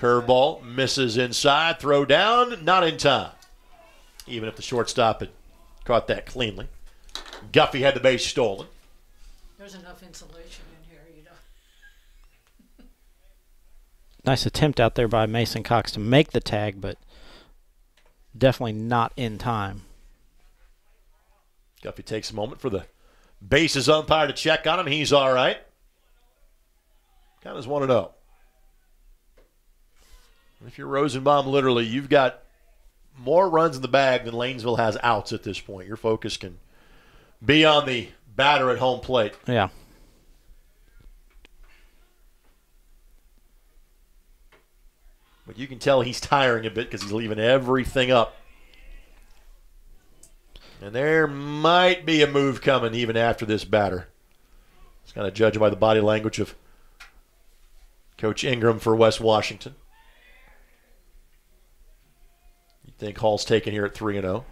A: Curveball misses inside. Throw down, not in time. Even if the shortstop had caught that cleanly. Guffey had the base stolen.
E: There's enough insulation in here, you know.
B: Nice attempt out there by Mason Cox to make the tag, but definitely not in time.
A: Guffey takes a moment for the bases umpire to check on him. He's all right. Count is 1 0. If you're Rosenbaum, literally, you've got more runs in the bag than Lanesville has outs at this point. Your focus can be on the batter at home plate.
B: Yeah.
A: But you can tell he's tiring a bit because he's leaving everything up. And there might be a move coming even after this batter. It's kind of judged by the body language of Coach Ingram for West Washington. You think Hall's taken here at 3 and 0.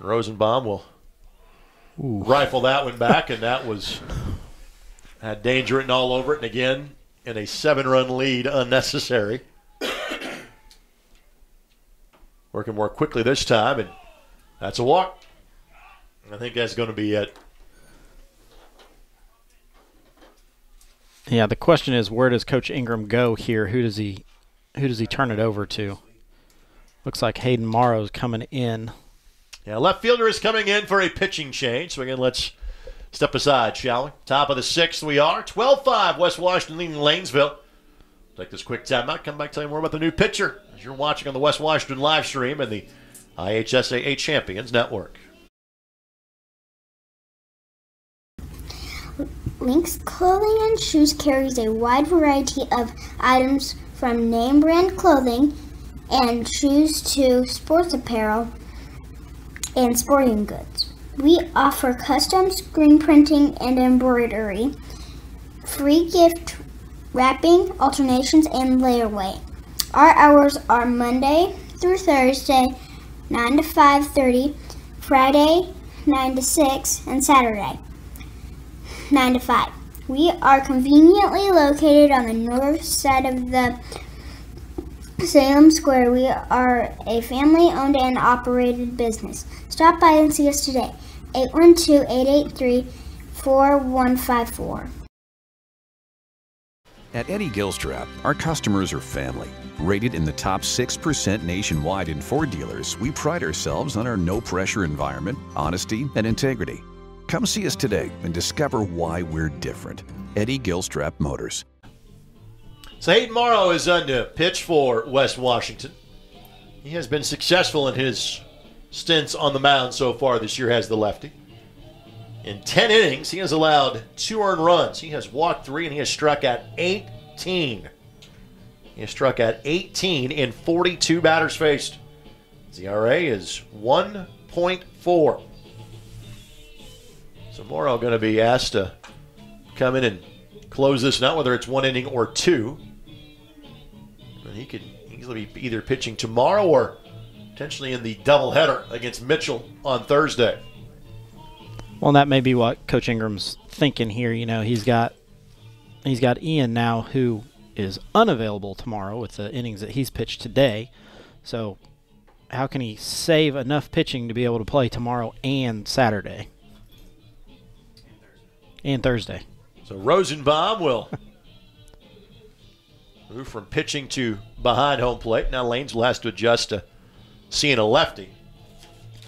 A: Rosenbaum will rifle that one back, and that was had danger written all over it. And again, in a seven run lead, unnecessary. Working more quickly this time, and that's a walk. I think that's going to be it.
B: Yeah, the question is where does Coach Ingram go here? Who does he who does he turn it over to? Looks like Hayden Morrow's coming in.
A: Yeah, left fielder is coming in for a pitching change. So again, let's step aside, shall we? Top of the sixth we are. 12-5, West Washington leading Lanesville. Take this quick timeout. Come back, tell you more about the new pitcher as you're watching on the West Washington live stream and the IHSAA Champions Network.
S: Link's clothing and shoes carries a wide variety of items from name brand clothing and shoes to sports apparel and sporting goods. We offer custom screen printing and embroidery, free gift wrapping, alternations, and layaway. Our hours are Monday through Thursday, 9 to 5:30, Friday 9 to 6, and Saturday 9 to 5. We are conveniently located on the north side of the Salem Square. We are a family owned and operated business. Stop by and see us today. 812 883 4154.
T: At Eddie Gilstrap, our customers are family. Rated in the top 6% nationwide in Ford dealers, we pride ourselves on our no pressure environment, honesty, and integrity. Come see us today and discover why we're different. Eddie Gilstrap Motors.
A: So Hayden Morrow is on to pitch for West Washington. He has been successful in his stints on the mound so far this year, has the lefty. In 10 innings, he has allowed two earned runs. He has walked three and he has struck at 18. He has struck at 18 in 42 batters faced. ERA is 1.4. So Morrow going to be asked to come in and close this out, whether it's one inning or two. And he could easily be either pitching tomorrow or potentially in the doubleheader against Mitchell on Thursday.
B: Well, that may be what Coach Ingram's thinking here. You know, he's got he's got Ian now who is unavailable tomorrow with the innings that he's pitched today. So, how can he save enough pitching to be able to play tomorrow and Saturday? And Thursday.
A: So Rosenbaum will move from pitching to behind home plate. Now Lanesville has to adjust to seeing a lefty.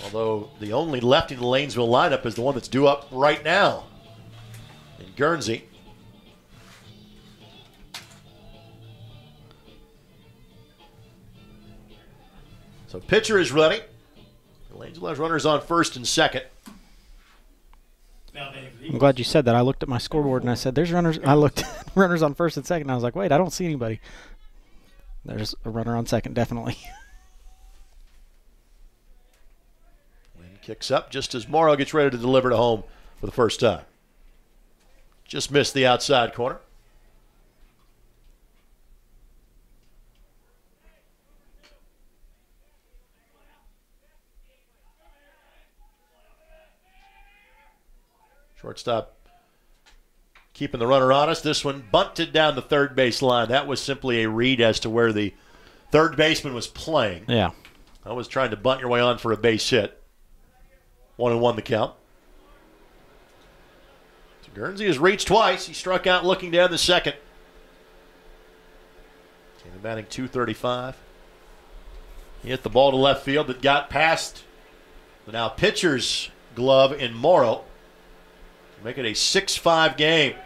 A: Although the only lefty in the Lanesville lineup is the one that's due up right now in Guernsey. So pitcher is ready. Lanesville has runners on first and second.
B: I'm glad you said that. I looked at my scoreboard and I said, "There's runners." I looked at runners on first and second. And I was like, "Wait, I don't see anybody." There's a runner on second, definitely.
A: Wind kicks up just as Morrow gets ready to deliver to home for the first time. Just missed the outside corner. Shortstop keeping the runner honest. This one bunted down the third base line. That was simply a read as to where the third baseman was playing.
B: Yeah.
A: I was trying to bunt your way on for a base hit. One and one the count. So Guernsey has reached twice. He struck out looking down the second. Came batting 235. He hit the ball to left field that got past the now pitcher's glove in Morrow. Make it a 6 5 game.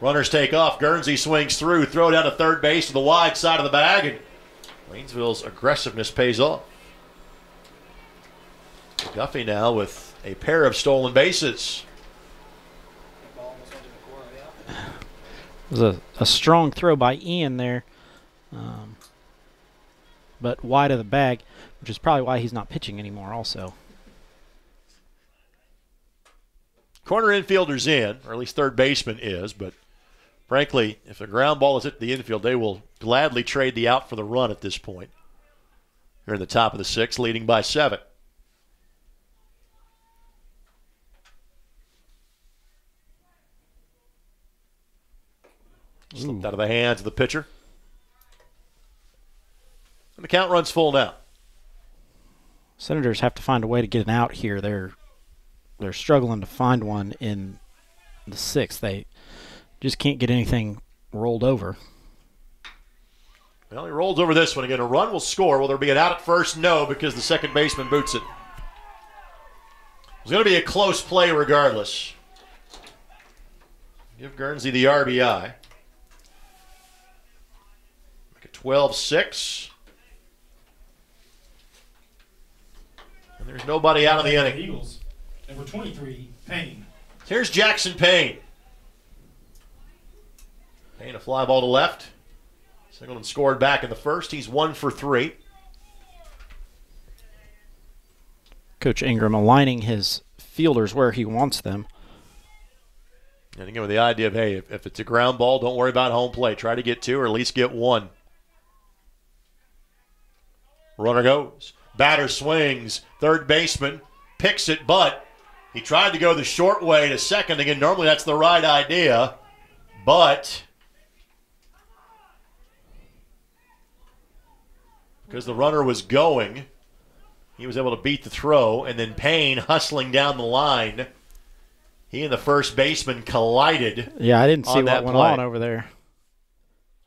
A: Runners take off. Guernsey swings through, throw down to third base to the wide side of the bag, and Lanesville's aggressiveness pays off. Guffey now with a pair of stolen bases.
B: It was a, a strong throw by Ian there, um, but wide of the bag, which is probably why he's not pitching anymore. Also.
A: Corner infielder's in, or at least third baseman is, but frankly, if the ground ball is hit the infield, they will gladly trade the out for the run at this point. Here in the top of the sixth, leading by seven. Slipped out of the hands of the pitcher. And the count runs full now.
B: Senators have to find a way to get an out here. They're they're struggling to find one in the sixth. They just can't get anything rolled over.
A: Well, he rolls over this one again. A run will score. Will there be an out at first? No, because the second baseman boots it. It's going to be a close play regardless. Give Guernsey the RBI. 12 6. And there's nobody out of the inning.
O: Eagles. Number 23, Payne.
A: Here's Jackson Payne. Payne, a fly ball to left. Singleton scored back in the first. He's one for three.
B: Coach Ingram aligning his fielders where he wants them.
A: And again, with the idea of, hey, if, if it's a ground ball, don't worry about home play. Try to get two or at least get one. Runner goes. Batter swings. Third baseman picks it, but he tried to go the short way to second. Again, normally that's the right idea, but because the runner was going, he was able to beat the throw, and then Payne hustling down the line. He and the first baseman collided.
B: Yeah, I didn't see what
A: that
B: went
A: play.
B: on over there.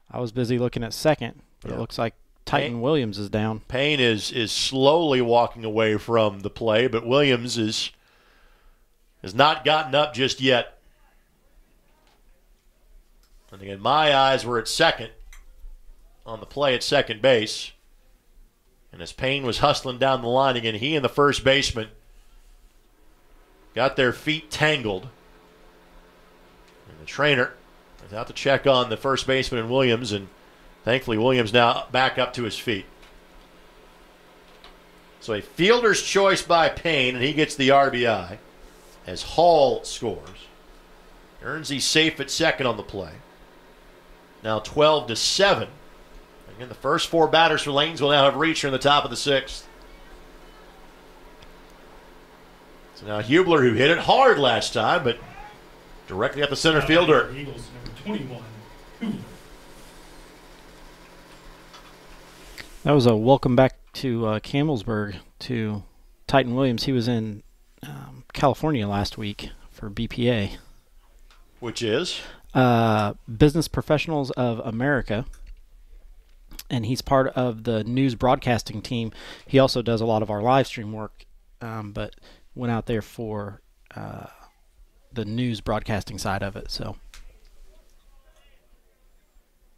B: I was busy looking at second, but
A: Yeah.
B: it looks like Titan
A: Payne-
B: Williams is down.
A: Payne is is slowly walking away from the play, but Williams is has not gotten up just yet. And again, my eyes were at second on the play at second base. And as Payne was hustling down the line again, he and the first baseman got their feet tangled. And the trainer was out to check on the first baseman and Williams, and thankfully Williams now back up to his feet. So a fielder's choice by Payne, and he gets the RBI as Hall scores. Guernsey safe at second on the play. Now 12 to 7. Again, the first four batters for Lanesville now have reached here in the top of the sixth. So now Hubler, who hit it hard last time, but directly at the center fielder.
O: Eagles, number 21, Hoover.
B: That was a welcome back to uh, Campbellsburg to Titan Williams. He was in um, California last week for BPA.
A: Which is?
B: Uh, Business Professionals of America. And he's part of the news broadcasting team. He also does a lot of our live stream work, um, but went out there for uh, the news broadcasting side of it. So,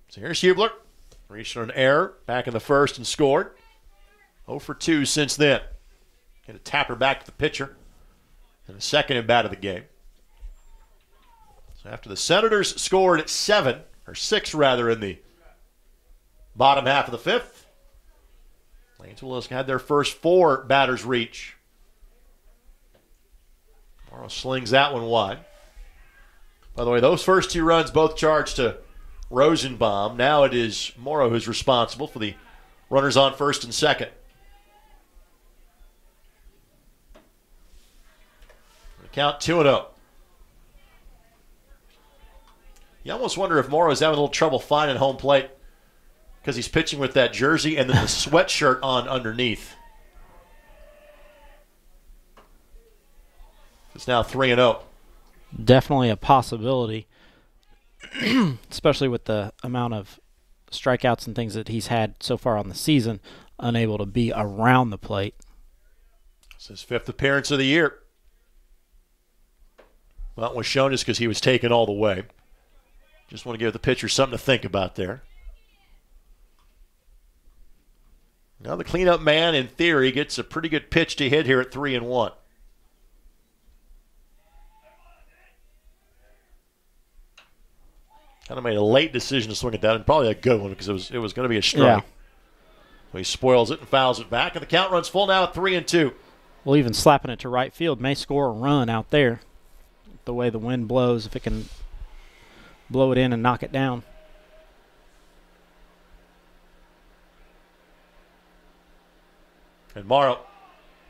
A: So here's Hubler. Reached on an error back in the first and scored. 0 for 2 since then. Get a tapper back to the pitcher. And the second at bat of the game. So after the Senators scored seven, or six rather, in the bottom half of the fifth, Lanesville had their first four batters reach. Morrow slings that one wide. By the way, those first two runs both charged to Rosenbaum. Now it is Morrow who's responsible for the runners on first and second. The count 2 0. You almost wonder if Morrow's having a little trouble finding home plate because he's pitching with that jersey and then the sweatshirt on underneath. It's now 3 and oh. 0.
B: definitely a possibility, especially with the amount of strikeouts and things that he's had so far on the season, unable to be around the plate.
A: It's his fifth appearance of the year. Well, it was shown just because he was taken all the way. Just want to give the pitcher something to think about there. Now the cleanup man, in theory, gets a pretty good pitch to hit here at three and one. Kind of made a late decision to swing it down, and probably a good one because it was it was going to be a strike.
B: Yeah.
A: So he spoils it and fouls it back, and the count runs full now at three and two.
B: Well, even slapping it to right field may score a run out there. The way the wind blows, if it can blow it in and knock it down.
A: And Morrow,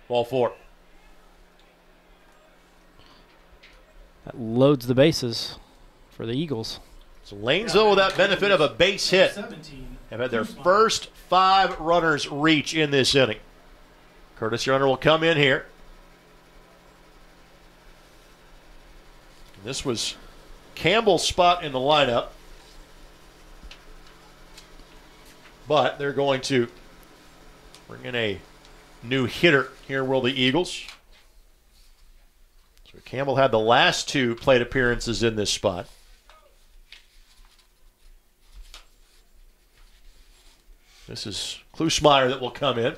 A: ball four.
B: That loads the bases for the Eagles.
A: So Lanesville, with that benefit of a base hit, have had their first five runners reach in this inning. Courtesy runner will come in here. This was Campbell's spot in the lineup. But they're going to bring in a new hitter here, will the Eagles. So Campbell had the last two plate appearances in this spot. This is Klusmeyer that will come in.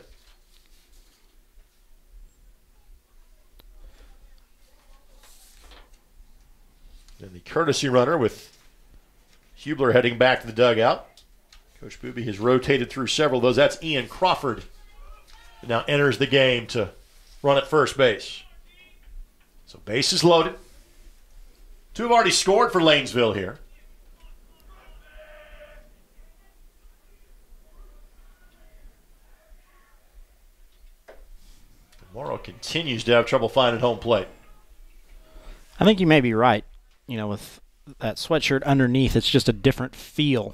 A: And the courtesy runner with Hubler heading back to the dugout. Coach Booby has rotated through several of those. That's Ian Crawford now enters the game to run at first base. So base is loaded. Two have already scored for Lanesville here. Morrow continues to have trouble finding home plate.
B: I think you may be right. You know, with that sweatshirt underneath, it's just a different feel.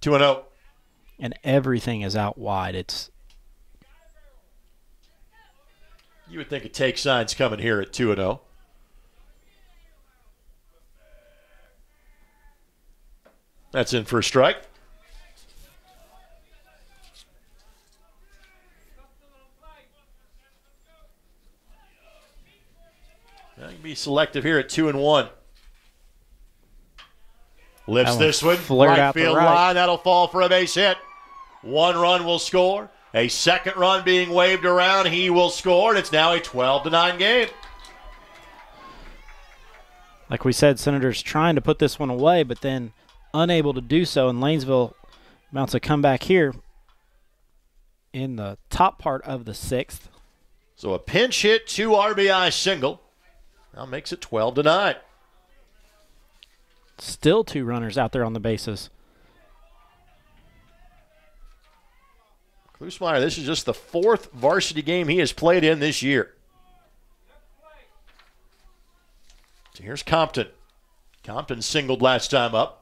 A: Two and zero.
B: And everything is out wide. It's
A: You would think a take sign's coming here at two and zero. That's in for a strike. You can be selective here at two and one. Lifts
B: one
A: this one, right
B: out
A: field
B: right.
A: line. That'll fall for a base hit. One run will score. A second run being waved around. He will score, and it's now a 12 to nine game.
B: like we said, Senators trying to put this one away, but then unable to do so. And Lanesville mounts a comeback here in the top part of the sixth.
A: So a pinch hit, two RBI single. Now makes it 12 to 9.
B: Still two runners out there on the bases.
A: Klusmeyer, this is just the fourth varsity game he has played in this year. So here's Compton. Compton singled last time up.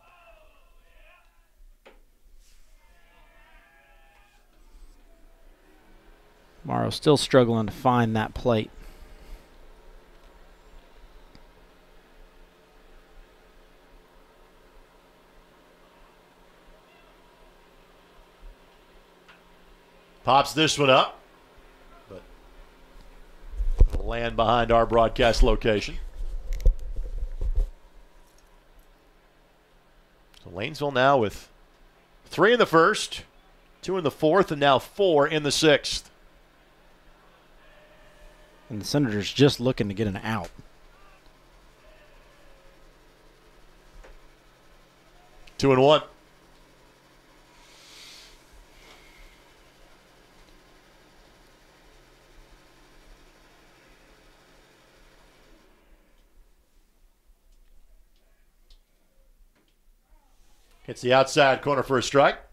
B: Morrow still struggling to find that plate.
A: Pops this one up, but land behind our broadcast location. So Lanesville now with three in the first, two in the fourth, and now four in the sixth.
B: And the Senators just looking to get an out.
A: Two and one. Hits the outside corner for a strike.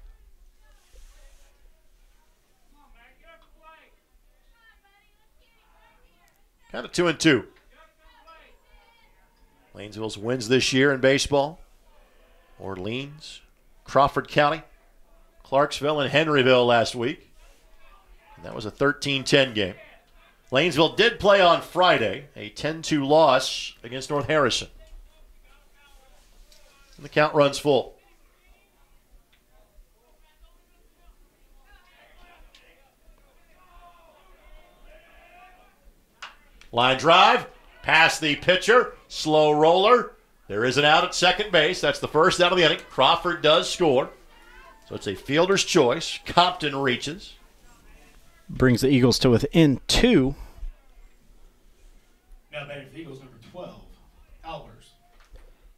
A: Kind of two and two. Lanesville's wins this year in baseball. Orleans, Crawford County, Clarksville, and Henryville last week. And that was a 13 10 game. Lanesville did play on Friday, a 10 2 loss against North Harrison. And the count runs full. Line drive, past the pitcher, slow roller. There is an out at second base. That's the first out of the inning. Crawford does score. So it's a fielder's choice. Compton reaches.
B: Brings the Eagles to within two.
O: Now batting for the Eagles, number 12, Albers.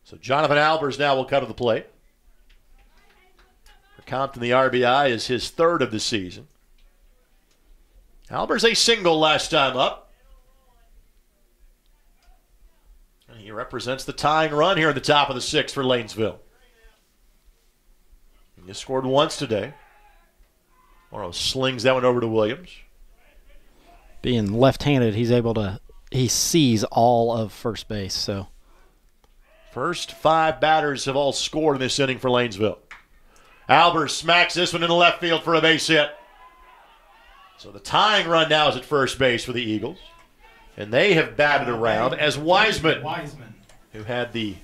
A: So Jonathan Albers now will cut to the plate. For Compton, the RBI is his third of the season. Albers a single last time up. And he represents the tying run here at the top of the sixth for Lanesville. He scored once today. Morrow slings that one over to Williams.
B: Being left-handed, he's able to he sees all of first base. So
A: First five batters have all scored in this inning for Lanesville. Albers smacks this one in the left field for a base hit. So the tying run now is at first base for the Eagles. And they have batted around as Wiseman,
O: Wiseman.
A: who had the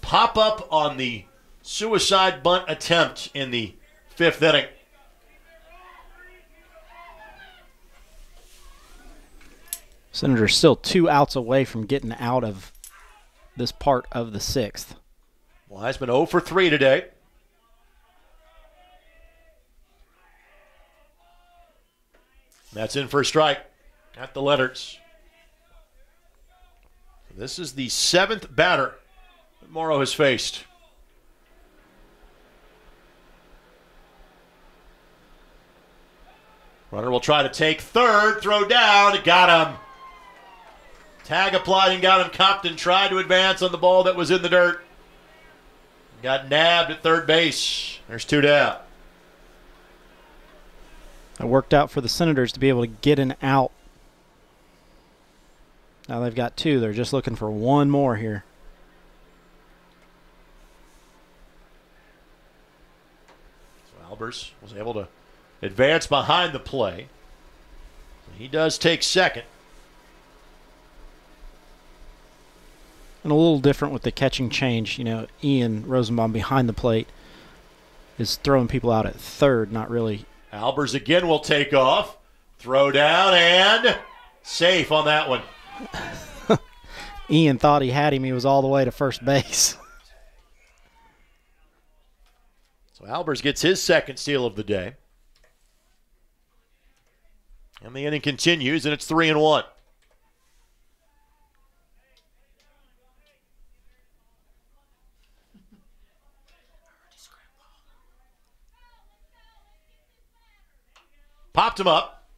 A: pop up on the suicide bunt attempt in the fifth inning.
B: Senators still two outs away from getting out of this part of the sixth.
A: Wiseman 0 for 3 today. That's in for a strike at the letters. This is the seventh batter that Morrow has faced. Runner will try to take third, throw down, got him. Tag applied and got him. Compton tried to advance on the ball that was in the dirt. Got nabbed at third base. There's two down.
B: It worked out for the Senators to be able to get an out. Now they've got two. They're just looking for one more here.
A: So Albers was able to advance behind the play. He does take second.
B: And a little different with the catching change. You know, Ian Rosenbaum behind the plate is throwing people out at third, not really.
A: Albers again will take off. Throw down and safe on that one.
B: Ian thought he had him. He was all the way to first base.
A: So Albers gets his second steal of the day. And the inning continues, and it's three and one. Popped him up.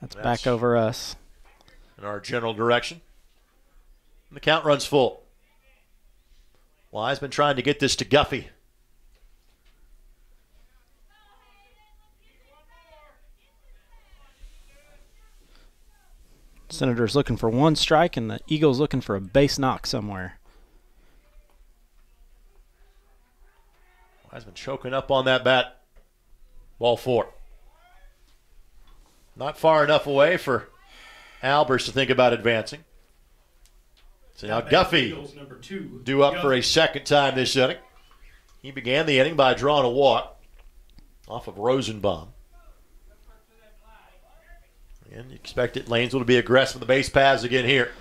B: That's, back over us.
A: In our general direction. And the count runs full. Wiseman trying to get this to Guffey.
B: Senators looking for one strike, and the Eagles looking for a base knock somewhere.
A: Has been choking up on that bat. Ball four. Not far enough away for Albers to think about advancing. So now Guffey due up for a second time this inning. He began the inning by drawing a walk off of Rosenbaum. And you expect it Lanesville to be aggressive with the base paths again here.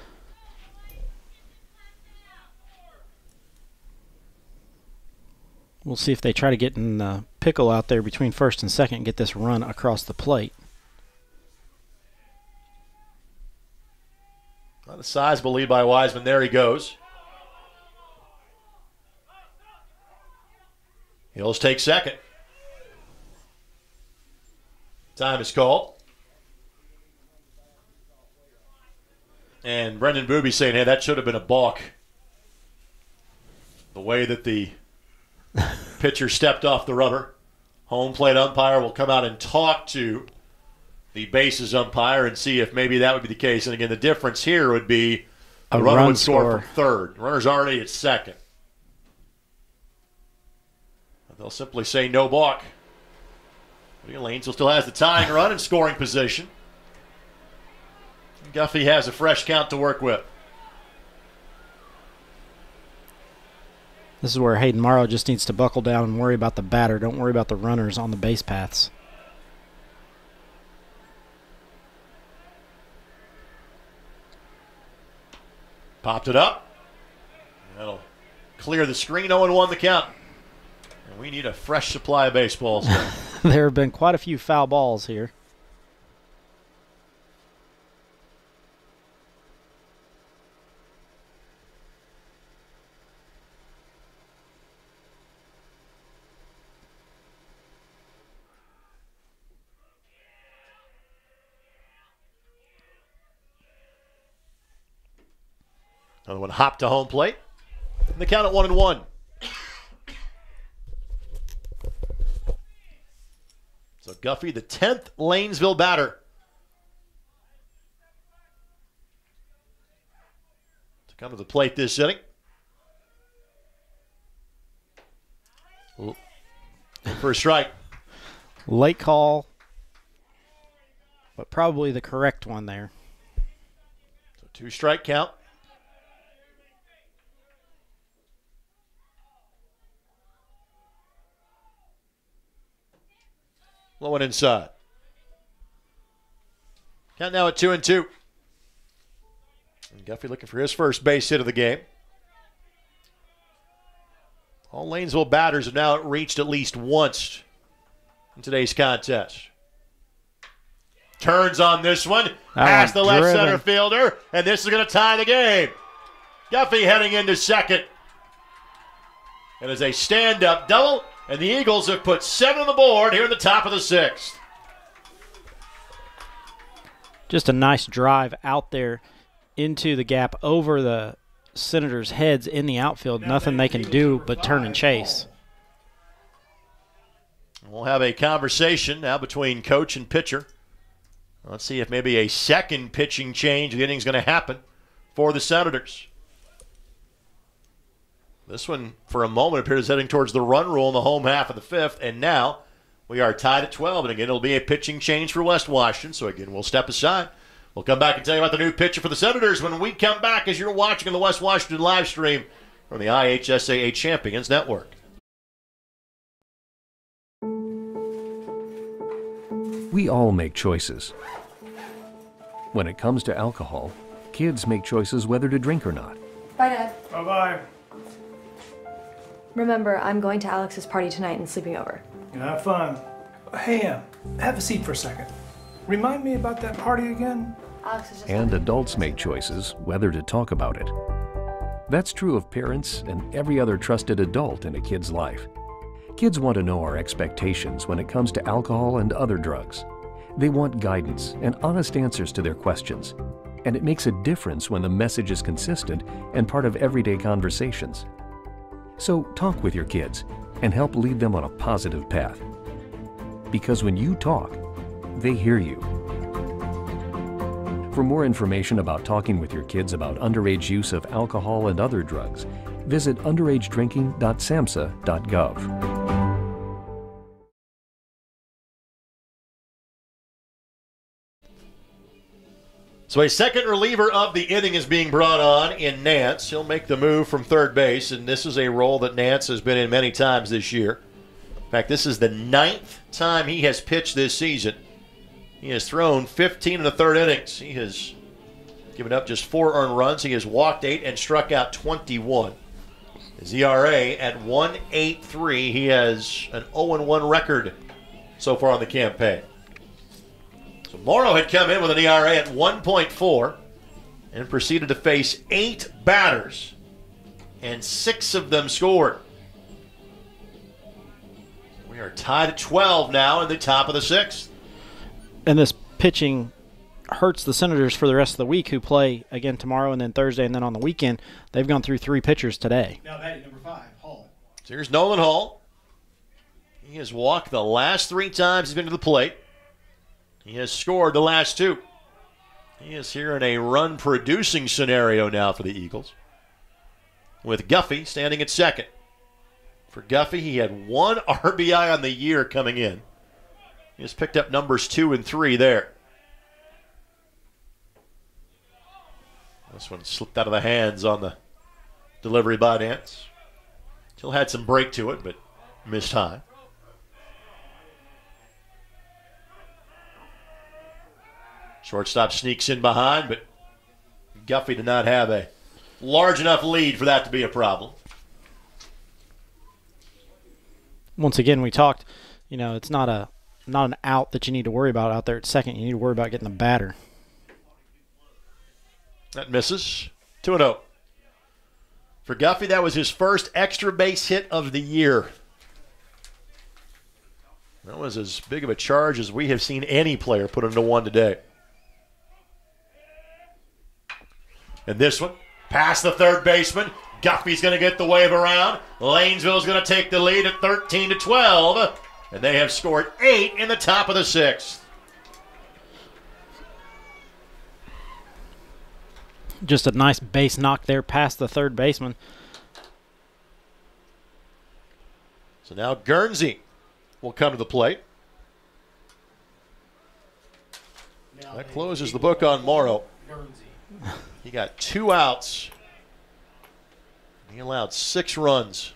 B: We'll see if they try to get in the pickle out there between first and second and get this run across the plate.
A: A sizable lead by Wiseman. There he goes. Hills take second. Time is called. And Brendan Booby saying, hey, that should have been a balk. The way that the pitcher stepped off the rubber. Home plate umpire will come out and talk to the bases umpire and see if maybe that would be the case. And again, the difference here would be the
B: A
A: runner
B: run
A: would score
B: score.
A: from third. The runner's already at second. They'll simply say no balk. Lanesville still has the tying run in scoring position. Guffey has a fresh count to work with.
B: This is where Hayden Morrow just needs to buckle down and worry about the batter. Don't worry about the runners on the base paths.
A: Popped it up. That'll clear the screen. 0 1 the count. And we need a fresh supply of baseballs.
B: there have been quite a few foul balls here.
A: Another one hopped to home plate. And the count at 1 and 1. So Guffey, the 10th Lanesville batter. To come to the plate this inning. A strike.
B: Late call, but probably the correct one there.
A: So two strike count. Low one inside. Count now at two and two. And Guffey looking for his first base hit of the game. All Lanesville batters have now reached at least once in today's contest. Turns on this one, past the left
B: driven.
A: center fielder, and this is going to tie the game. Guffey heading into second. It is a stand up double, and the Eagles have put seven on the board here in the top of the sixth.
B: Just a nice drive out there into the gap over the Senators' heads in the outfield. Nothing they can do but turn and chase.
A: We'll have a conversation now between coach and pitcher. Let's see if maybe a second pitching change of the inning is going to happen for the Senators. This one, for a moment, appears heading towards the run rule in the home half of the fifth, and now we are tied at 12. And again, it'll be a pitching change for West Washington. So again, we'll step aside. We'll come back and tell you about the new pitcher for the Senators when we come back as you're watching on the West Washington live stream from the IHSAA Champions Network.
L: We all make choices. When it comes to alcohol, kids make choices whether to drink or not.
M: Bye, Dad.
J: Bye bye.
M: Remember, I'm going to Alex's party tonight and sleeping over.
J: Have fun. Hey, Em, have a seat for a second. Remind me about that party again?
M: Alex is just.
L: And adults make choices whether to talk about it. That's true of parents and every other trusted adult in a kid's life. Kids want to know our expectations when it comes to alcohol and other drugs. They want guidance and honest answers to their questions. And it makes a difference when the message is consistent and part of everyday conversations. So talk with your kids and help lead them on a positive path. Because when you talk, they hear you. For more information about talking with your kids about underage use of alcohol and other drugs, visit underagedrinking.samhsa.gov.
A: So a second reliever of the inning is being brought on in Nance. He'll make the move from third base, and this is a role that Nance has been in many times this year. In fact, this is the ninth time he has pitched this season. He has thrown 15 in the third innings. He has given up just four earned runs. He has walked eight and struck out 21. His ERA at 1.83. He has an 0-1 record so far on the campaign. So Morrow had come in with an ERA at 1.4 and proceeded to face eight batters, and six of them scored. We are tied at 12 now in the top of the sixth.
B: And this pitching hurts the Senators for the rest of the week, who play again tomorrow and then Thursday and then on the weekend. They've gone through three pitchers today.
O: Now batting number five, Hall.
A: So here's Nolan Hall. He has walked the last three times he's been to the plate. He has scored the last two. He is here in a run producing scenario now for the Eagles. With Guffey standing at second. For Guffey, he had one RBI on the year coming in. He has picked up numbers two and three there. This one slipped out of the hands on the delivery by Nance. Still had some break to it, but missed high. Shortstop sneaks in behind, but Guffey did not have a large enough lead for that to be a problem.
B: Once again, we talked. You know, it's not a not an out that you need to worry about out there at second. You need to worry about getting the batter.
A: That misses. 2 0. For Guffey, that was his first extra base hit of the year. That was as big of a charge as we have seen any player put into one today. And this one, past the third baseman. Guffey's going to get the wave around. Lanesville's going to take the lead at 13 to 12. And they have scored eight in the top of the sixth.
B: Just a nice base knock there past the third baseman.
A: So now Guernsey will come to the plate. That closes the book on Morrow. He got two outs. He allowed six runs.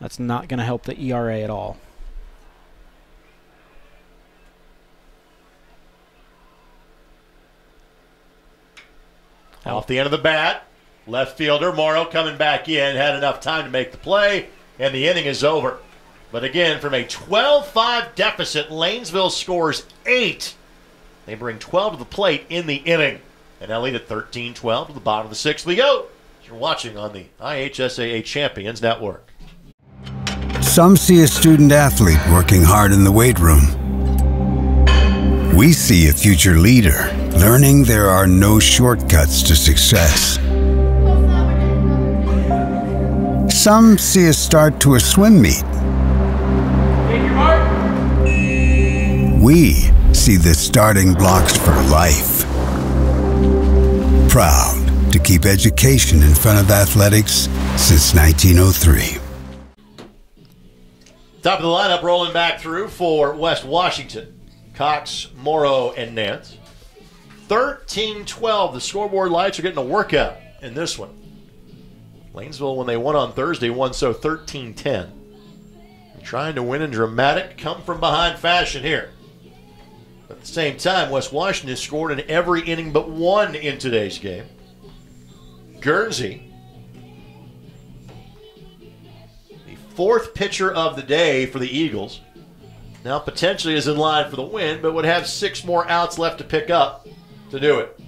B: That's not going to help the ERA at all.
A: Off the end of the bat, left fielder Morrow coming back in, had enough time to make the play, and the inning is over. But again, from a 12 5 deficit, Lanesville scores eight. They bring 12 to the plate in the inning. And now at 13 12 to the bottom of the sixth we go. You're watching on the IHSAA Champions Network.
P: Some see a student athlete working hard in the weight room. We see a future leader learning there are no shortcuts to success. Some see a start to a swim meet. We see the starting blocks for life. Proud to keep education in front of athletics since 1903.
A: Top of the lineup rolling back through for West Washington. Cox, Morrow, and Nance. 13 12. The scoreboard lights are getting a workout in this one. Lanesville, when they won on Thursday, won so 13 10. Trying to win in dramatic, come from behind fashion here. At the same time, West Washington scored in every inning but one in today's game. Guernsey, the fourth pitcher of the day for the Eagles, now potentially is in line for the win, but would have six more outs left to pick up to do it.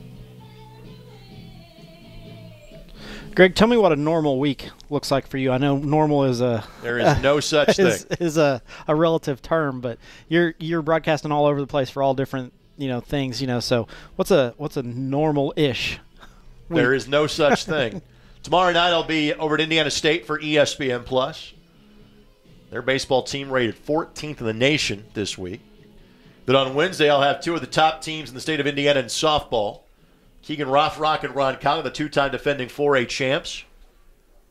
B: Greg, tell me what a normal week looks like for you. I know normal is a
A: there is no such
B: is,
A: thing
B: is a, a relative term, but you're you're broadcasting all over the place for all different you know things. You know, so what's a what's a normal ish?
A: There is no such thing. Tomorrow night I'll be over at Indiana State for ESPN Plus. Their baseball team rated 14th in the nation this week. Then on Wednesday I'll have two of the top teams in the state of Indiana in softball. Keegan Rothrock and Roncalli, the two-time defending 4A champs.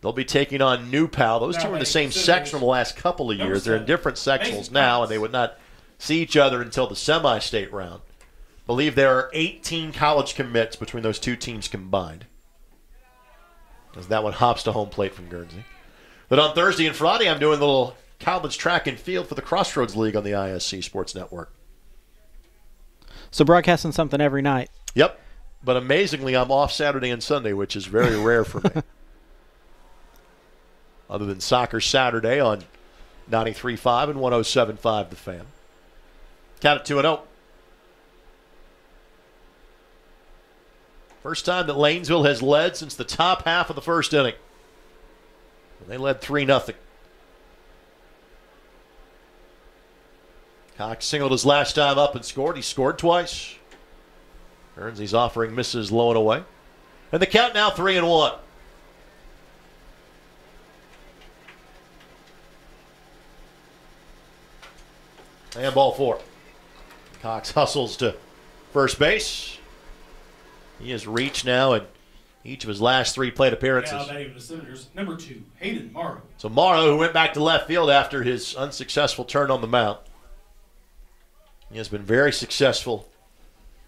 A: They'll be taking on New Pal. Those two are in the same section the last couple of years. They're in different sectionals now, and they would not see each other until the semi-state round. believe there are 18 college commits between those two teams combined. As that one hops to home plate from Guernsey. But on Thursday and Friday, I'm doing a little college track and field for the Crossroads League on the ISC Sports Network.
B: So broadcasting something every night.
A: Yep. But amazingly, I'm off Saturday and Sunday, which is very rare for me. Other than soccer Saturday on 93.5 and 107.5 The Fan. Count it 2 0. First time that Lanesville has led since the top half of the first inning. They led 3 0. Cox singled his last time up and scored. He scored twice. Guernsey's offering misses low and away. And the count now 3 and 1. And ball four. Cox hustles to first base. He has reached now in each of his last three plate appearances.
O: For the Senators, number two, Hayden Morrow.
A: So Morrow, who went back to left field after his unsuccessful turn on the mound, he has been very successful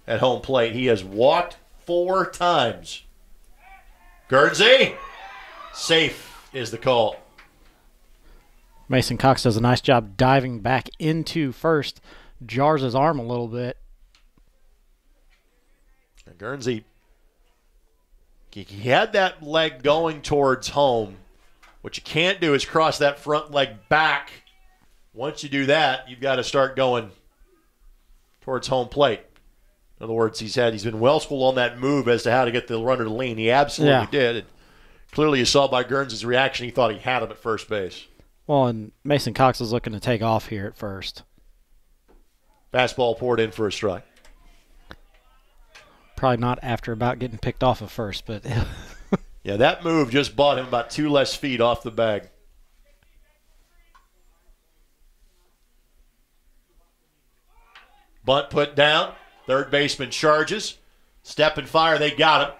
A: at home plate. He has walked four times. Guernsey, safe is the call.
B: Mason Cox does a nice job diving back into first, jars his arm a little bit.
A: And Guernsey, he had that leg going towards home. What you can't do is cross that front leg back. Once you do that, you've got to start going towards home plate. In other words, he's had he's been well schooled on that move as to how to get the runner to lean. He absolutely
B: Yeah.
A: did. And clearly, you saw by Guernsey's reaction, he thought he had him at first base.
B: Well, and Mason Cox was looking to take off here at first.
A: Fastball poured in for a strike.
B: Probably not after about getting picked off at first, but
A: Yeah, that move just bought him about two less feet off the bag. Bunt put down. Third baseman charges. Step and fire, they got him.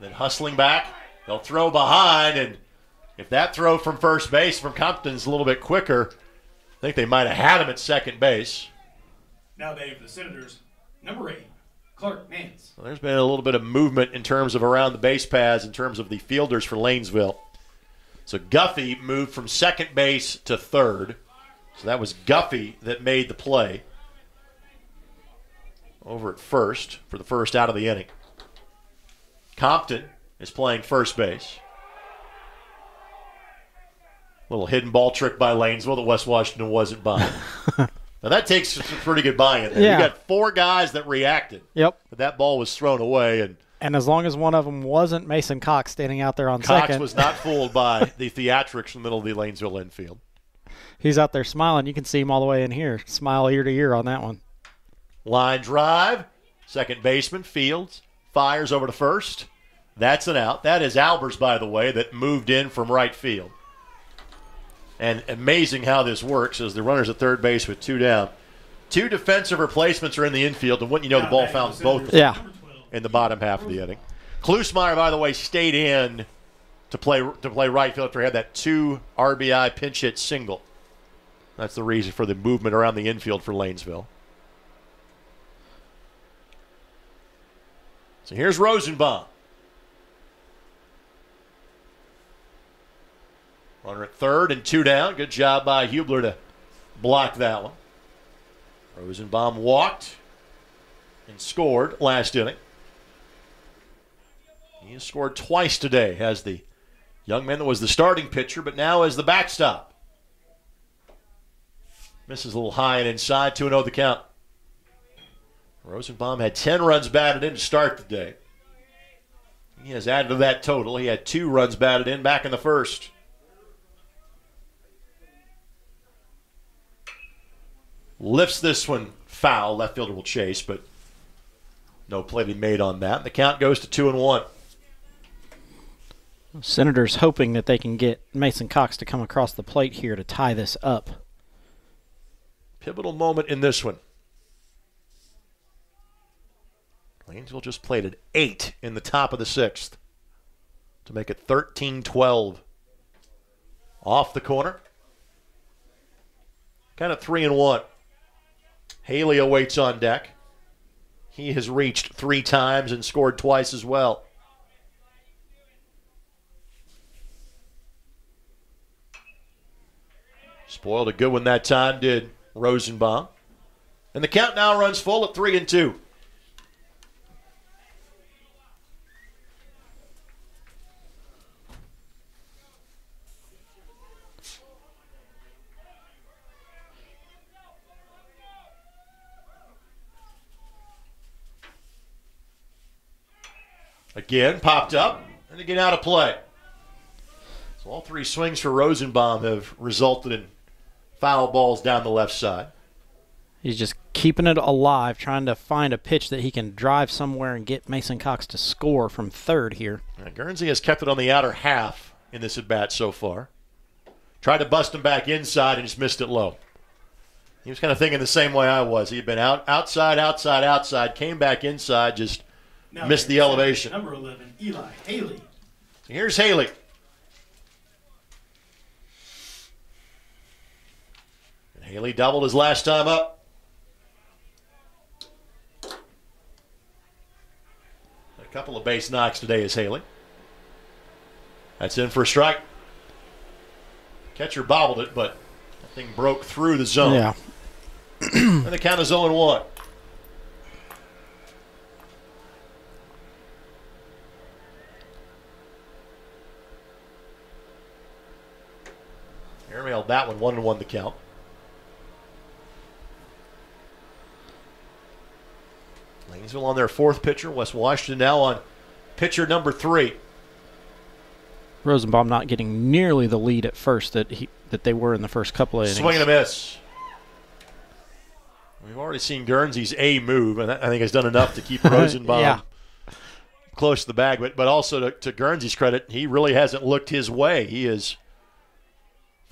A: Then hustling back. They'll throw behind, and if that throw from first base from Compton's a little bit quicker, I think they might have had him at second base.
O: Now for the Senators, number eight, Clark Nance.
A: Well, there's been a little bit of movement in terms of around the base paths, in terms of the fielders for Lanesville. So Guffey moved from second base to third. So that was Guffey that made the play over at first for the first out of the inning. Compton is playing first base. Little hidden ball trick by Lanesville that West Washington wasn't buying. now that takes some pretty good buy-in. There.
B: Yeah.
A: You got four guys that reacted.
B: Yep.
A: But that ball was thrown away, and
B: and as long as one of them wasn't Mason Cox standing out there on
A: Cox
B: second,
A: was not fooled by the theatrics in the middle of the Lanesville infield.
B: he's out there smiling. You can see him all the way in here, smile ear to ear on that one.
A: Line drive, second baseman Fields fires over to first. That's an out. That is Albers, by the way, that moved in from right field. And amazing how this works as the runners at third base with two down. Two defensive replacements are in the infield, and wouldn't you know the ball found both
B: Yeah.
A: in the bottom half of the inning. Klusmeyer, by the way, stayed in to play to play right field after he had that two RBI pinch hit single. That's the reason for the movement around the infield for Lanesville. So here's Rosenbaum. Runner at third and two down. Good job by Hubler to block that one. Rosenbaum walked and scored last inning. He has scored twice today as the young man that was the starting pitcher, but now as the backstop. Misses a little high and inside, 2 0 the count. Rosenbaum had 10 runs batted in to start the day. He has added to that total. He had two runs batted in back in the first. Lifts this one foul. Left fielder will chase, but no play to be made on that. The count goes to two and one.
B: Senators hoping that they can get Mason Cox to come across the plate here to tie this up.
A: Pivotal moment in this one. Lanesville just played at eight in the top of the sixth to make it 13 12. Off the corner. Kind of three and one. Haley awaits on deck. he has reached three times and scored twice as well. Spoiled a good one that time, did Rosenbaum. And the count now runs full at three and two. Again, popped up, and again out of play. So all three swings for Rosenbaum have resulted in foul balls down the left side.
B: He's just keeping it alive, trying to find a pitch that he can drive somewhere and get Mason Cox to score from third here.
A: Guernsey has kept it on the outer half in this at bat so far. Tried to bust him back inside and just missed it low. He was kind of thinking the same way I was. He'd been out, outside, outside, outside, came back inside, just
O: Now
A: missed the elevation.
O: Number 11, Eli Haley.
A: Here's Haley. And Haley doubled his last time up. A couple of base knocks today is Haley. That's in for a strike. Catcher bobbled it, but that thing broke through the zone.
B: Yeah.
A: and the count is 0 1. Airmailed that one, 1 and 1 the count. Lanesville on their fourth pitcher. West Washington now on pitcher number three.
B: Rosenbaum not getting nearly the lead at first that he that they were in the first couple of innings.
A: Swing and a miss. We've already seen Guernsey's A move, and I think has done enough to keep Rosenbaum
B: Yeah.
A: close to the bag. But but also to, to Guernsey's credit, he really hasn't looked his way. He is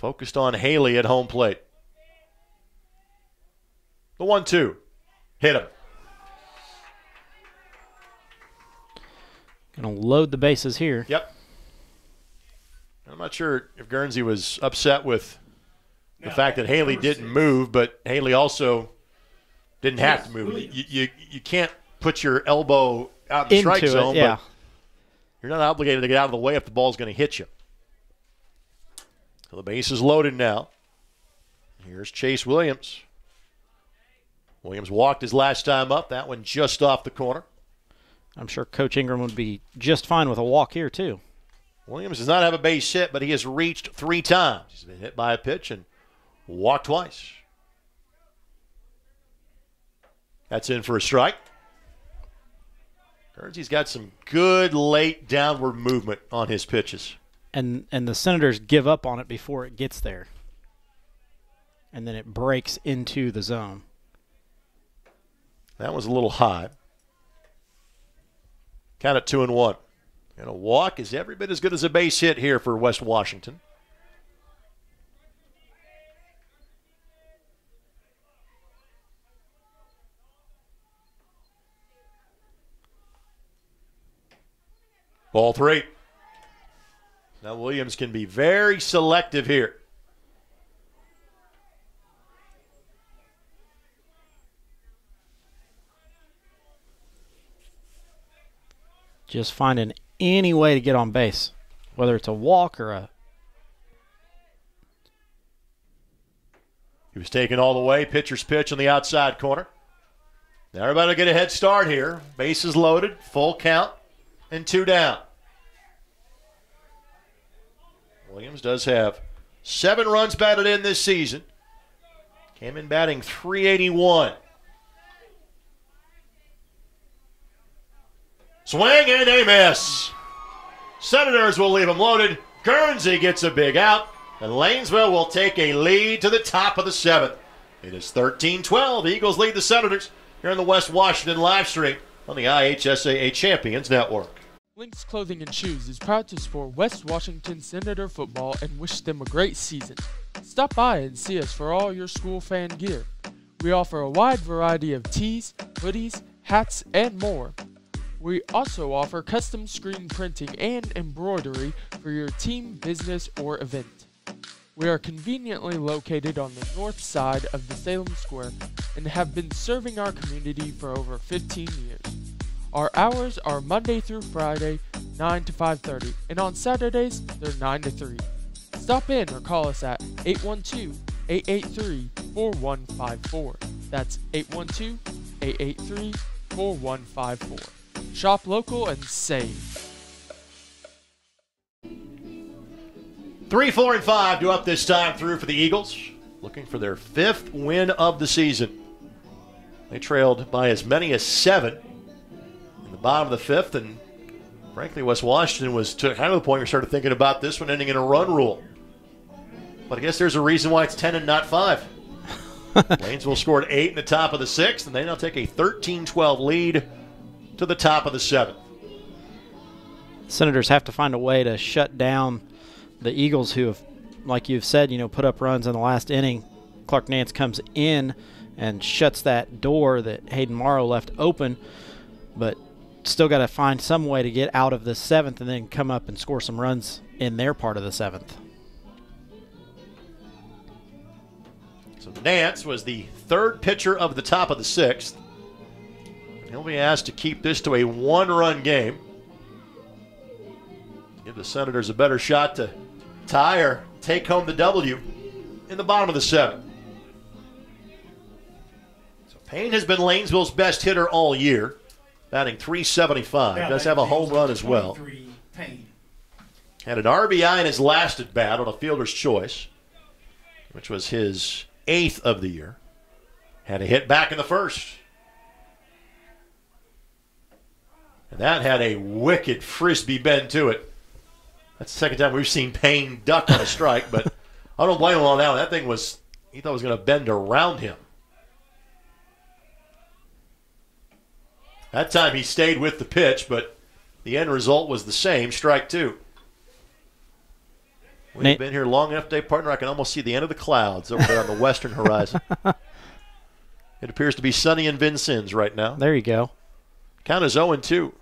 A: focused on Haley at home plate. The one-two, hit him.
B: Gonna load the bases here.
A: Yep. I'm not sure if Guernsey was upset with the fact that Haley didn't move, but Haley also didn't have to move. You, you you can't put your elbow out in the strike
B: Into it,
A: zone,
B: yeah.
A: but you're not obligated to get out of the way if the ball's going to hit you. So the base is loaded now. Here's Chase Williams. Williams walked his last time up. That one just off the corner.
B: I'm sure Coach Ingram would be just fine with a walk here too.
A: Williams does not have a base hit, but he has reached three times. He's been hit by a pitch and walked twice. That's in for a strike. Guernsey's got some good late downward movement on his pitches.
B: And and the Senators give up on it before it gets there. And then it breaks into the zone.
A: That was a little high. Count it two and one. And a walk is every bit as good as a base hit here for West Washington. Ball three. Now Williams can be very selective here.
B: Just finding any way to get on base, whether it's a walk or a
A: He was taken all the way. Pitcher's pitch on the outside corner. Now everybody will get a head start here. Bases loaded, full count, and two down. Williams does have seven runs batted in this season. Came in batting 381. Swing and a miss. Senators will leave him loaded. Guernsey gets a big out. And Lanesville will take a lead to the top of the seventh. It is 13 12. Eagles lead the Senators here in the West Washington live stream on the IHSAA Champions Network.
N: Lynx Clothing and Shoes is proud to support West Washington Senator football and wish them a great season. Stop by and see us for all your school fan gear. We offer a wide variety of tees, hoodies, hats, and more. We also offer custom screen printing and embroidery for your team, business, or event. We are conveniently located on the north side of the Salem Square and have been serving our community for over 15 years. Our hours are Monday through Friday, 9 to 5:30, and on Saturdays they're 9 to 3. Stop in or call us at 812-883-4154. That's 812-883-4154. Shop local and save.
A: Three, four, and five do up this time through for the Eagles, looking for their fifth win of the season. They trailed by as many as seven bottom of the fifth, and frankly, West Washington was to kind of the point where we started thinking about this one ending in a run rule. But I guess there's a reason why it's 10 and not 5. Lanesville scored 8 in the top of the sixth, and they now take a 13 12 lead to the top of the seventh.
B: Senators have to find a way to shut down the Eagles, who have, like you've said, you know, put up runs in the last inning. Clark Nance comes in and shuts that door that Hayden Morrow left open, but still got to find some way to get out of the seventh and then come up and score some runs in their part of the seventh.
A: So Nance was the third pitcher of the top of the sixth. He'll be asked to keep this to a one run game. Give the Senators a better shot to tie or take home the W in the bottom of the seventh. So Payne has been Lanesville's best hitter all year, batting 375.
O: Yeah,
A: Does have a home run as well.
O: 23
A: Had an RBI in his last at bat on a fielder's choice, which was his eighth of the year. Had a hit back in the first. And that had a wicked frisbee bend to it. That's the second time we've seen Payne duck on a strike, but I don't blame him on that. That thing was, he thought it was going to bend around him. That time he stayed with the pitch, but the end result was the same strike two. We've
B: Nate-
A: been here long enough today, partner. I can almost see the end of the clouds over there on the western horizon. It appears to be sunny in Vincennes right now.
B: There you go.
A: Count is 0 2.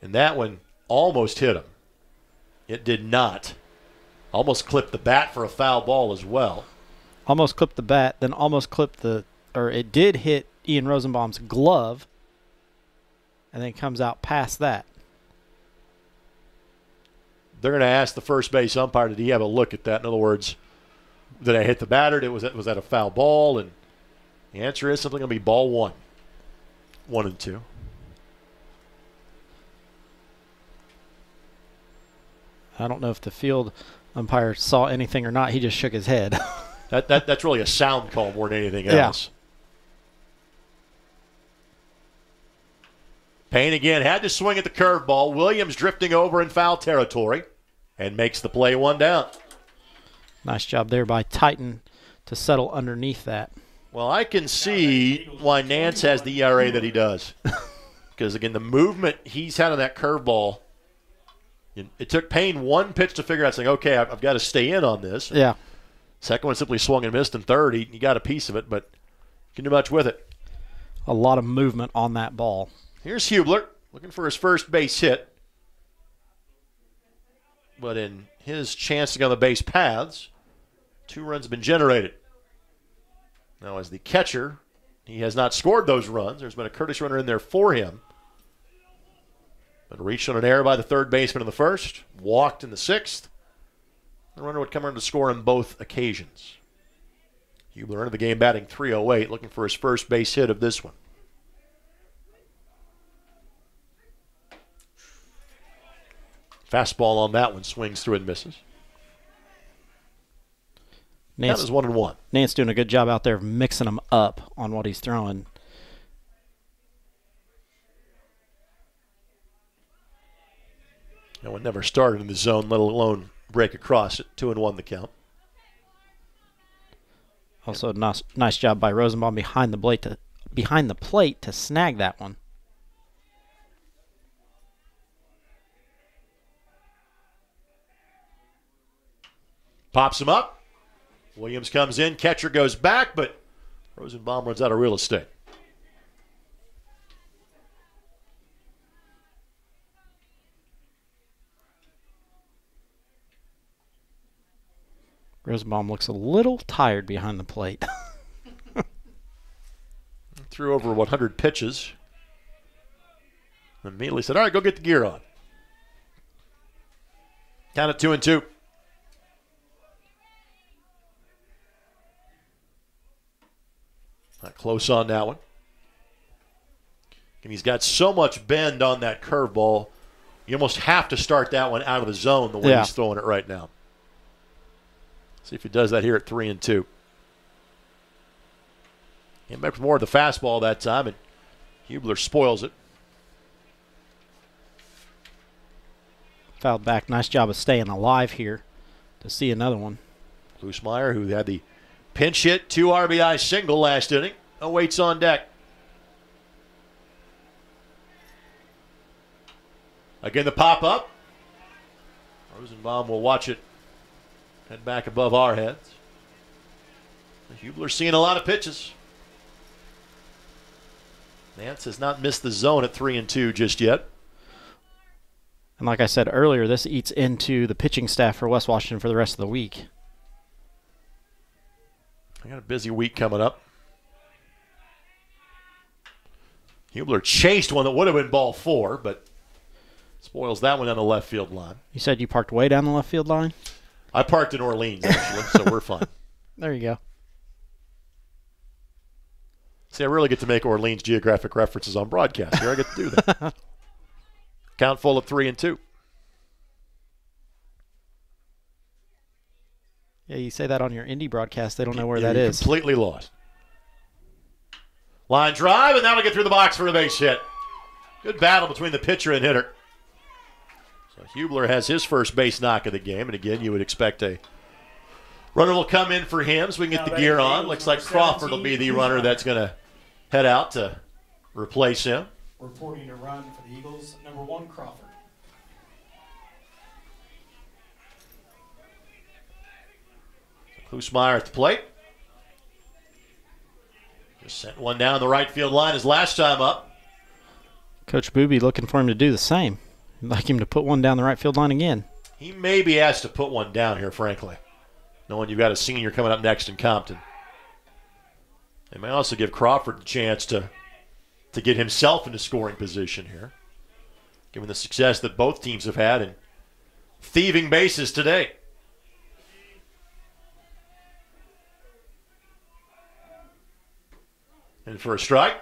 A: And that one almost hit him. It did not. Almost clipped the bat for a foul ball as well.
B: Almost clipped the bat, then almost clipped the, or it did hit Ian Rosenbaum's glove, and then comes out past that.
A: They're going to ask the first base umpire, did he have a look at that? In other words, did I hit the batter? Did, was, that, was that a foul ball? And the answer is something going to be ball one. One and two.
B: I don't know if the field umpire saw anything or not. He just shook his head.
A: That, that That's really a sound call more than anything
B: Yeah.
A: Payne again had to swing at the curveball. Williams drifting over in foul territory and makes the play one down.
B: nice job there by Titan to settle underneath that.
A: Well, I can see why Nance has the ERA that he does. Because, again, the movement he's had on that curveball, it took Payne one pitch to figure out, saying, okay, I've, I've got to stay in on this.
B: Yeah.
A: Second one simply swung and missed in third. He, he got a piece of it, but can do much with it.
B: A lot of movement on that ball.
A: Here's Hubler looking for his first base hit. But in his chance to get on the base paths, two runs have been generated. Now, as the catcher, he has not scored those runs. There's been a courtesy runner in there for him. But reached on an error by the third baseman in the first, walked in the sixth. The runner would come around to score on both occasions. Hubler into the game batting 308, looking for his first base hit of this one. Fastball on that one swings through and misses.
B: Nance
A: That is one and one.
B: Nance doing a good job out there of mixing them up on what he's throwing.
A: No one never started in the zone, let alone break across it. Two and one the count.
B: Also, nice, nice job by Rosenbaum behind the plate to behind the plate to snag that one.
A: Pops him up. Williams comes in. Catcher goes back, but Rosenbaum runs out of real estate.
B: Rosenbaum looks a little tired behind the plate.
A: Threw over 100 pitches. Immediately said, All right, go get the gear on. Count it two and two. Not close on that one. And he's got so much bend on that curveball. You almost have to start that one out of the zone the way
B: Yeah.
A: he's throwing it right now. See if he does that here at three and two. Came back with more of the fastball that time, and Hubler spoils it.
B: Fouled back. Nice job of staying alive here to see another one.
A: Klusmeyer, who had the pinch hit, two RBI single last inning, awaits on deck. Again, the pop up. Rosenbaum will watch it head back above our heads. Hubler seeing a lot of pitches. Nance has not missed the zone at three and two just yet.
B: And like I said earlier, this eats into the pitching staff for West Washington for the rest of the week.
A: I got a busy week coming up. Hubler chased one that would have been ball four, but spoils that one on the left field line.
B: You said you parked way down the left field line?
A: I parked in Orleans, actually, so we're fine.
B: There you go.
A: See, I really get to make Orleans geographic references on broadcast. Here I get to do that. Count full of three and two.
B: Yeah, you say that on your indie broadcast. They don't know where that
A: You're
B: is.
A: Completely lost. Line drive, and that'll get through the box for a base hit. Good battle between the pitcher and hitter. So Hubler has his first base knock of the game, and again, you would expect a runner will come in for him so we can get the gear on. Looks like Crawford will be the runner that's going to head out to replace him.
O: Reporting a run for the Eagles, number one Crawford.
A: Klusmeyer at the plate. Just sent one down the right field line his last time up.
B: Coach Booby looking for him to do the same. He'd like him to put one down the right field line again.
A: He may be asked to put one down here, frankly, knowing you've got a senior coming up next in Compton. They may also give Crawford a chance to to get himself into scoring position here, given the success that both teams have had in thieving bases today. And for a strike,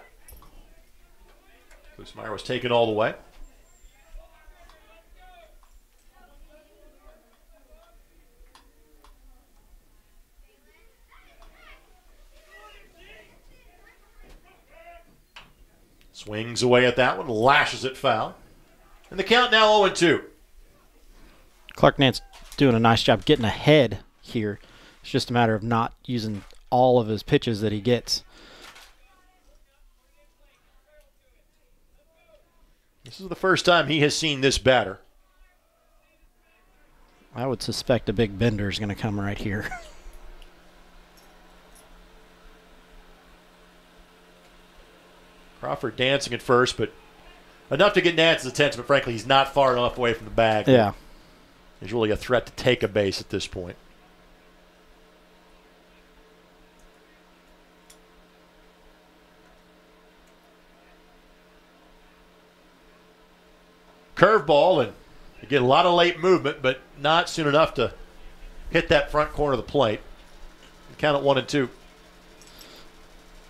A: Klusmeyer was taken all the way. Swings away at that one, lashes it foul. And the count now 0 2.
B: Clark Nance doing a nice job getting ahead here. It's just a matter of not using all of his pitches that he gets.
A: This is the first time he has seen this batter.
B: I would suspect a big bender is going to come right here.
A: Crawford dancing at first, but enough to get Nance's attention, but frankly, he's not far enough away from the bag.
B: Yeah.
A: He's really a threat to take a base at this point. Curveball, and you get a lot of late movement, but not soon enough to hit that front corner of the plate. Count it one and two.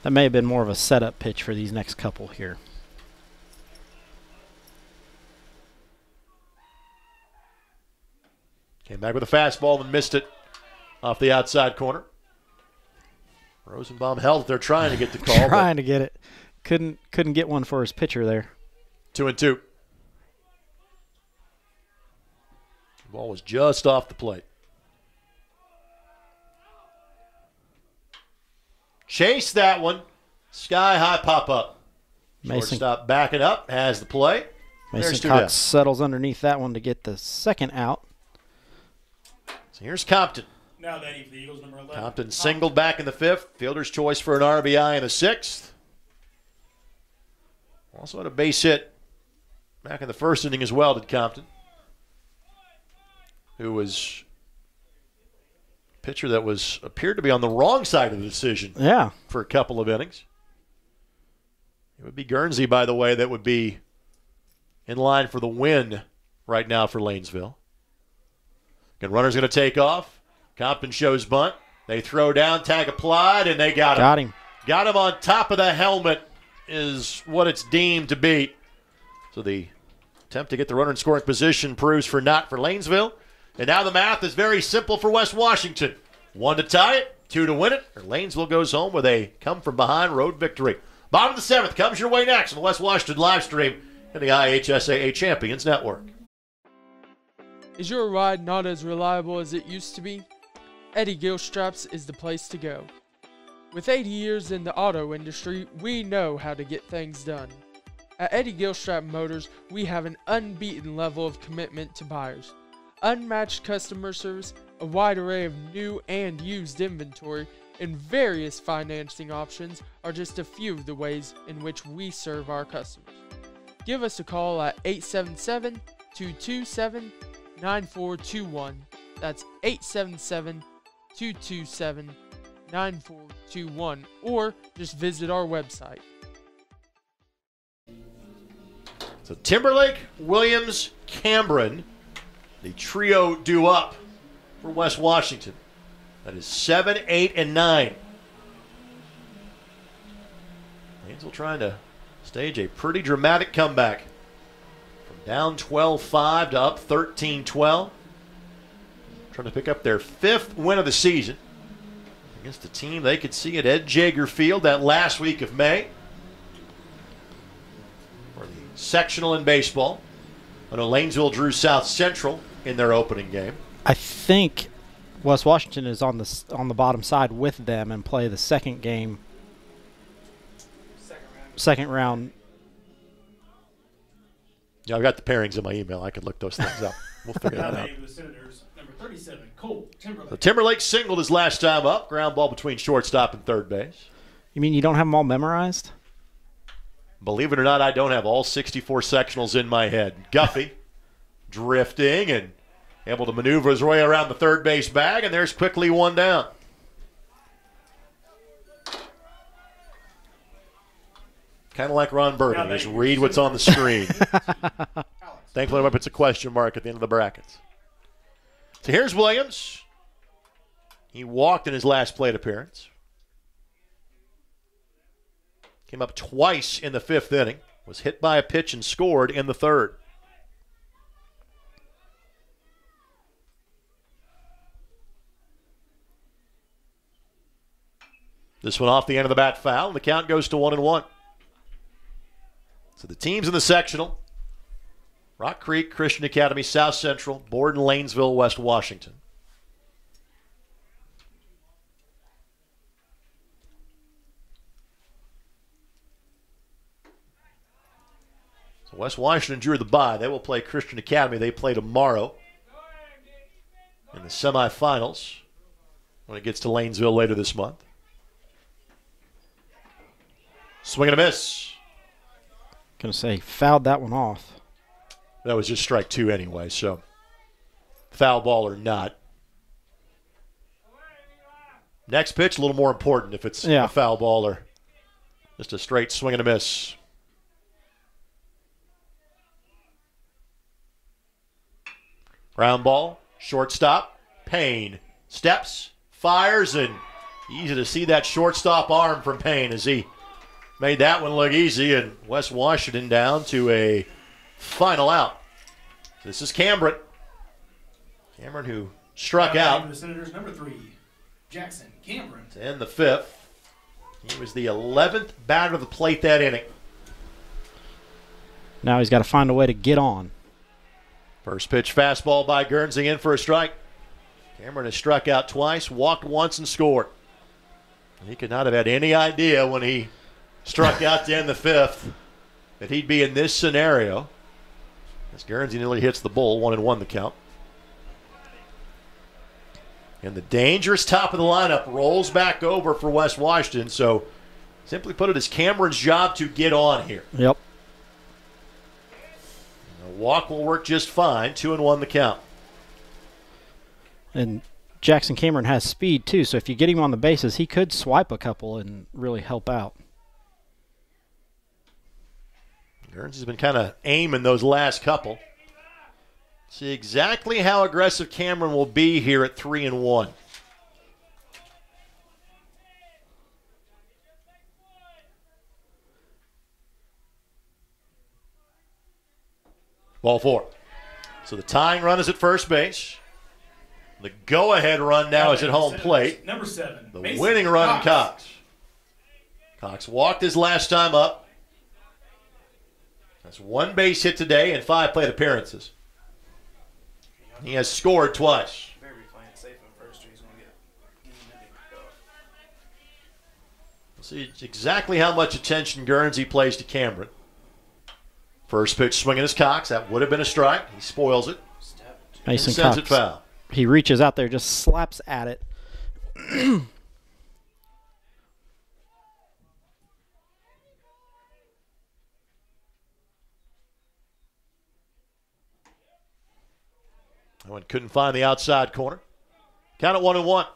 B: That may have been more of a setup pitch for these next couple here.
A: Came back with a fastball and missed it off the outside corner. Rosenbaum held it. They're trying to get the call.
B: Trying to get it. Couldn't couldn't get one for his pitcher there.
A: Two and two. Ball was just off the plate. Chase that one. Sky high pop up.
B: Mason-
A: Shortstop backing up has the play.
B: Mason Cox settles underneath that one to get the second out.
A: So here's Compton.
O: Now batting for the Eagles, number 11.
A: Compton singled back in the fifth. Fielder's choice for an RBI in the sixth. Also had a base hit back in the first inning as well, did Compton. Who was pitcher that was appeared to be on the wrong side of the decision.
B: Yeah.
A: For a couple of innings. It would be Guernsey, by the way, that would be in line for the win right now for Lanesville. Again, runner's going to take off. Compton shows bunt. They throw down, tag applied, and they got him.
B: Got him.
A: Got him on top of the helmet is what it's deemed to be. So the attempt to get the runner in scoring position proves for not for Lanesville. And now the math is very simple for West Washington. One to tie it, two to win it, or Lanesville goes home with a come from behind road victory. Bottom of the seventh comes your way next on the West Washington live stream and the IHSAA Champions Network.
N: Is your ride not as reliable as it used to be? Eddie Gilstraps is the place to go. With 80 years in the auto industry, we know how to get things done. At Eddie Gilstrap Motors, we have an unbeaten level of commitment to buyers. Unmatched customer service, a wide array of new and used inventory, and various financing options are just a few of the ways in which we serve our customers. Give us a call at 877 227 9421. That's 877 227 9421. Or just visit our website.
A: So Timberlake, Williams, Cameron, the trio do up for West Washington. That is seven, eight, and nine. Hansel trying to stage a pretty dramatic comeback. From down 12-5 to up 13-12. Trying to pick up their fifth win of the season against the team they could see at Ed Jager Field that last week of May for the sectional in baseball. I Lanesville drew South Central in their opening game.
B: I think West Washington is on the on the bottom side with them and play the second game. Second round.
A: Yeah, I've got the pairings in my email. I could look those things up. We'll figure that out.
O: the Senators, number 37, Cole Timberlake.
A: So Timberlake singled his last time up. Ground ball between shortstop and third base.
B: You mean you don't have them all memorized?
A: Believe it or not, I don't have all 64 sectionals in my head. Guffey drifting and able to maneuver his way around the third base bag, and there's quickly one down. Kind of like Ron Burgundy, just read what's on the screen. Thankfully, it's a question mark at the end of the brackets. So here's Williams. He walked in his last plate appearance. Came up twice in the fifth inning. Was hit by a pitch and scored in the third. This one off the end of the bat foul, and the count goes to one and one. So the teams in the sectional Rock Creek, Christian Academy, South Central, Borden, Lanesville, West Washington. So West Washington drew the bye. They will play Christian Academy. They play tomorrow in the semifinals when it gets to Lanesville later this month. Swing and a miss.
B: Gonna say fouled that one off.
A: That was just strike two anyway, so foul ball or not. Next pitch, a little more important if it's
B: Yeah.
A: a foul ball or just a straight swing and a miss. Ground ball, shortstop, Payne steps, fires, and easy to see that shortstop arm from Payne as he made that one look easy. And West Washington down to a final out. This is Cameron. Cameron who struck out
O: The Senators, number three, Jackson Cameron.
A: to end the fifth. He was the 11th batter of the plate that inning.
B: Now he's got to find a way to get on.
A: First pitch fastball by Guernsey in for a strike. Cameron has struck out twice, walked once, and scored. He could not have had any idea when he struck out to end the fifth that he'd be in this scenario. As Guernsey nearly hits the bull, one and one the count. And the dangerous top of the lineup rolls back over for West Washington. So, simply put it, it's Cameron's job to get on here.
B: Yep.
A: A walk will work just fine. Two and one the count.
B: And Jackson Cameron has speed too, so if you get him on the bases, he could swipe a couple and really help out.
A: Guernsey's been kind of aiming those last couple. See exactly how aggressive Cameron will be here at three and one. Ball four. So the tying run is at first base. The go-ahead run now is at home plate.
O: Number seven.
A: The
O: Mason
A: winning run
O: Cox.
A: Cox. Cox walked his last time up. That's one base hit today and five plate appearances. He has scored twice.
O: Better be playing safe in first, or he's gonna get.
A: We'll see exactly how much attention Guernsey plays to Cameron. First pitch swinging his Cox. That would have been a strike. He spoils it.
B: Mason
A: and sends
B: Cox.
A: it foul.
B: He reaches out there, just slaps at it.
A: one couldn't find the outside corner. Count it one and one.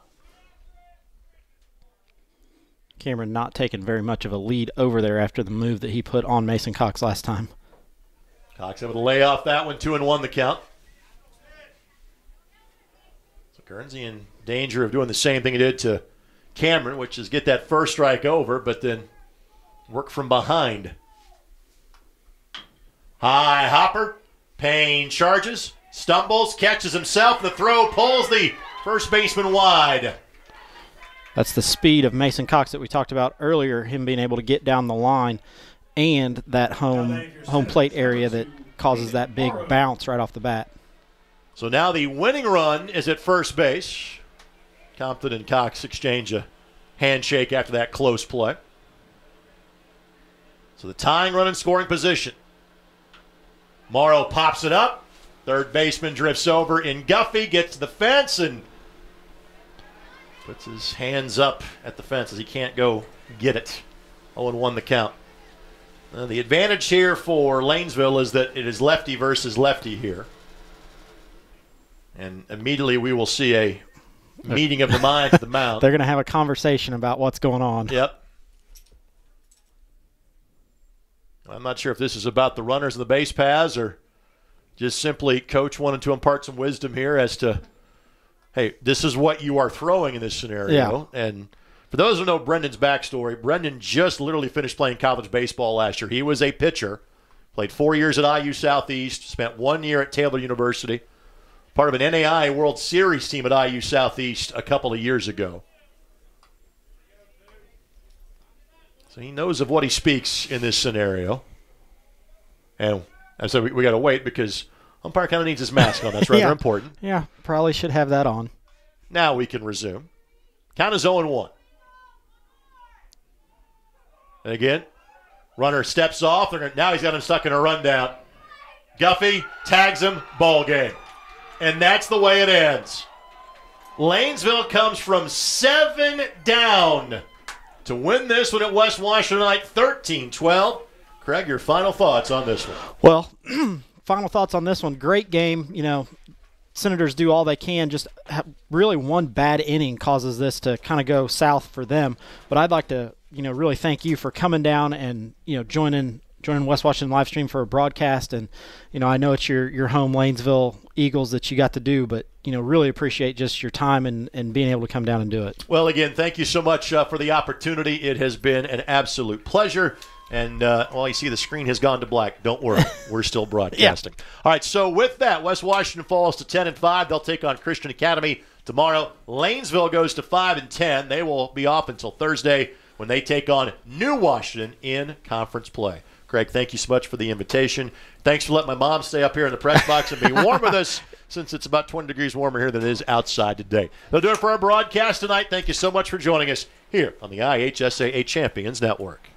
B: Cameron not taking very much of a lead over there after the move that he put on Mason Cox last time.
A: Cox able to lay off that one, two and one the count. So Guernsey in danger of doing the same thing he did to Cameron, which is get that first strike over, but then work from behind. High hopper. Payne charges, stumbles, catches himself. The throw pulls the first baseman wide.
B: That's the speed of Mason Cox that we talked about earlier, him being able to get down the line and that home home plate area that causes that big bounce right off the bat.
A: So now the winning run is at first base. Compton and Cox exchange a handshake after that close play. So the tying run in scoring position. Morrow pops it up. Third baseman drifts over in Guffey, gets to the fence, and puts his hands up at the fence as he can't go get it. 0 1 the count. Uh, the advantage here for Lanesville is that it is lefty versus lefty here. And immediately we will see a meeting of the minds at the mound.
B: They're going to have a conversation about what's going on.
A: Yep. I'm not sure if this is about the runners and the base paths or just simply coach wanted to impart some wisdom here as to, hey, this is what you are throwing in this scenario. And for those who know Brendan's backstory, Brendan just literally finished playing college baseball last year. He was a pitcher, played four years at IU Southeast, spent one year at Taylor University, part of an NAIA World Series team at IU Southeast a couple of years ago. So he knows of what he speaks in this scenario. And I so we, we got to wait because umpire kind of needs his mask on. That's rather
B: Yeah.
A: important.
B: Yeah, probably should have that on.
A: Now we can resume. Count is 0 1. And again, runner steps off. Gonna, now he's got him stuck in a rundown. Guffey tags him, ball game. And that's the way it ends. Lanesville comes from seven down to win this one at West Washington tonight, 13 12. Craig, your final thoughts on this one?
B: Well, final thoughts on this one. Great game. You know, Senators do all they can. Just ha- really one bad inning causes this to kind of go south for them. But I'd like to, you know, really thank you for coming down and you know joining joining West Washington live stream for a broadcast. And you know, I know it's your your home Lanesville Eagles that you got to do, but you know, really appreciate just your time and and being able to come down and do it.
A: Well, again, thank you so much uh, for the opportunity. It has been an absolute pleasure. And, uh, well, you see the screen has gone to black. Don't worry. We're still broadcasting. All right, so with that, West Washington falls to 10 and 5. They'll take on Christian Academy tomorrow. Lanesville goes to 5 and 10. They will be off until Thursday when they take on New Washington in conference play. Craig, thank you so much for the invitation. Thanks for letting my mom stay up here in the press box and be warm with us since it's about 20 degrees warmer here than it is outside today. They'll do it for our broadcast tonight. Thank you so much for joining us here on the IHSAA Champions Network.